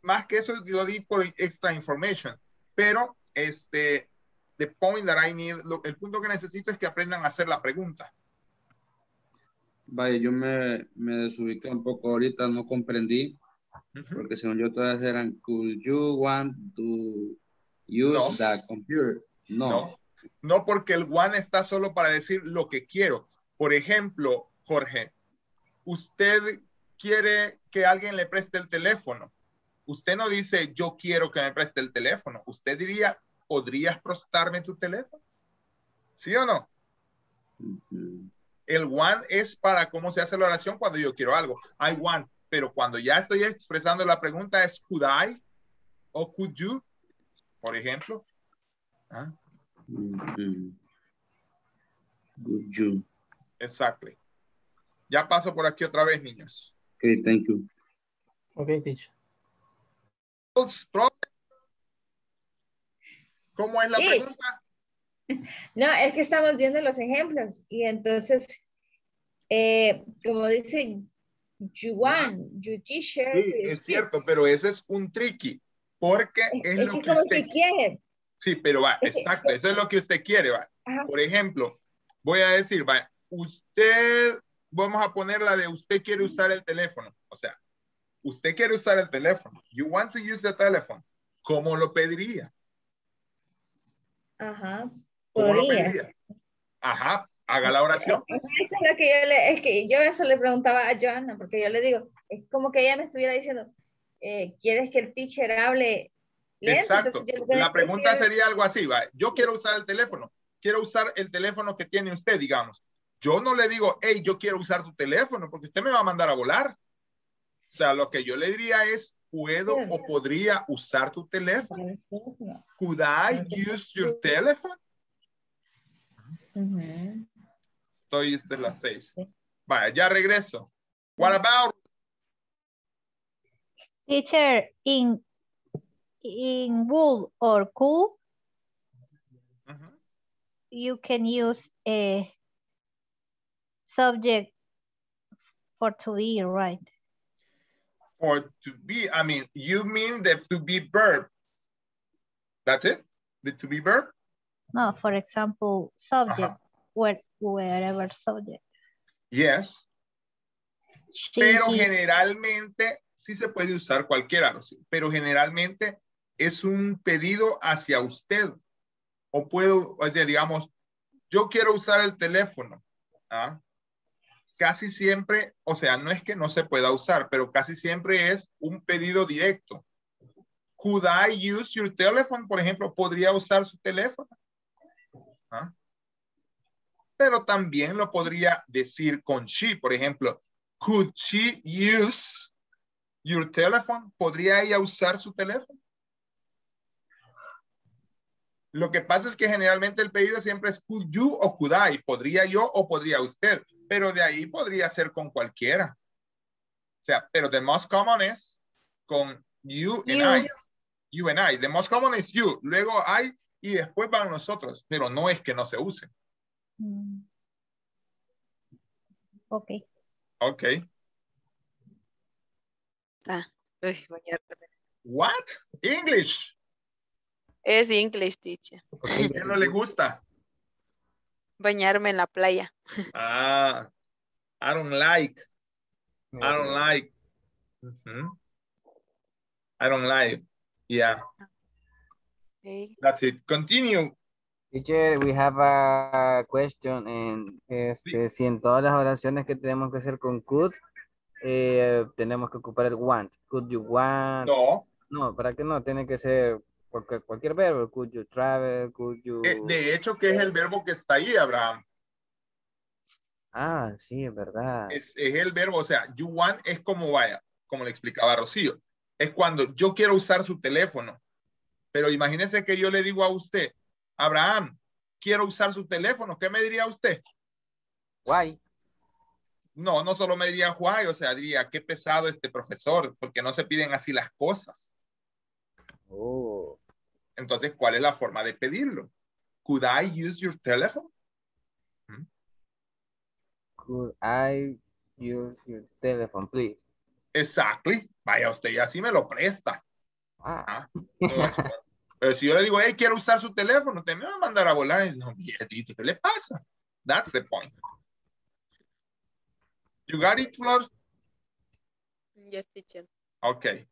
A: más que eso lo di por extra information. Pero este, the point that I need, lo- el punto que necesito es que aprendan a hacer la pregunta.
H: Vaya, yo me, me desubiqué un poco ahorita, no comprendí, porque según yo todas eran, could you want to use
A: No.
H: the computer? No.
A: No. No porque el one está solo para decir lo que quiero. Por ejemplo, Jorge, usted quiere que alguien le preste el teléfono. Usted no dice yo quiero que me preste el teléfono. Usted diría, ¿podrías prestarme tu teléfono? ¿Sí o no? El one es para cómo se hace la oración cuando yo quiero algo. I want. Pero cuando ya estoy expresando la pregunta es could I o could you, por ejemplo. ¿Ah?
H: Mhm. Good you.
A: Exactly. Ya paso por aquí otra vez, niños.
H: Okay, thank you.
U: Ok, teacher.
A: ¿Cómo es la
O: Sí.
A: pregunta? [LAUGHS]
O: No, es que estamos viendo los ejemplos y entonces, eh, como dice Yuan, you teacher,
A: Sí, es cierto, pero ese es un tricky, porque es,
O: es
A: lo
O: que
A: que
O: como
A: usted
O: que quiere.
A: Sí, pero va, exacto, eso es lo que usted quiere, va.
O: Ajá.
A: Por ejemplo, voy a decir, va, usted, vamos a poner la de usted quiere usar el teléfono, o sea, usted quiere usar el teléfono, you want to use the telephone, ¿cómo lo pediría?
O: Ajá.
A: ¿Cómo lo pediría? Ajá, haga la oración.
O: Eso es lo que yo le, es que yo eso le preguntaba a Joana, porque yo le digo, es como que ella me estuviera diciendo, eh, ¿quieres que el teacher hable
A: Exacto.
O: Entonces
A: La pregunta sería algo así, va. Yo quiero usar el teléfono. Quiero usar el teléfono que tiene usted, digamos. Yo no le digo, hey, yo quiero usar tu teléfono porque usted me va a mandar a volar. O sea, lo que yo le diría es, ¿puedo o podría usar tu teléfono? Could I use your telephone? Estoy de las seis. Vaya, ya regreso. What about?
E: Teacher, in in wool or cool, you can use a subject for to be, right?
A: For to be, I mean, you mean the to be verb. That's it? The to be verb?
E: No, for example, subject, where, wherever subject.
A: Yes.
E: She,
A: Pero generalmente sí se puede usar cualquiera, pero generalmente es un pedido hacia usted. O puedo, o sea, digamos, yo quiero usar el teléfono. ¿ah? Casi siempre, o sea, no es que no se pueda usar, pero casi siempre es un pedido directo. Could I use your telephone? Por ejemplo, ¿podría usar su teléfono? ¿Ah? Pero también lo podría decir con she, por ejemplo, could she use your telephone? ¿Podría ella usar su teléfono? Lo que pasa es que generalmente el pedido siempre es could you o could I, podría yo o podría usted, pero de ahí podría ser con cualquiera. O sea, pero the most common es con you and
E: You.
A: I. You and I. The most common is you, luego I y después van nosotros, pero no es que no se use.
E: Mm. Okay.
A: Ok.
V: Ah, uy.
A: What? English.
V: Es English, teacher.
A: ¿Qué no le gusta?
V: Bañarme en la playa.
A: Ah, I don't like. I don't like. I don't like. Yeah,
V: Okay.
A: that's it. Continue.
S: Teacher, we have a question en este, si en todas las oraciones que tenemos que hacer con could, eh, tenemos que ocupar el want. Could you want?
A: No.
S: No, ¿para qué no? Tiene que ser cualquier, cualquier verbo. Could you travel? Could you...
A: Eh, De hecho, que es el verbo que está ahí, Abraham.
S: Ah, sí, es verdad.
A: Es, es el verbo, o sea, you want es como vaya, como le explicaba Rocío. Es cuando yo quiero usar su teléfono. Pero imagínese que yo le digo a usted, Abraham, quiero usar su teléfono. ¿Qué me diría usted?
S: Why?
A: No, no solo me diría why, o sea, diría qué pesado este profesor, porque no se piden así las cosas.
S: Oh.
A: Entonces, ¿cuál es la forma de pedirlo? Could I use your telephone?
S: Could I use your telephone, please?
A: Exactly. Vaya, usted ya sí me lo presta.
S: Ah.
A: Ah. [LAUGHS] Pero si yo le digo, hey, quiero usar su teléfono, usted me va a mandar a volar. Y, No, ¿qué le pasa? That's the point. You got it, Flor?
V: Yes, teacher.
A: Okay.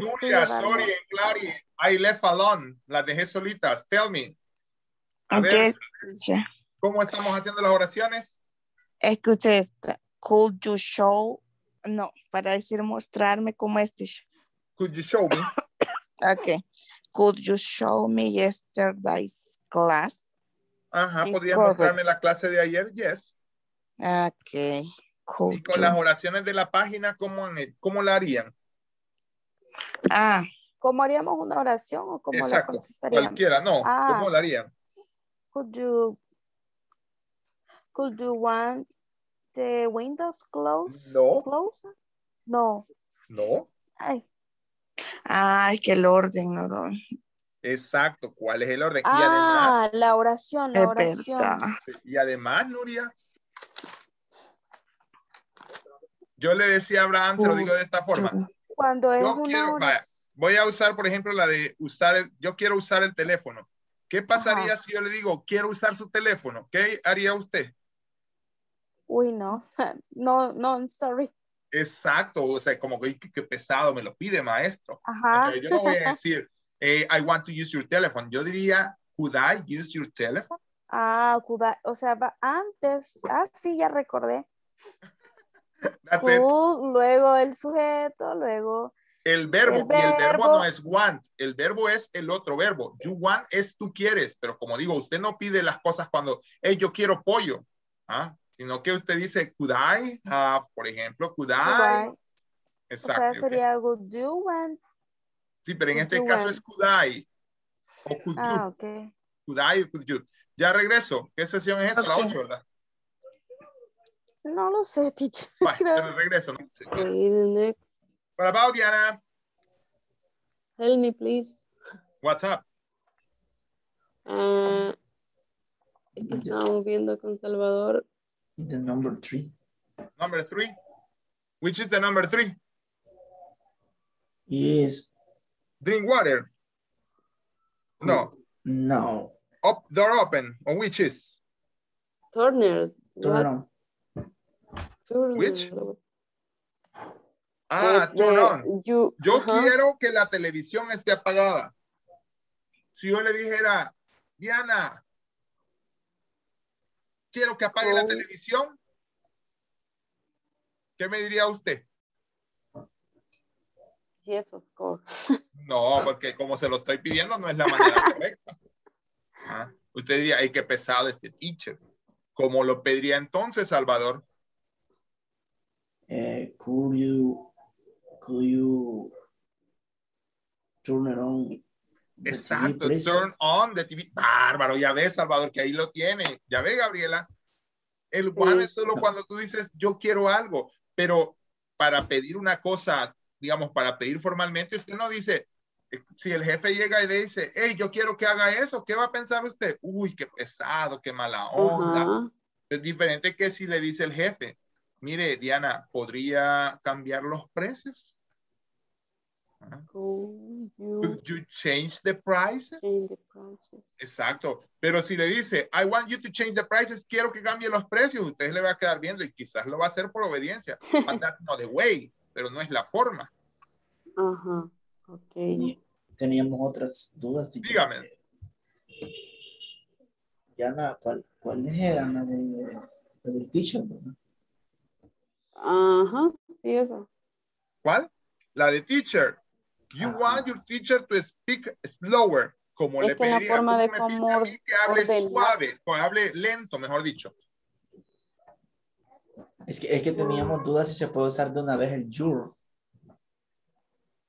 A: Nuria, sorry, Clary, I left alone. Las dejé solitas. Tell me. A ver,
R: Yes, teacher.
A: ¿cómo estamos haciendo las oraciones?
R: Escuche esta. Could you show? No, para decir mostrarme cómo es.
A: Could you show me? [COUGHS]
R: Okay. Could you show me yesterday's class?
A: Ajá, ¿podrías mostrarme la clase de ayer? Yes.
R: Okay. Could
A: Y con
R: you-
A: las oraciones de la página, ¿cómo, cómo la harían?
R: Ah,
B: ¿Cómo haríamos una oración o cómo la
A: Exacto.
B: contestaríamos?
A: Cualquiera, no.
B: Ah.
A: ¿Cómo la harían?
B: Could you could you want the windows closed?
A: No.
B: Closed? No.
A: No.
B: Ay.
R: ay, que el orden, no, no.
A: Exacto. ¿Cuál es el orden? Y además,
B: Ah, la oración, la oración.
A: y además, Nuria, yo le decía a Abraham, se lo digo de esta forma.
B: Cuando es
A: Yo
B: una
A: quiero, voy a usar, por ejemplo, la de usar, el- yo quiero usar el teléfono. ¿Qué pasaría si yo le digo, quiero usar su teléfono? ¿Qué haría usted?
B: Uy, no. [LAUGHS] No, no, sorry.
A: Exacto, o sea, como que qué, qué pesado me lo pide, maestro.
B: Ajá.
A: Entonces, yo no voy a [LAUGHS] decir, eh, I want to use your telephone. Yo diría, could I use your telephone?
B: Ah, cuda- o sea, antes. Ah, sí, ya recordé.
A: That's it.
B: Could, luego el sujeto, luego
A: El verbo,
B: El
A: y el verbo no es want, el verbo es el otro verbo. You want es tú quieres, pero como digo, usted no pide las cosas cuando, hey, yo quiero pollo, ¿ah? sino que usted dice, could I have, por ejemplo, could I?
B: could I. O
A: Exacto.
B: sea, sería would you want.
A: Sí, pero en
B: could
A: este
B: you
A: caso
B: want.
A: es could I o could
B: Ah,
A: you,
B: ok.
A: could I o could you. Ya regreso. ¿Qué sesión es esta? La
B: Ok.
A: 8, ¿verdad?
B: No lo sé, teacher. [LAUGHS]
A: Bye,
B: Creo-
A: pero regreso. ¿no? Sí.
J: Next.
A: What about Diana?
J: Help me, please.
A: What's up?
J: Ah, es que estábamos viendo con Salvador
N: The number three.
A: Number three. Which is the number three?
N: Is
A: Drink water. No.
N: no.
A: Up, door open. Or which is?
J: Turner.
N: Turn on.
A: Which? Ah,
J: The-
A: turn
J: the-
A: on.
J: you-
A: Yo quiero que la televisión esté apagada. Si yo le dijera, Diana, quiero que apague la
J: Oh.
A: televisión, ¿qué me diría usted?
J: Yes, of course.
A: No, porque como se lo estoy pidiendo no es la manera correcta. [LAUGHS] Ah, Usted diría, ay, qué pesado este teacher. ¿Cómo lo pediría entonces, Salvador?
N: Eh, could you could you turn it on? the TV,
A: Exacto,
N: please?
A: turn on the TV. Bárbaro, ya ves, Salvador, que ahí lo tiene. Ya ve, Gabriela. El one es solo cuando tú dices, yo quiero algo, pero para pedir una cosa, digamos, para pedir formalmente, usted no dice, eh, si el jefe llega y le dice, hey, yo quiero que haga eso, ¿qué va a pensar usted? Uy, qué pesado, qué mala onda.
J: Ajá.
A: Es diferente que si le dice el jefe, mire, Diana, ¿podría cambiar los precios?
J: Could you
A: Could you change the prices?
J: change the prices?
A: Exacto. Pero si le dice, I want you to change the prices, quiero que cambie los precios, usted le va a quedar viendo y quizás lo va a hacer por obediencia. But that's not the way, pero no es la forma.
J: Ajá. Ok.
N: Teníamos otras dudas.
A: Dígame.
N: Diana, ¿cuál, ¿cuáles eran las de, del teacher? verdad?
J: Ajá. Sí, eso.
A: ¿Cuál? La de teacher. You want your teacher to speak slower. Como
J: Es
A: le
J: en la
A: pediría,
J: forma
A: como
J: de
A: me pide a mí que hable suave, que hable lento, mejor dicho.
N: Es que, es que teníamos dudas si se puede usar de una vez el your.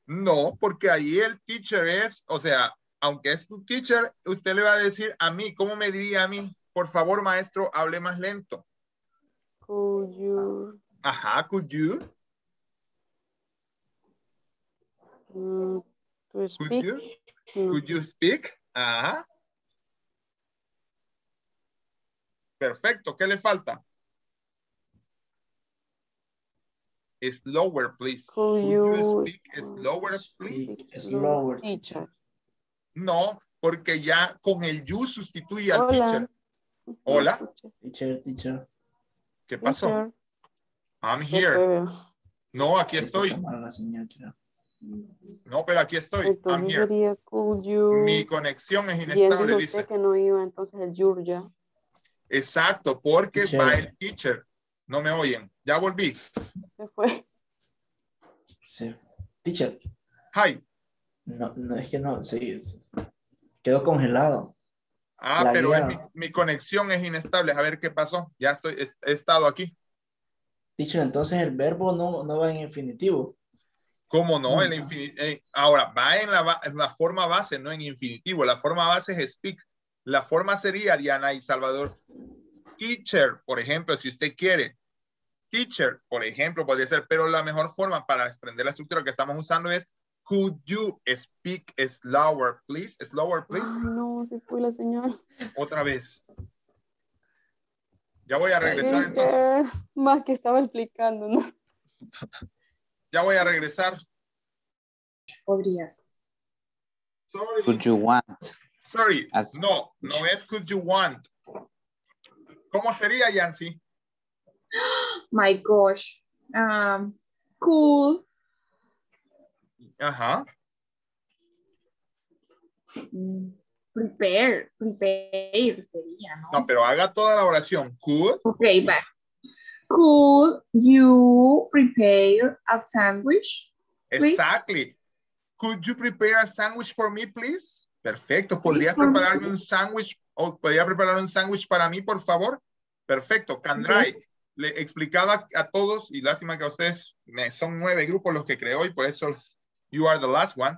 A: No, porque ahí el teacher es, o sea, aunque es tu teacher, usted le va a decir a mí, ¿cómo me diría a mí? Por favor, maestro, hable más lento.
J: Could you
A: Ajá, could you?
J: mm, to
A: Could
J: speak?
A: you?
J: Mm.
A: Could you speak? Ajá. Perfecto, ¿qué le falta? Slower, please.
J: Could
A: Could you
J: you
A: speak slower, please?
N: Slower.
J: teacher?
A: No, porque ya con el you sustituye al
J: Hola.
A: teacher. Hola,
N: Teacher, teacher.
A: ¿qué pasó?
J: Teacher.
A: I'm here. No, aquí
N: Sí,
A: estoy.
N: creo.
A: No, pero aquí estoy. I'm here.
J: sería could you.
A: Mi conexión es inestable,
J: dijo
A: dice.
J: que no iba, entonces el ya.
A: Exacto, porque
N: Teacher.
A: va el teacher. No me oyen. Ya volví.
J: Se fue.
N: Sí. Teacher.
A: Hi.
N: No, no es que no, sí, es- quedó congelado.
A: Ah,
N: La
A: pero es mi, conexión es inestable. A ver qué pasó. Ya estoy, he, he estado aquí.
N: Teacher, entonces el verbo no, no va en infinitivo.
A: ¿Cómo no? El eh, ahora, va en la, en la forma base, no en infinitivo. La forma base es speak. La forma sería, Diana y Salvador, teacher, por ejemplo, si usted quiere. Teacher, por ejemplo, podría ser, pero la mejor forma para aprender la estructura que estamos usando es could you speak slower, please? Slower, please.
J: Ay, no, se fue la señal.
A: Otra vez. Ya voy a regresar entonces.
J: Más que estaba explicando, ¿no? [LAUGHS]
A: Ya voy a regresar.
K: Podrías.
A: Sorry.
G: Could you want?
A: Sorry.
G: As-
A: No, no es could you want. ¿Cómo sería, Yancy? [GASPS]
K: My gosh. Um, cool.
A: Ajá.
K: Mm, Prepare. Prepare sería, ¿no?
A: No, pero haga toda la oración. Could.
K: Ok, va. Could you prepare a sandwich? please?
A: Exactly. Could you prepare a sandwich for me, please? Perfecto. ¿Podrías
K: por
A: prepararme un sándwich o podría preparar un sándwich para mí, por favor? Perfecto. Candray, le explicaba a todos y lástima que a ustedes me, son nueve grupos los que creo y por eso you are the last one.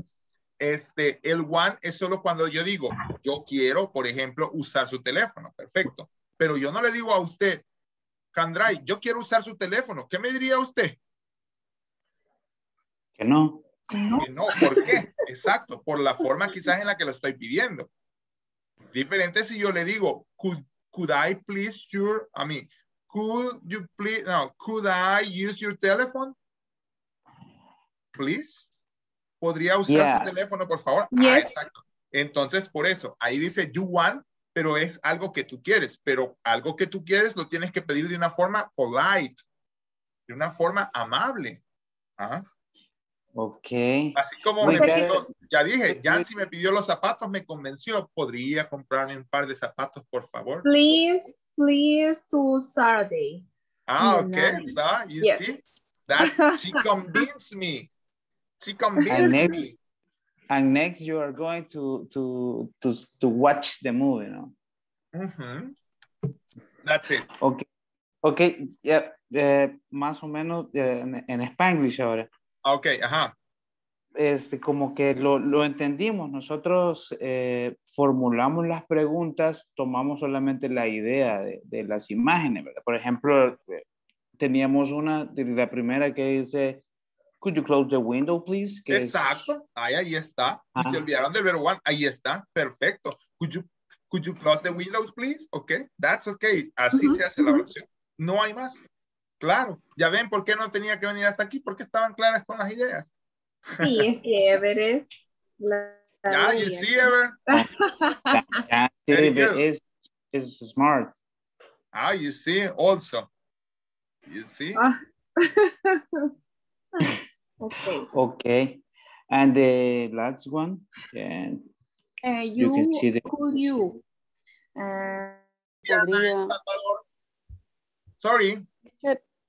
A: Este, el one es solo cuando yo digo, yo quiero, por ejemplo, usar su teléfono. Perfecto. Pero yo no le digo a usted, Candray, yo quiero usar su teléfono. ¿Qué me diría usted?
G: Que no.
A: Que no, ¿por qué? Exacto, por la forma quizás en la que lo estoy pidiendo. Diferente si yo le digo, could, could I please your, I mean, could you please, no, could I use your telephone? Please. ¿Podría usar
G: Yeah.
A: su teléfono, por favor? Ah,
G: Yes.
A: exacto. Entonces, por eso, ahí dice you want, pero es algo que tú quieres, pero algo que tú quieres lo tienes que pedir de una forma polite, de una forma amable. ¿Ah?
G: Ok.
A: Así como me pidió- ya dije, Yancy me pidió los zapatos, me convenció. ¿Podría comprarme un par de zapatos, por favor?
K: Please, please to Saturday.
A: Ah,
K: night.
A: So, you
K: Yes.
A: see, that's, she [LAUGHS] convinced me. She
G: And next,
A: me.
G: and next you are going to to to to watch the movie, no?
A: That's it.
G: Ok, ok, ya, eh, más o menos eh, en, en Spanglish ahora.
A: Ok, ajá.
G: Este, como que lo, lo entendimos, nosotros eh, formulamos las preguntas, tomamos solamente la idea de, de las imágenes, ¿verdad? Por ejemplo, eh, teníamos una, la primera que dice, could you close the window, please? Que es-
A: Exacto. Ahí, ahí está. Y se
G: Ajá.
A: olvidaron del verbo one. Ahí está. Perfecto. Could you, could you close the windows, please? Ok. That's okay. Así se hace la oración. No hay más. Claro. Ya ven por qué no tenía que venir hasta aquí, porque estaban claras con las ideas.
K: Sí, es [LAUGHS] que Ever es la,
A: you see, Ever? Good.
G: es, es smart.
A: Ah, you see, also. You see?
K: Ah. [LAUGHS] okay.
G: Okay. And the last one, and
K: Uh,
G: You
K: you,
G: can see the-
K: could you? Uh,
V: Podría.
A: Sorry.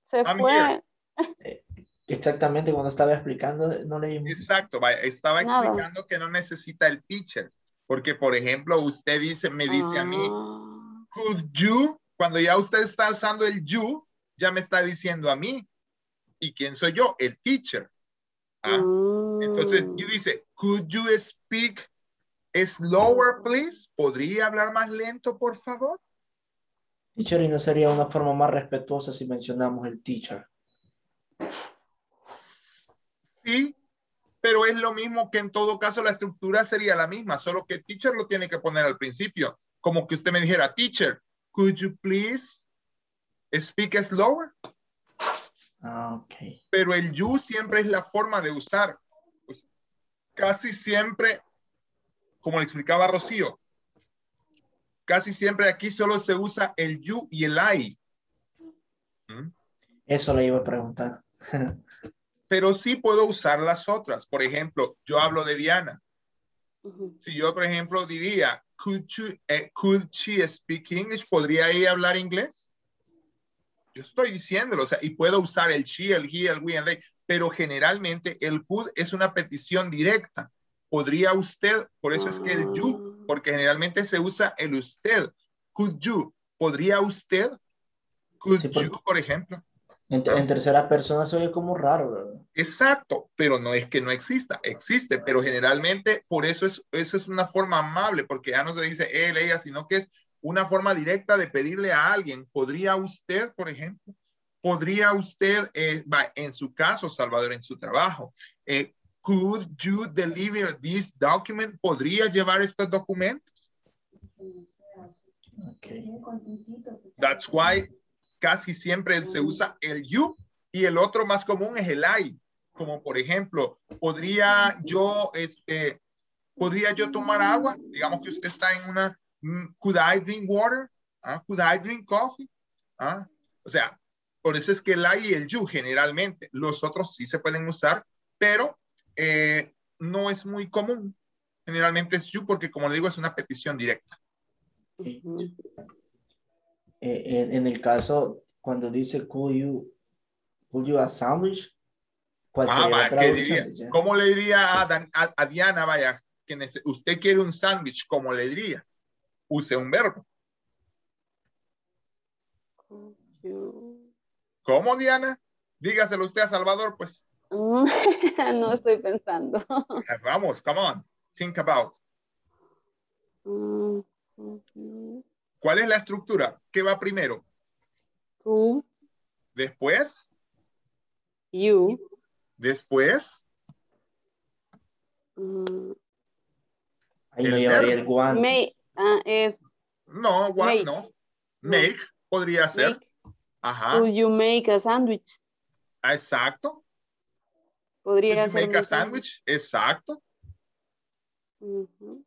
V: Se
A: I'm
V: fue.
A: here.
N: Exactamente cuando estaba explicando, no leímos.
A: Exacto, estaba
V: Nada.
A: explicando que no necesita el teacher, porque por ejemplo, usted dice, me dice a mí,
V: Ah,
A: could you, cuando ya usted está usando el you, ya me está diciendo a mí. ¿Y quién soy yo? El teacher. Ah, Entonces,
V: mm,
A: y dice, could you speak slower, please? ¿Podría hablar más lento, por favor?
N: Teacher, y no sería una forma más respetuosa si mencionamos el teacher.
A: Sí, pero es lo mismo que en todo caso la estructura sería la misma, solo que teacher lo tiene que poner al principio, como que usted me dijera, teacher, could you please speak slower?
N: Ah, ok.
A: Pero el you siempre es la forma de usar. Pues, casi siempre, como le explicaba Rocío, casi siempre aquí solo se usa el you y el I. ¿Mm?
N: Eso le iba a preguntar.
A: Pero sí puedo usar las otras. Por ejemplo, yo hablo de Diana. Si yo, por ejemplo, diría, could, you, eh, could she speak English? ¿Podría ella hablar inglés? Yo estoy diciéndolo, o sea, y puedo usar el she, el he, el we, el they, pero generalmente el could es una petición directa. ¿Podría usted? Por eso es que el you, porque generalmente se usa el usted. Could you? ¿Podría usted? Could
N: Sí,
A: you, por ejemplo?
N: En, en tercera persona se oye como raro, ¿verdad?
A: Exacto, pero no es que no exista, existe, pero generalmente por eso es, eso es una forma amable, porque ya no se dice él, ella, sino que es una forma directa de pedirle a alguien, ¿podría usted, por ejemplo? ¿Podría usted, eh, en su caso, Salvador, en su trabajo, eh, could you deliver this document? ¿Podría llevar estos documentos? That's why casi siempre se usa el you y el otro más común es el I. Como por ejemplo, podría yo, este, podría yo tomar agua. Digamos que usted está en una, could I drink water? Ah, Could I drink coffee? Ah, O sea, por eso es que el I y el you generalmente, los otros sí se pueden usar, pero eh, no es muy común. Generalmente es you porque como le digo es una petición directa.
N: Eh, en, en el caso, cuando dice could you, could you a sandwich, ¿cuál
A: Ah, diría? ¿Cómo le diría a, Dan- a- a Diana, vaya, que usted quiere un sándwich? ¿Cómo le diría? Use un verbo. ¿Cómo, Diana? Dígaselo usted a Salvador, pues. [LAUGHS]
V: no estoy pensando.
A: Vamos, come on. Think about.
V: Mm.
A: ¿Cuál es la estructura? ¿Qué va primero?
V: Who,
A: Después,
V: you,
A: después,
V: mm,
N: Ahí no llevaría el guante.
V: may, ah, es
A: no, what,
V: Make.
A: no. Make podría ser.
V: make,
A: Ajá,
V: Could you make a sandwich?
A: exacto.
V: Podría
A: Could you
V: ser
A: make a sandwich? Exacto.
V: Ujú.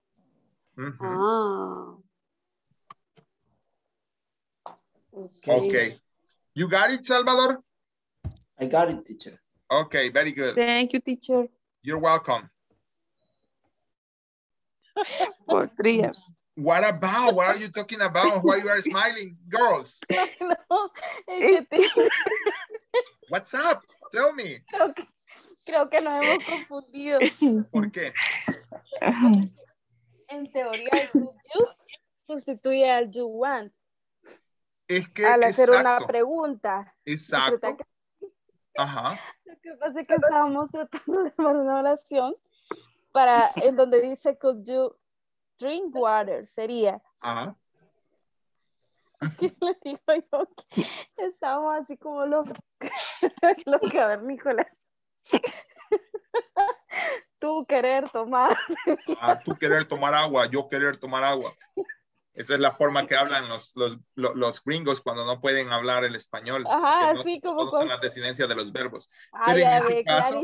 A: Ujú.
V: Ah.
A: Okay. You got it, Salvador?
N: I got it, teacher.
A: Okay, very good.
V: Thank you, teacher.
A: You're welcome.
R: Podrías.
A: What about? What are you talking about? Why you are [LAUGHS] smiling? Girls, [LAUGHS]
B: No, es que te- [LAUGHS]
A: what's up? Tell me.
B: creo, que, creo que nos hemos confundido.
A: ¿Por qué?
B: En teoría, el could you sustituye al you want.
A: Es que,
B: Al hacer una pregunta.
A: exacto. Ajá.
B: Lo que pasa es que estábamos tratando de armar una oración para, en donde dice could you drink water, sería.
A: Ajá. [LAUGHS]
B: ¿Qué le digo yo? Que Estábamos así como los, [LAUGHS] los cavernícolas. [LAUGHS] Tú querer tomar.
A: Ah, tú querer tomar agua, yo querer tomar agua. Esa es la forma que hablan los, los, los, gringos cuando no pueden hablar el español.
B: Ajá,
A: no
B: así como
A: conocen
B: con-
A: las desinencias de los verbos.
B: Ay,
A: Pero en ese caso,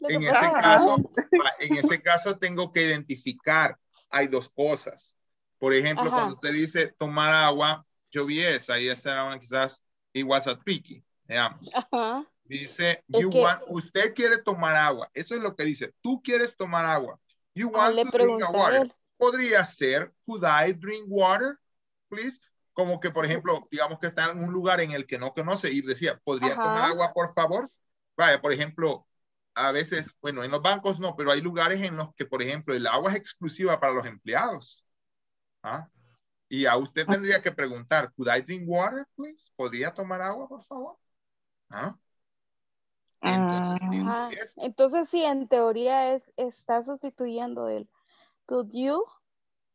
A: en ese caso, en ese caso tengo que identificar, hay dos cosas. Por ejemplo,
B: Ajá.
A: cuando usted dice tomar agua, yo vi esa, y esa era una quizás, it was a tricky, veamos.
B: Ajá.
A: Dice,
B: Es
A: you
B: que-
A: want, usted quiere tomar agua. Eso es lo que dice. Tú quieres tomar agua. You
B: Ah,
A: want to drink water. Podría ser, could I drink water, please? Como que, por ejemplo, digamos que está en un lugar en el que no conoce y decía, ¿podría
B: Ajá.
A: tomar agua, por favor? Vaya, por ejemplo, a veces, bueno, en los bancos no, pero hay lugares en los que, por ejemplo, el agua es exclusiva para los empleados. ¿Ah? Y a usted tendría que preguntar, ¿could I drink water, please? ¿Podría tomar agua, por favor? ¿Ah? Entonces, es.
B: entonces sí, en teoría es está sustituyendo el could you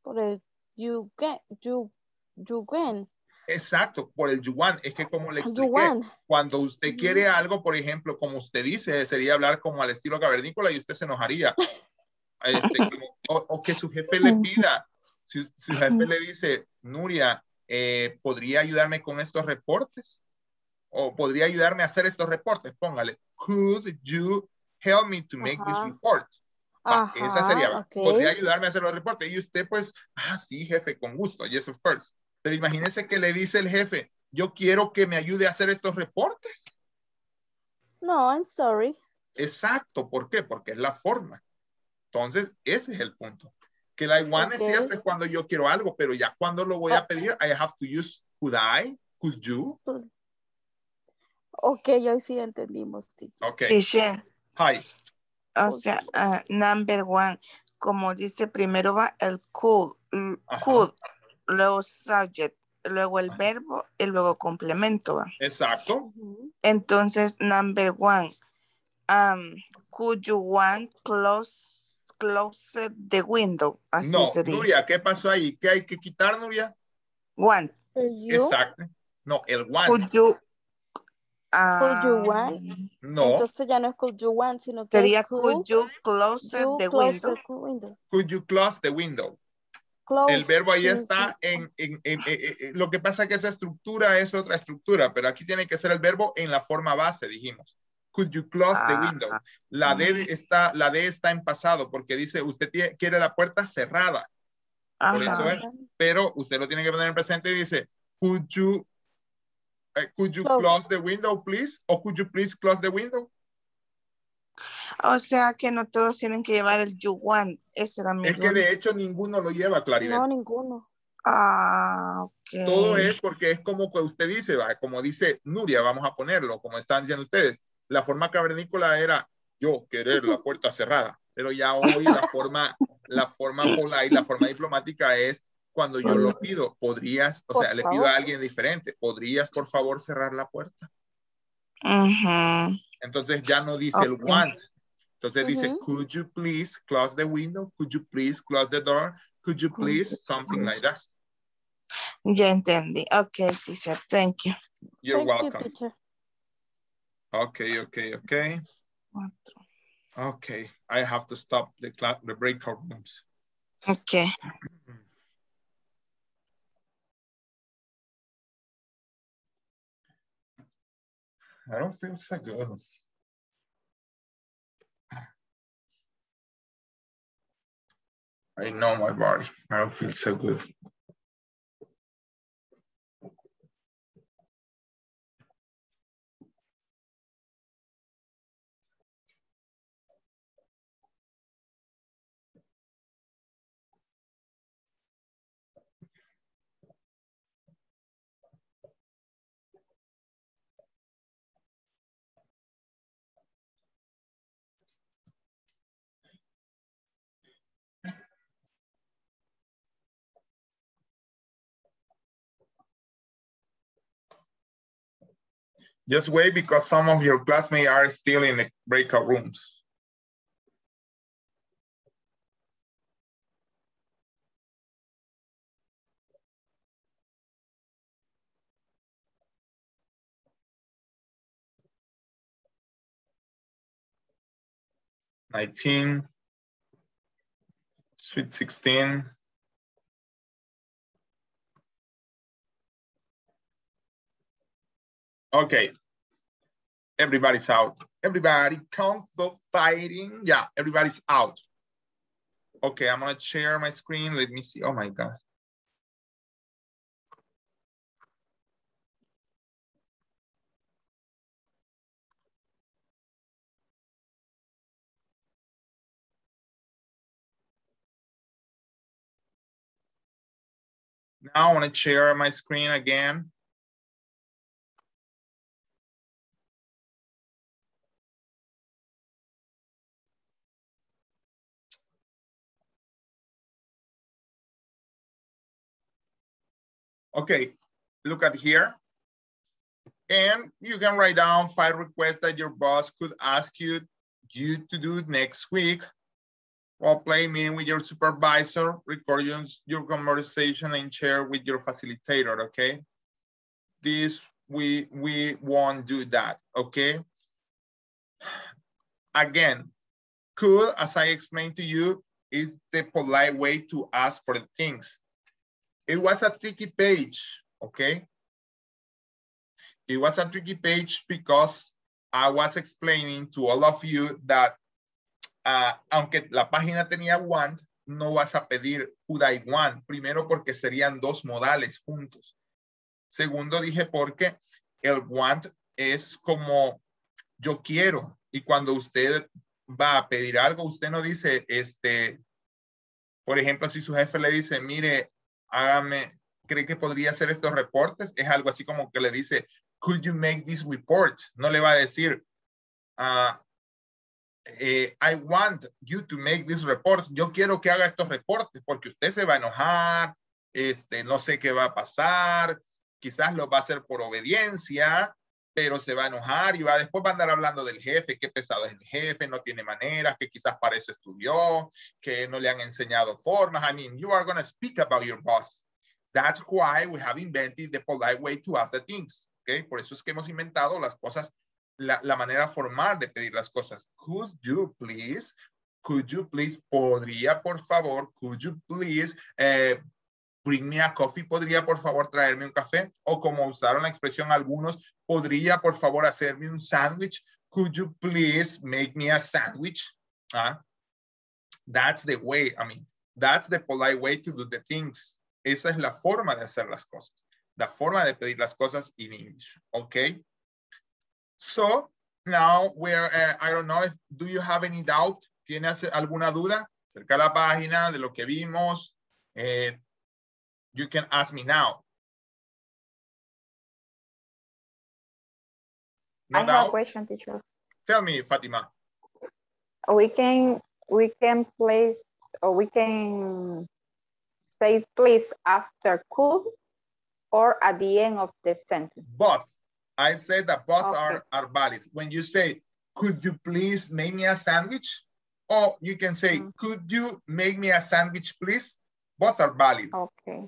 B: por el you can, you, you can.
A: Exacto, por el yuan. Es que como le expliqué,
B: Yuan.
A: cuando usted quiere algo, por ejemplo, como usted dice, sería hablar como al estilo cavernícola y usted se enojaría. [LAUGHS] Este, como- o, o que su jefe le pida, si, si su jefe le dice, Nuria, eh, ¿podría ayudarme con estos reportes? O podría ayudarme a hacer estos reportes. Póngale, could you help me to make this
B: Ajá.
A: report? Va, esa
B: Ajá,
A: sería, va.
B: ok.
A: podría ayudarme a hacer los reportes. Y usted, pues, ah, sí, jefe, con gusto. Yes, of course. Pero imagínese que le dice el jefe, yo quiero que me ayude a hacer estos reportes.
B: No, I'm sorry.
A: Exacto, ¿por qué? Porque es la forma. Entonces, ese es el punto. Que la iguana
B: Ok.
A: es cierto, es cuando yo quiero algo, pero ya cuando lo voy a pedir, I have to use could I, could you.
B: Ok, hoy sí entendimos, teacher.
A: Ok.
R: Teacher,
A: Hi.
R: o sea, ah, number one, como dice, primero va el could,
A: Ajá.
R: could, luego subject, luego el verbo y luego complemento. ¿va?
A: Exacto.
R: Entonces, number one, um, could you want close, close the window? Así
A: No,
R: sería.
A: Nuria, ¿qué pasó ahí? ¿Qué hay que quitar, Nuria?
R: Want.
A: Exacto. No, el want.
R: Could you,
B: Could you want?
A: No,
B: Entonces ya no es could you want, sino que
R: sería could you close
B: you
R: the
B: close
R: window?
B: the window.
A: could you close the window?
B: Close,
A: El verbo ahí
B: sí,
A: está
B: sí.
A: en, en- en- en- en- lo que pasa es que esa estructura es otra estructura, pero aquí tiene que ser el verbo en la forma base, dijimos. Could you close the
R: Ah,
A: window? La D está, la D está en pasado porque dice usted quiere la puerta cerrada. Por eso es. Pero usted lo tiene que poner en presente y dice, could you, eh, could you
B: Close.
A: close the window, please? O could you please close the window?
R: O sea que no todos tienen que llevar el you want. Ese era mi
A: Es que de hecho ninguno lo lleva, Claribel.
B: No, ninguno.
R: Ah, ok.
A: Todo es porque es como que usted dice, ¿va? como dice Nuria, vamos a ponerlo, como están diciendo ustedes. La forma cavernícola era yo querer la puerta cerrada, pero ya hoy la forma, la forma polite, la forma diplomática es cuando yo lo pido, podrías, o
B: Por
A: sea, le pido a alguien diferente, podrías por favor cerrar la puerta. Entonces ya no dice el want. Entonces dice,
B: Ujú.
A: could you please close the window? Could you please close the door? Could you please something like that?
R: Ya entendí. Ok, teacher. Thank you.
A: You're
B: Thank you,
A: welcome.
B: teacher.
A: Okay, okay, okay. Okay, I have to stop the class, the breakout rooms.
R: Ok.
A: I don't feel so good. I know my body. I don't feel so good. Just wait because some of your classmates are still in the breakout rooms. Nineteen, sweet sixteen. Okay, everybody's out. Everybody for fighting. Yeah, everybody's out. Okay, I'm gonna share my screen. Let me see. Oh my God. Now I wanna share my screen again. Okay, look at here. And you can write down five requests that your boss could ask you, you to do next week. While play meeting with your supervisor, record your, your conversation and share with your facilitator, okay? This, we, we won't do that, okay? Again, could, as I explained to you, is the polite way to ask for the things. It was a tricky page, okay? It was a tricky page because I was explaining to all of you that uh, aunque la página tenía want, no vas a pedir could I want. Primero porque serían dos modales juntos. Segundo dije porque el want es como yo quiero. Y cuando usted va a pedir algo, usted no dice, este, por ejemplo, si su jefe le dice, mire, hágame, cree que podría hacer estos reportes, es algo así como que le dice, could you make this report? No le va a decir, uh, I want you to make this report. Yo quiero que haga estos reportes porque usted se va a enojar, este, no sé qué va a pasar, quizás lo va a hacer por obediencia, pero se va a enojar y va después va a andar hablando del jefe, qué pesado es el jefe, no tiene maneras, que quizás para eso estudió, que no le han enseñado formas. I mean, you are going to speak about your boss. That's why we have invented the polite way to ask the things. Okay? Por eso es que hemos inventado las cosas, la, la manera formal de pedir las cosas. Could you please, could you please, podría por favor, could you please, eh, bring me a coffee, podría por favor traerme un café, o como usaron la expresión algunos, podría por favor hacerme un sándwich, could you please make me a sandwich? Ah, That's the way, I mean, that's the polite way to do the things. Esa es la forma de hacer las cosas, la forma de pedir las cosas in English, okay? So, now we're, uh, I don't know, if, do you have any doubt? ¿Tienes alguna duda acerca de la página, de lo que vimos? Eh, you can ask me now. No
W: I have a question, teacher.
A: Tell me, Fatima.
W: We can we can place or we can say please after could or at the end of the sentence.
A: Both. I said that both
W: Okay.
A: are, are valid. When you say, could you please make me a sandwich? Or you can say,
W: Mm.
A: could you make me a sandwich, please? Both are valid.
W: Okay.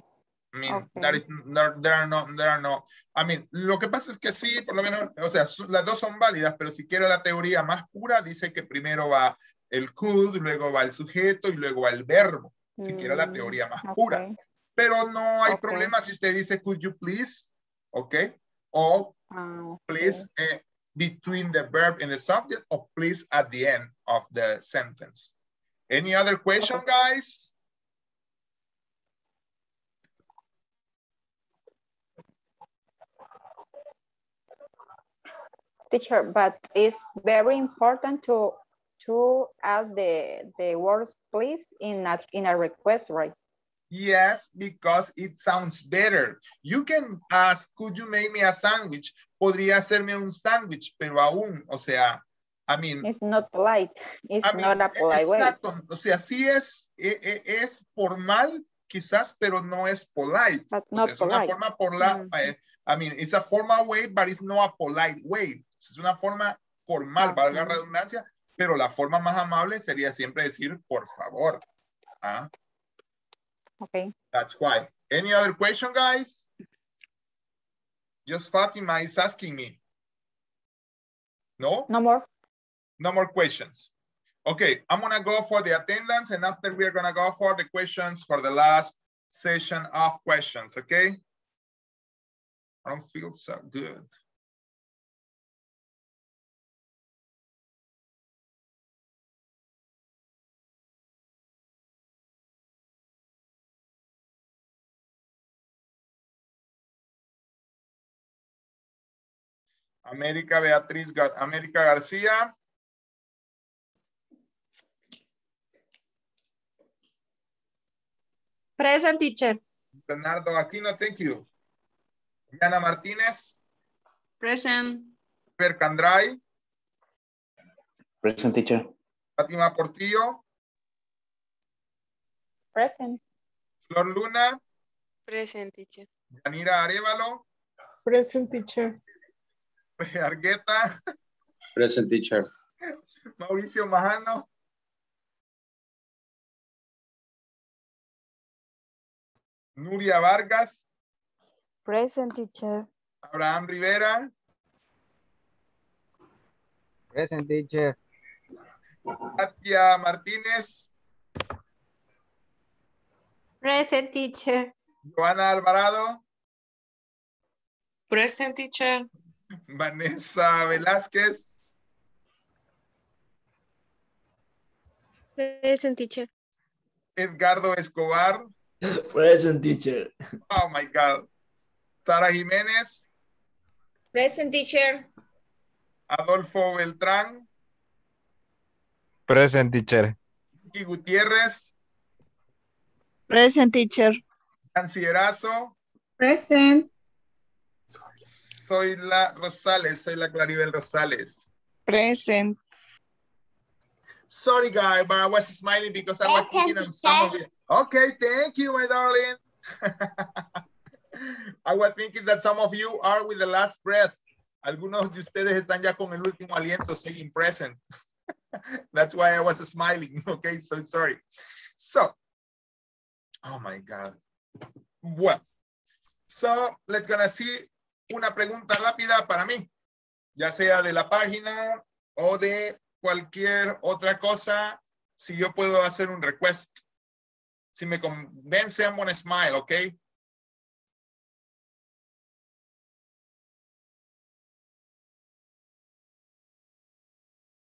A: I mean,
W: Okay.
A: that is, there, there are no, there are no, I mean, lo que pasa es que sí, por lo menos, o sea, las dos son válidas, pero si quiere la teoría más pura, dice que primero va el could, luego va el sujeto y luego va el verbo. Si quiere la
W: Mm,
A: teoría más pura.
W: okay.
A: Pero no hay
W: Ok.
A: problema si usted dice, could you please? ¿Ok? O
W: Ah,
A: please,
W: okay.
A: eh, between the verb and the subject or please at the end of the sentence. Any other question, guys?
W: Teacher, but it's very important to to add the the words please in a in a request, right?
A: Yes, because it sounds better. You can ask, could you make me a sandwich? Podría hacerme un sándwich, pero aún, o sea, I mean,
W: It's not polite. It's
A: I mean,
W: not a polite way.
A: exacto, o sea, sí es, e- e- es formal, quizás, pero no es polite.
W: But
A: O
W: not
A: sea, es una
W: polite.
A: forma por la, eh, I mean, it's a formal way, but it's not a polite way. Es una forma formal, valga la redundancia, pero la forma más amable sería siempre decir, por favor. Ah,
W: Okay.
A: That's why. Any other question, guys? Just Fatima is asking me. No?
W: No more.
A: No more questions. Okay, I'm gonna go for the attendance and after we're gonna go for the questions for the last session of questions, okay? I don't feel so good. América Beatriz, Gar- América García.
J: Present teacher.
A: Bernardo Aquino, thank you. Diana Martínez,
V: Present.
A: Per Candray,
G: Present teacher.
A: Fátima Portillo,
W: Present.
A: Flor Luna,
V: Present teacher.
A: Yanira Arevalo,
F: Present teacher.
A: Argueta,
H: Present teacher.
A: Mauricio Majano, Nuria Vargas,
B: Present teacher.
A: Abraham Rivera,
S: Present teacher.
A: Katia Martínez,
J: Present teacher.
A: Joana Alvarado,
I: Present teacher.
A: Vanessa Velázquez,
J: Present teacher.
A: Edgardo Escobar,
N: Present teacher.
A: oh my God, Sara Jiménez,
O: Present teacher.
A: Adolfo Beltrán,
C: Present teacher.
A: Vicky Gutiérrez,
D: Present teacher.
A: Nancy Erazo,
K: Present.
A: soy la Rosales, soy la Claribel Rosales.
R: Present.
A: Sorry, guy, but I was smiling because I was thinking of some of it. Okay, thank you, my darling. [LAUGHS] I was thinking that some of you are with the last breath. Algunos de ustedes están ya con el último aliento, saying present. [LAUGHS] That's why I was smiling. [LAUGHS] Okay, so sorry. So, oh my God. Well, so let's gonna see una pregunta rápida para mí, ya sea de la página o de cualquier otra cosa, si yo puedo hacer un request. Si me convence, I'm gonna smile, okay?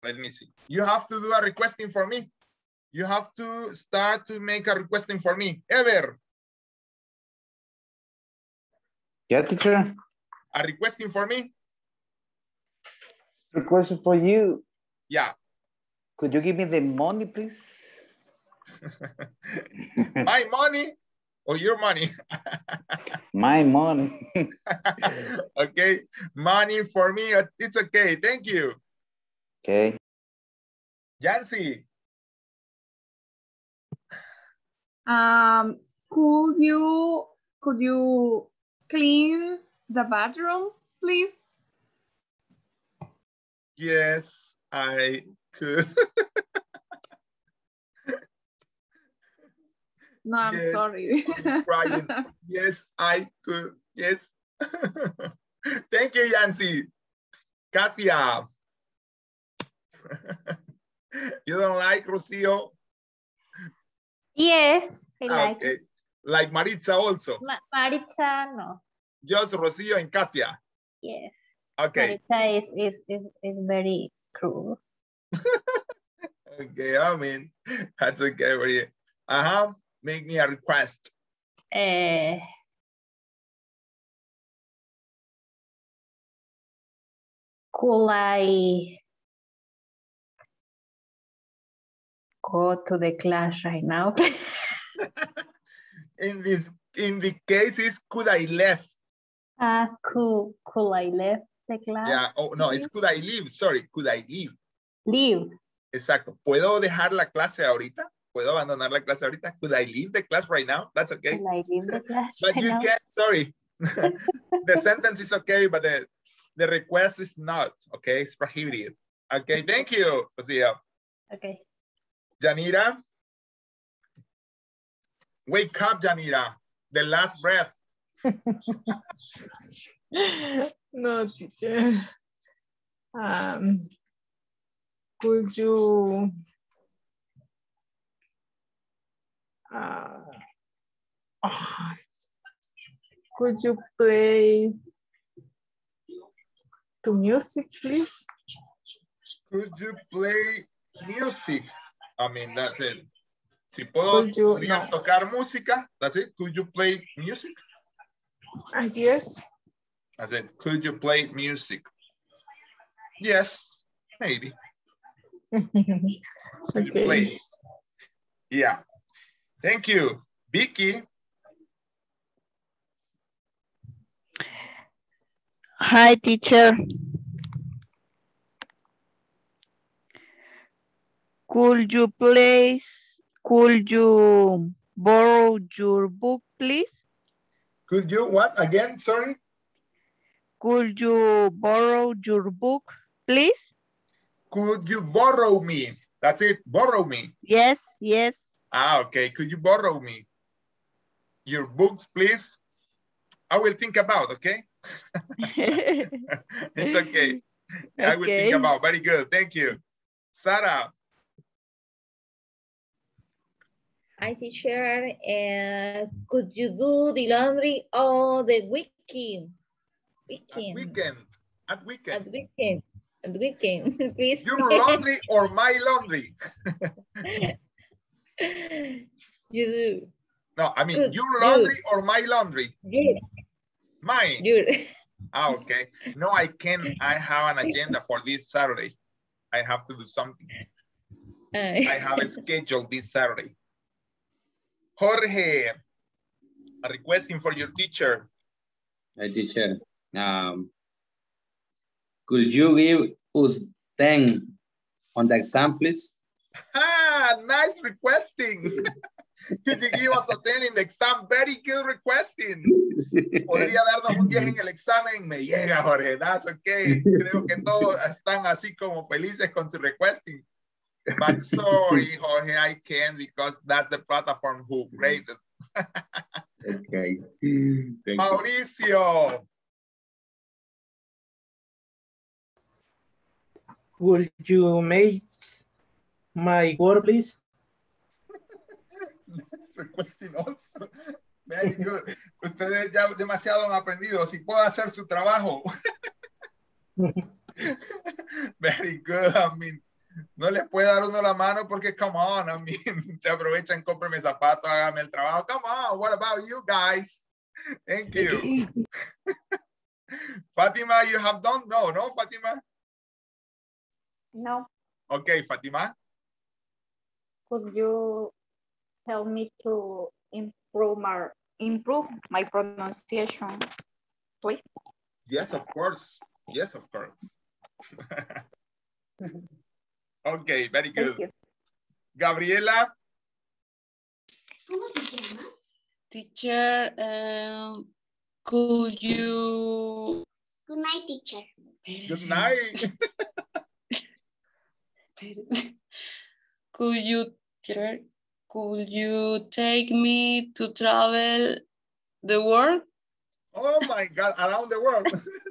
A: Let me see. You have to do a requesting for me. You have to start to make a requesting for me. Ever,
G: Yeah, teacher.
A: a requesting for me?
G: Request for you.
A: Yeah.
G: Could you give me the money, please? [LAUGHS]
A: My money or your money? [LAUGHS]
G: My money. [LAUGHS]
A: okay, money for me, it's okay. Thank you.
G: Okay.
A: Yancy,
K: Um, could you could you clean the bathroom, please?
A: yes, I could. [LAUGHS]
K: No, I'm
A: Yes,
K: sorry.
A: crying. [LAUGHS] yes, I could. Yes. [LAUGHS] Thank you, Yancy. Katia. [LAUGHS] you don't like Rocio?
E: Yes, I like
A: Okay. Like Maritza also.
E: Ma- Maritza, no.
A: Just Rocio and Katia.
E: Yes.
A: Okay.
E: Marita is, is, is, is very cruel. [LAUGHS]
A: Okay, I mean, that's okay for you. Uh-huh. Make me a request.
E: Eh, could I go to the class right now? [LAUGHS]
A: In this, in the cases, could I left?
E: Ah, could, could I left the class?
A: Yeah. Oh, no, it's could I leave? Sorry, could I leave?
E: Leave.
A: Exacto. ¿Puedo dejar la clase ahorita? ¿Puedo abandonar la clase ahorita? Could I leave the class right now? That's okay.
E: Could I leave the class [LAUGHS]
A: But
E: right
A: you
E: now?
A: can't, sorry. [LAUGHS] the sentence is okay, but the, the request is not, okay? It's prohibited. Okay, thank you, Lucia.
E: Okay.
A: Janira. Wake up, Janira. The last breath. [LAUGHS]
F: No, teacher. Um, could you uh, ah, [SIGHS] could you play to music, please?
A: Could you play music? I mean, that's it. Si puedo
F: Could you-
A: podrías
F: no.
A: tocar música, that's it. Could you play music?
F: I guess.
A: That's it. Could you play music? Yes, maybe. [LAUGHS] Could you play? Yeah. Thank you. Vicky.
D: Hi, teacher. Could you please, could you borrow your book, please?
A: Could you what again? Sorry.
D: Could you borrow your book, please?
A: Could you borrow me? That's it. Borrow me.
D: Yes, yes.
A: Ah, okay. Could you borrow me? Your books, please. I will think about, okay? [LAUGHS] [LAUGHS] it's okay. okay. I will think about. Very good. Thank you. Sarah.
O: Hi, teacher. Uh, could you do the laundry on the weekend? Weekend.
A: Weekend. At weekend.
O: At weekend. At weekend, [LAUGHS] please.
A: Your laundry or my laundry? [LAUGHS]
O: you do.
A: No, I mean
O: Good,
A: your
O: good.
A: laundry or my laundry?
O: Your.
A: Mine.
O: Your. [LAUGHS]
A: Ah, okay. No, I can. I have an agenda for this Saturday. I have to do something. I have a schedule this Saturday. Jorge, a requesting for your teacher.
H: Hi, teacher. Um, could you give us 10 on the exam, please?
A: Ah, nice requesting. [LAUGHS] Could you give us a 10 in the exam? Very good requesting. Podría darnos un 10 en el examen. Me llega, Jorge. That's okay. Creo que todos están así como felices con su requesting. But [LAUGHS] sorry, Jorge, I can't because that's the platform who graded.
H: Okay. Thank you.
A: Mauricio.
U: Could you make my work, please? [LAUGHS]
A: That's requesting also. Very good. Ustedes ya demasiado han aprendido. Si puedo hacer su trabajo. [LAUGHS] Very good. I mean, no les puede dar uno la mano porque, come on, I mean, [LAUGHS] se aprovechan, cómpreme zapatos, hágame el trabajo. Come on, what about you guys? Thank you. [LAUGHS] Fatima, you have done? No, no, Fatima?
W: No,
A: Okay, Fatima.
W: could you help me to improve my, improve my pronunciation, please?
A: Yes, of course. Yes, of course. [LAUGHS] okay, very good. Gabriela.
V: Teacher, um, could you...
M: Good night, teacher.
A: Good night. [LAUGHS]
V: Could you, could you take me to travel the world?
A: Oh my God, around the world. [LAUGHS]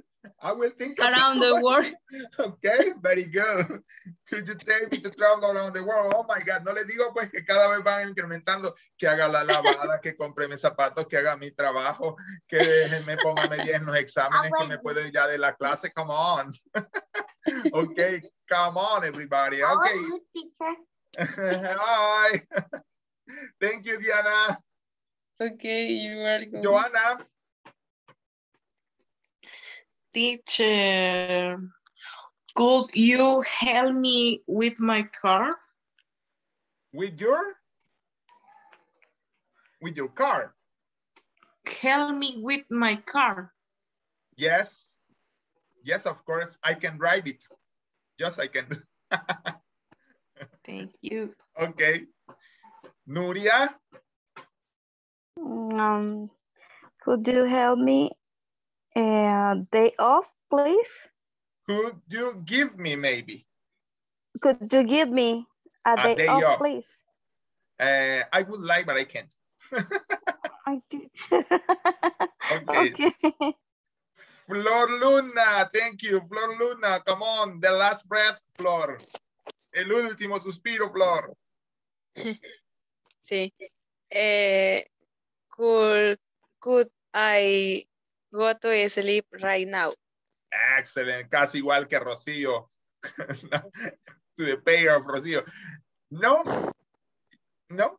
A: I will think
K: Around the world. [LAUGHS]
A: Okay, very good. Could you take me to travel around the world? Oh my God, no le digo pues que cada vez van incrementando, que haga la lavada, que compre mis zapatos, que haga mi trabajo, que me ponga medias en los exámenes, que me puedo ir ya de la clase. Come on. [LAUGHS] okay, come on everybody. Okay. Bye. [LAUGHS] Thank you, Diana.
V: Okay, you are welcome.
A: Joanna.
I: Teacher, could you help me with my car?
A: With your? With your car?
I: Help me with my car.
A: Yes. Yes, of course. I can drive it. Yes, I can. [LAUGHS]
I: Thank you.
A: okay. Nuria.
B: Um, could you help me uh, day off, please?
A: Could you give me maybe?
B: Could you give me a, day,
A: day
B: off,
A: off.
B: please?
A: Uh, I would like, but I can't. [LAUGHS]
B: I did. [LAUGHS]
A: Okay. [LAUGHS]
B: okay.
A: Flor Luna, thank you. Flor Luna, come on. The last breath, Flor. El último suspiro, Flor.
V: Sí. Eh, could, could I go to sleep right now?
A: Excellent. Casi igual que Rocío. [LAUGHS] to the pair of Rocío. No. No.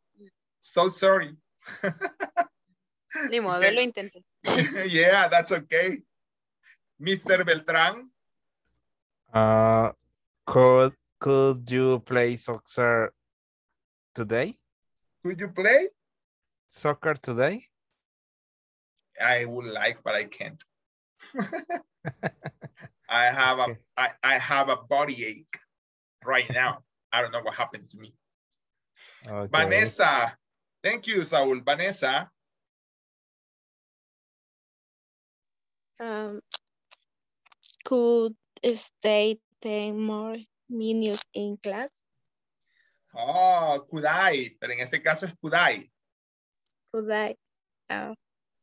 A: So sorry.
V: Ni modo,
A: Okay.
V: lo intenté. [LAUGHS]
A: yeah, that's okay. Mr. Beltrán.
C: Uh, could could you play soccer today?
A: Could you play?
C: Soccer today?
A: I would like, but I can't. [LAUGHS] I have a I, I have a body ache right now. I don't know what happened to me.
C: Okay.
A: Vanessa. Thank you, Saul. Vanessa.
J: Um, could stay 10 more minutes in class?
A: Oh, could I? Pero en este caso es could I.
J: Could I? Uh,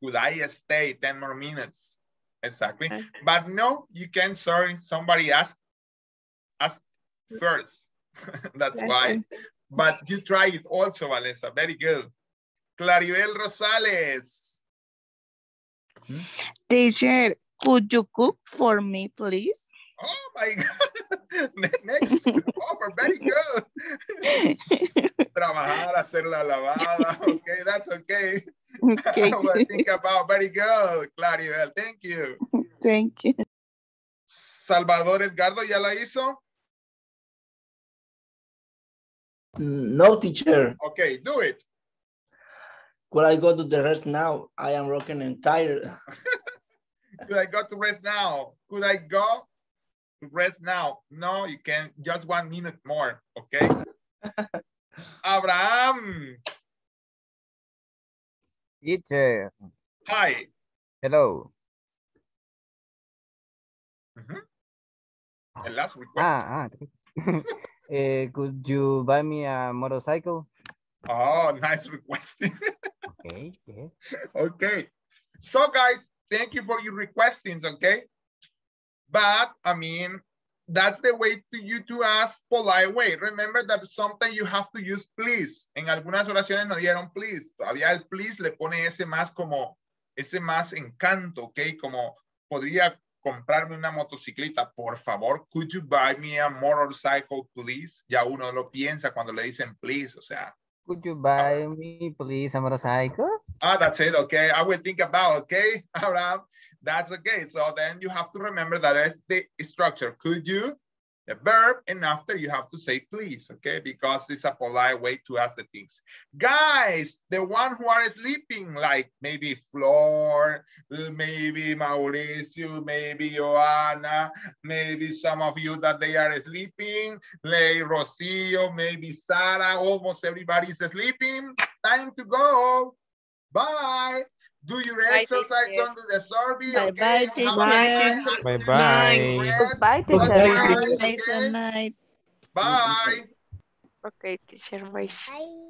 A: Could I stay 10 more minutes? Exactly. But no, you can, sorry, somebody asked, asked first. [LAUGHS] That's why. But you try it also, Vanessa. Very good. Claribel Rosales. Hmm?
R: Teacher, could you cook for me, please?
A: Oh my [LAUGHS] God. Next oh, offer, very good. [LAUGHS] Trabajar, hacer la lavada. Okay, that's okay.
R: Okay.
A: I will think about very good, Claribel. Thank you.
R: Thank you.
A: Salvador Edgardo, ¿ya la hizo?
N: No, teacher.
A: Okay, do it.
N: Could I go to the rest now? I am broken and tired. [LAUGHS]
A: Could I go to rest now? Could I go to rest now? No, you can. Just one minute more, okay? [LAUGHS] Abraham,
S: Teacher,
A: hi.
S: hello. Mm -hmm.
A: The last request.
S: Ah, ah. [LAUGHS] Eh, could you buy me a motorcycle?
A: Oh, nice request. [LAUGHS]
S: Okay, okay.
A: okay. So guys, thank you for your requestings, okay? But I mean, that's the way to you to ask polite way. Remember that sometimes you have to use please. En algunas oraciones no dieron please. Todavía el please le pone ese más como, ese más encanto, ok? Como podría comprarme una motocicleta, por favor, could you buy me a motorcycle, please? Ya uno lo piensa cuando le dicen please, o sea,
S: Could you buy me, please, a motorcycle?
A: Ah, that's it. Okay. I will think about, okay, [LAUGHS] Abraham. That's okay. So then you have to remember that is the structure. Could you, the verb, and after you have to say please, okay? Because it's a polite way to ask the things. Guys, the one who are sleeping, like maybe Flor, maybe Mauricio, maybe Joanna, maybe some of you that they are sleeping, like Rocio, maybe Sara, almost everybody is sleeping. Time to go. Bye. Do your
V: bye,
A: don't do the survey?
J: Bye,
A: okay?
J: bye, teacher.
A: Bye,
B: bye.
A: Bye,
B: teacher.
R: Bye,
A: okay? Bye.
V: Okay, teacher. Bye.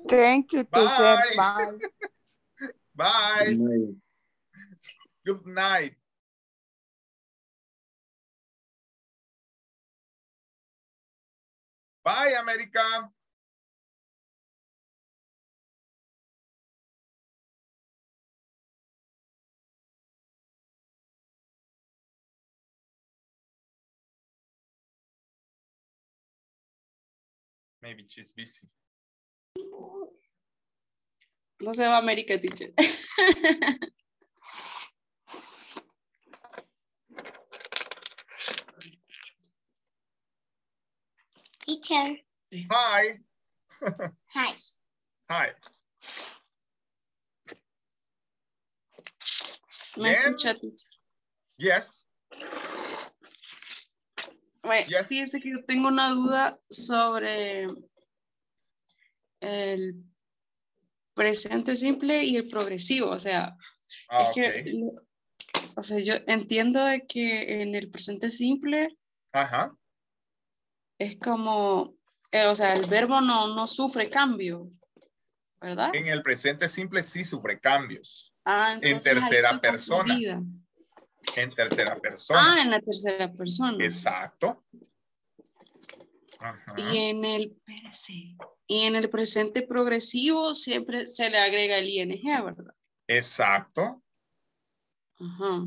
R: Thank you, teacher.
A: Bye. [LAUGHS]
R: bye.
H: Good night.
A: Good night. Bye, America. Maybe she's busy.
M: No se va a América, teacher.
X: Teacher.
A: Hi.
X: Hi.
A: Hi.
M: ¿Me
A: Bien.
M: Teacher?
A: Yes.
M: Bueno, fíjese que yo tengo una duda sobre el presente simple y el progresivo. O sea,
A: Ah,
M: es que, lo- o sea, yo entiendo de que en el presente simple
A: Ajá.
M: es como, eh, o sea, el verbo no, no sufre cambio, ¿verdad?
A: En el presente simple sí sufre cambios.
M: Ah,
A: En tercera persona.
M: confundida.
A: En tercera persona.
M: Ah, en la tercera persona.
A: Exacto. Ajá.
M: Y en el, y en el presente progresivo siempre se le agrega el ing, ¿verdad?
A: Exacto.
M: Ajá.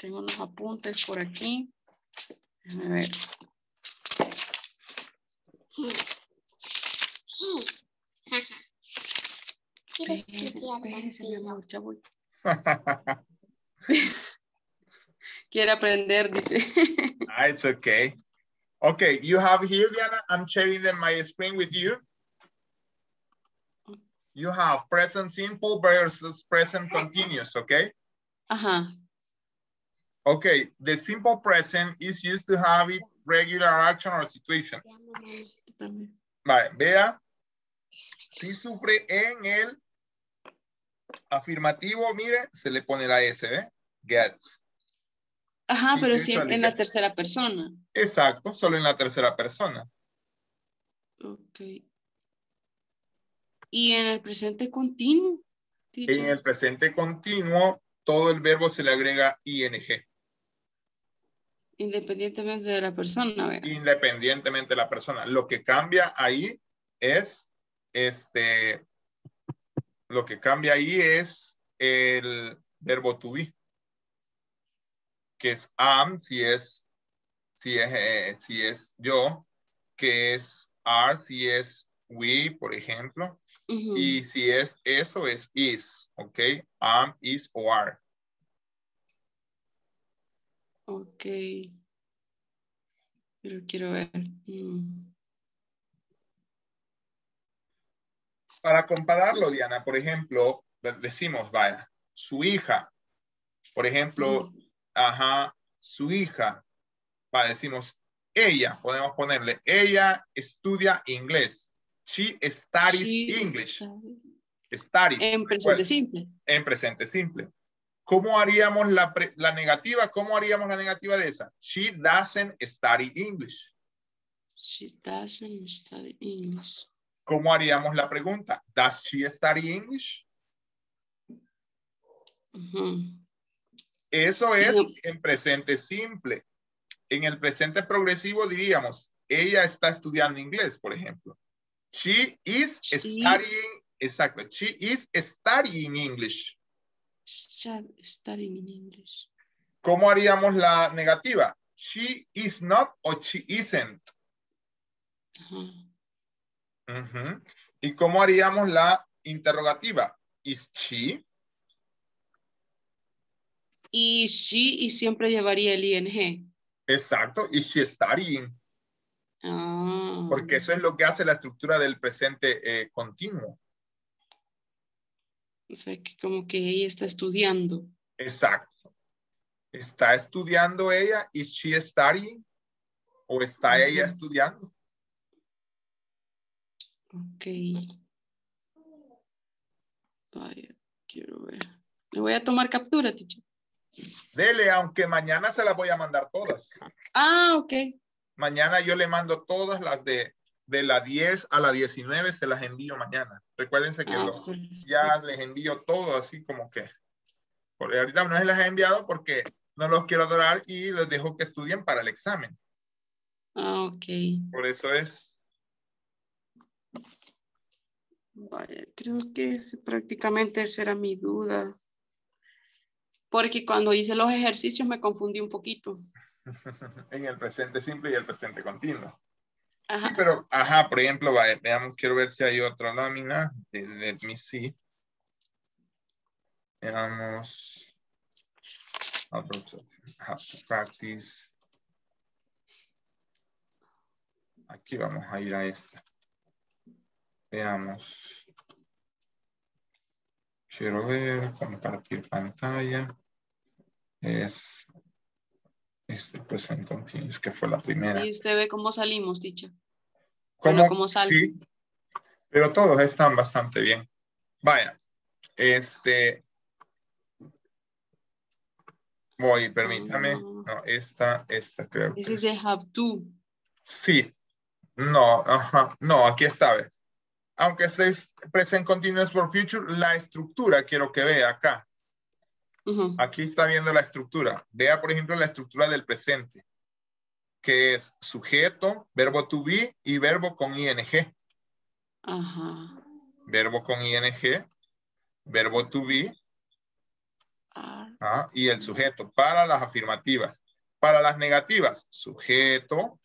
M: Tengo unos apuntes por aquí. Déjame ver.
X: Quiero
M: Espere,
X: estudiar
M: espérese, mi
X: contigo.
M: amor, ya voy. [LAUGHS] Quiere aprender, dice. [LAUGHS]
A: Ah, it's okay. Okay, you have here, Diana, I'm sharing them my screen with you. You have present simple versus present continuous, okay?
M: Ajá.
A: Okay, the simple present is used to have it regular action or situation. Vale, vea. Si sufre en el afirmativo, mire, se le pone la S, ¿ve? Gets.
M: Ajá,
A: Y
M: pero sí
A: usually
M: en la tercera persona.
A: Exacto, solo en la tercera persona.
M: Ok. Y en el presente continuo.
A: En el presente continuo, todo el verbo se le agrega ing,
M: Independientemente de la persona, ¿verdad?
A: independientemente de la persona. Lo que cambia ahí es, este, lo que cambia ahí es el verbo to be, que es am, si es, si es, eh, si es yo, que es are, si es we, por ejemplo, y si es eso, es is, ¿ok? Am, is o are.
M: Ok. Pero quiero ver. Mm.
A: Para compararlo, Diana, por ejemplo, decimos, vaya, su hija, por ejemplo, ajá, su hija, va, decimos, ella, podemos ponerle, ella estudia inglés. She studies
M: She
A: English. Studies.
M: En presente simple.
A: En presente simple. ¿Cómo haríamos la, la negativa? ¿Cómo haríamos la negativa de esa? She doesn't study English.
M: She doesn't study English.
A: ¿Cómo haríamos la pregunta? Does she study English? Eso es en presente simple. En el presente progresivo diríamos, ella está estudiando inglés, por ejemplo. She is
M: She-
A: studying, exacto, she is studying English.
M: Stu- Studying in English.
A: ¿Cómo haríamos la negativa? She is not o she isn't. ¿Y cómo haríamos la interrogativa? Is she?
M: Y she y siempre llevaría el ing.
A: Exacto. Is she studying?
M: Ah.
A: Porque eso es lo que hace la estructura del presente eh, continuo.
M: O sea, que como que ella está estudiando.
A: Exacto. ¿Está estudiando ella? ¿Is she studying? ¿O está ella estudiando?
M: Ok. Vaya, quiero ver. Le voy a tomar captura, teacher.
A: Dele, aunque mañana se las voy a mandar todas.
M: Ah, ok.
A: Mañana yo le mando todas las de, de la 10 a la 19, se las envío mañana. Recuérdense que
M: Ah,
A: lo-
M: perfecto.
A: ya les envío todo así como que. Porque ahorita no se las he enviado porque no los quiero adorar y los dejo que estudien para el examen.
M: Ah, ok.
A: Por eso es,
M: Vaya, creo que ese prácticamente esa era mi duda. Porque cuando hice los ejercicios me confundí un poquito. [LAUGHS]
A: en el presente simple y el presente continuo.
M: Ajá.
A: Sí, pero, ajá, por ejemplo, vaya, veamos, quiero ver si hay otra lámina. Let me see. Veamos. Have to practice. Aquí vamos a ir a esta. Veamos. Quiero ver, compartir pantalla. Es este present continuous, que fue la primera.
M: Y usted ve cómo salimos, dicha.
A: ¿Cómo?
M: Bueno, cómo sale.
A: Sí, pero todos están bastante bien. Vaya, este. Voy, permítame. No, esta, esta creo que
M: Ese es
A: es-
M: de have to.
A: Sí. No, ajá. No, aquí está. ve. Aunque es present continuous for future, la estructura quiero que vea acá. Aquí está viendo la estructura. Vea, por ejemplo, la estructura del presente, que es sujeto, verbo to be y verbo con ing.
M: Ajá.
A: verbo con ing, verbo to be ah, y el sujeto para las afirmativas. Para las negativas, sujeto,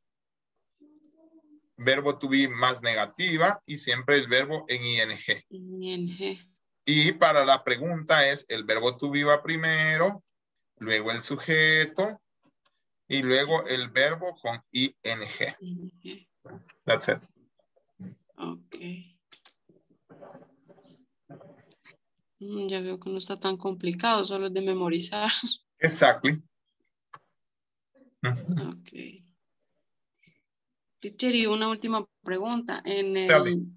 A: verbo to be más negativa y siempre el verbo en ing.
M: ING.
A: Y para la pregunta es el verbo to be va primero, luego el sujeto y luego el verbo con ing.
M: ING.
A: That's it.
M: Ok. Mm, Ya veo que no está tan complicado, solo es de memorizar.
A: Exactly.
M: Ok. Teacher, y una última pregunta. En el,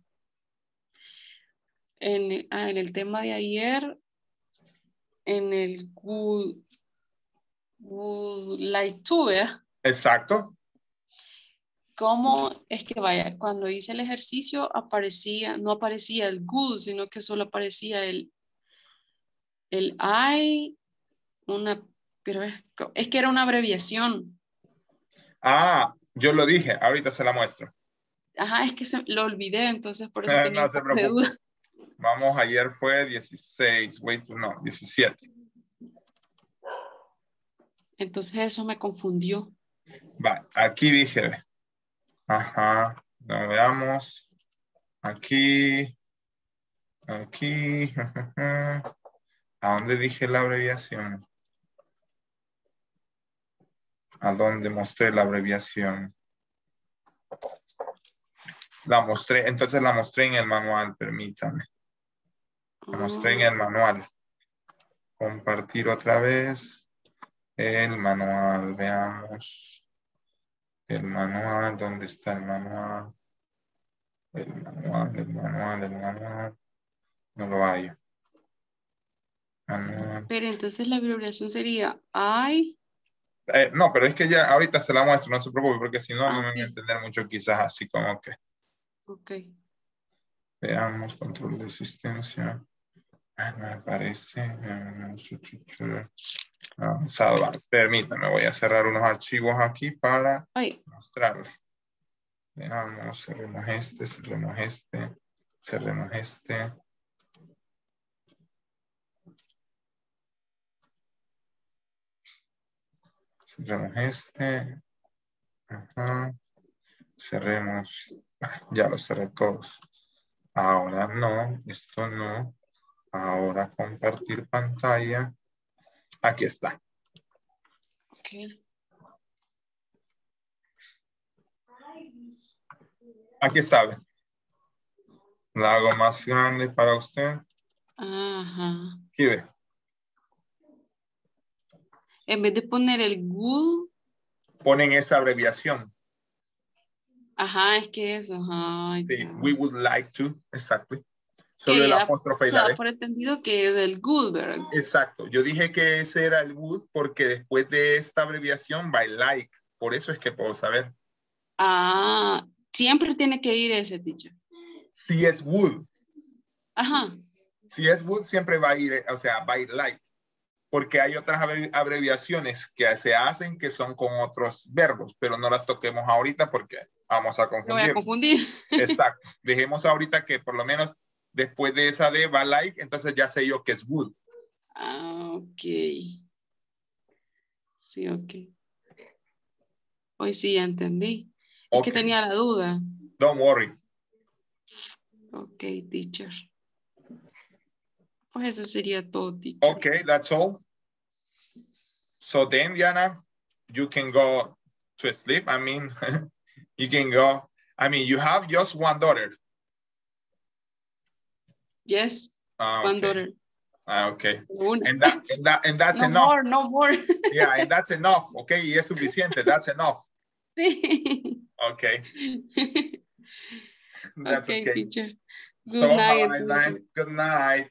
M: en, ah, en el tema de ayer, en el like to, ¿verdad?
A: Exacto.
M: ¿Cómo es que vaya? Cuando hice el ejercicio aparecía, no aparecía el good, sino que solo aparecía el, el I, una, pero es, es que era una abreviación.
A: Ah, yo lo dije, ahorita se la muestro.
M: Ajá, es que se, lo olvidé, entonces por eso
A: Eh,
M: tenía
A: no se preocupe.
M: duda.
A: Vamos, ayer fue 16, wait, no, 17.
M: Entonces eso me confundió.
A: Va, aquí dije, ajá, no veamos, aquí, aquí, [LAUGHS] ¿a dónde dije la abreviación? ¿A dónde mostré la abreviación? La mostré, entonces la mostré en el manual, permítame. La mostré en el manual. Compartir otra vez el manual, veamos. El manual, ¿dónde está el manual? El manual, el manual, el manual. No lo hay. Manual.
M: Pero entonces la abreviación sería I,
A: Eh, no, pero es que ya ahorita se la muestro, no se preocupe, porque si no, no me
M: Ah,
A: voy a entender mucho quizás así como que.
M: ok.
A: Veamos, control de asistencia. Ah, no me parece. Chu, chu, chu. Avanzado. Va, Permítame, voy a cerrar unos archivos aquí para
M: Ay,
A: mostrarle. Veamos, cerremos este, cerremos este, cerremos este. Cerremos este. Ajá. Cerremos. Ah, Ya los cerré todos. Ahora no, esto no. Ahora compartir pantalla. Aquí está. Aquí está. La hago más grande para usted.
M: Ajá.
A: Aquí ve.
M: En vez de poner el would,
A: Ponen esa abreviación.
M: ajá, es que eso, ajá.
A: Sí, we would like to. Exacto. Solo el apóstrofe y la
M: por entendido que es el good, ¿verdad?
A: Exacto. Yo dije que ese era el would porque después de esta abreviación va el like. Por eso es que puedo saber.
M: Ah, siempre tiene que ir ese teacher.
A: Si es would.
M: Ajá.
A: Si es would, siempre va a ir, o sea, va a ir like. Porque hay otras abrevi- abreviaciones que se hacen que son con otros verbos, pero no las toquemos ahorita porque vamos a
M: Me voy a
A: confundir.
M: confundir.
A: Exacto. Dejemos ahorita que por lo menos después de esa de va like, entonces ya sé yo que es good.
M: Ah, ok. Sí, ok. Hoy sí ya entendí. Es que tenía la duda.
A: Don't worry.
M: Ok, teacher. Pues eso sería todo, teacher.
A: Okay, that's all. So then, Diana, you can go to sleep. I mean, [LAUGHS] you can go. I mean, you have just one daughter.
M: Yes,
A: Ah,
M: one
A: okay.
M: daughter.
A: Ah, okay. And that, and that, and that's [LAUGHS]
M: no
A: enough.
M: more, no more. [LAUGHS]
A: Yeah, and that's enough. Okay, y es suficiente. That's enough.
M: Sí.
A: Okay, that's
M: okay,
A: okay.
M: teacher. Good
A: so
M: night.
A: nice night. Good night.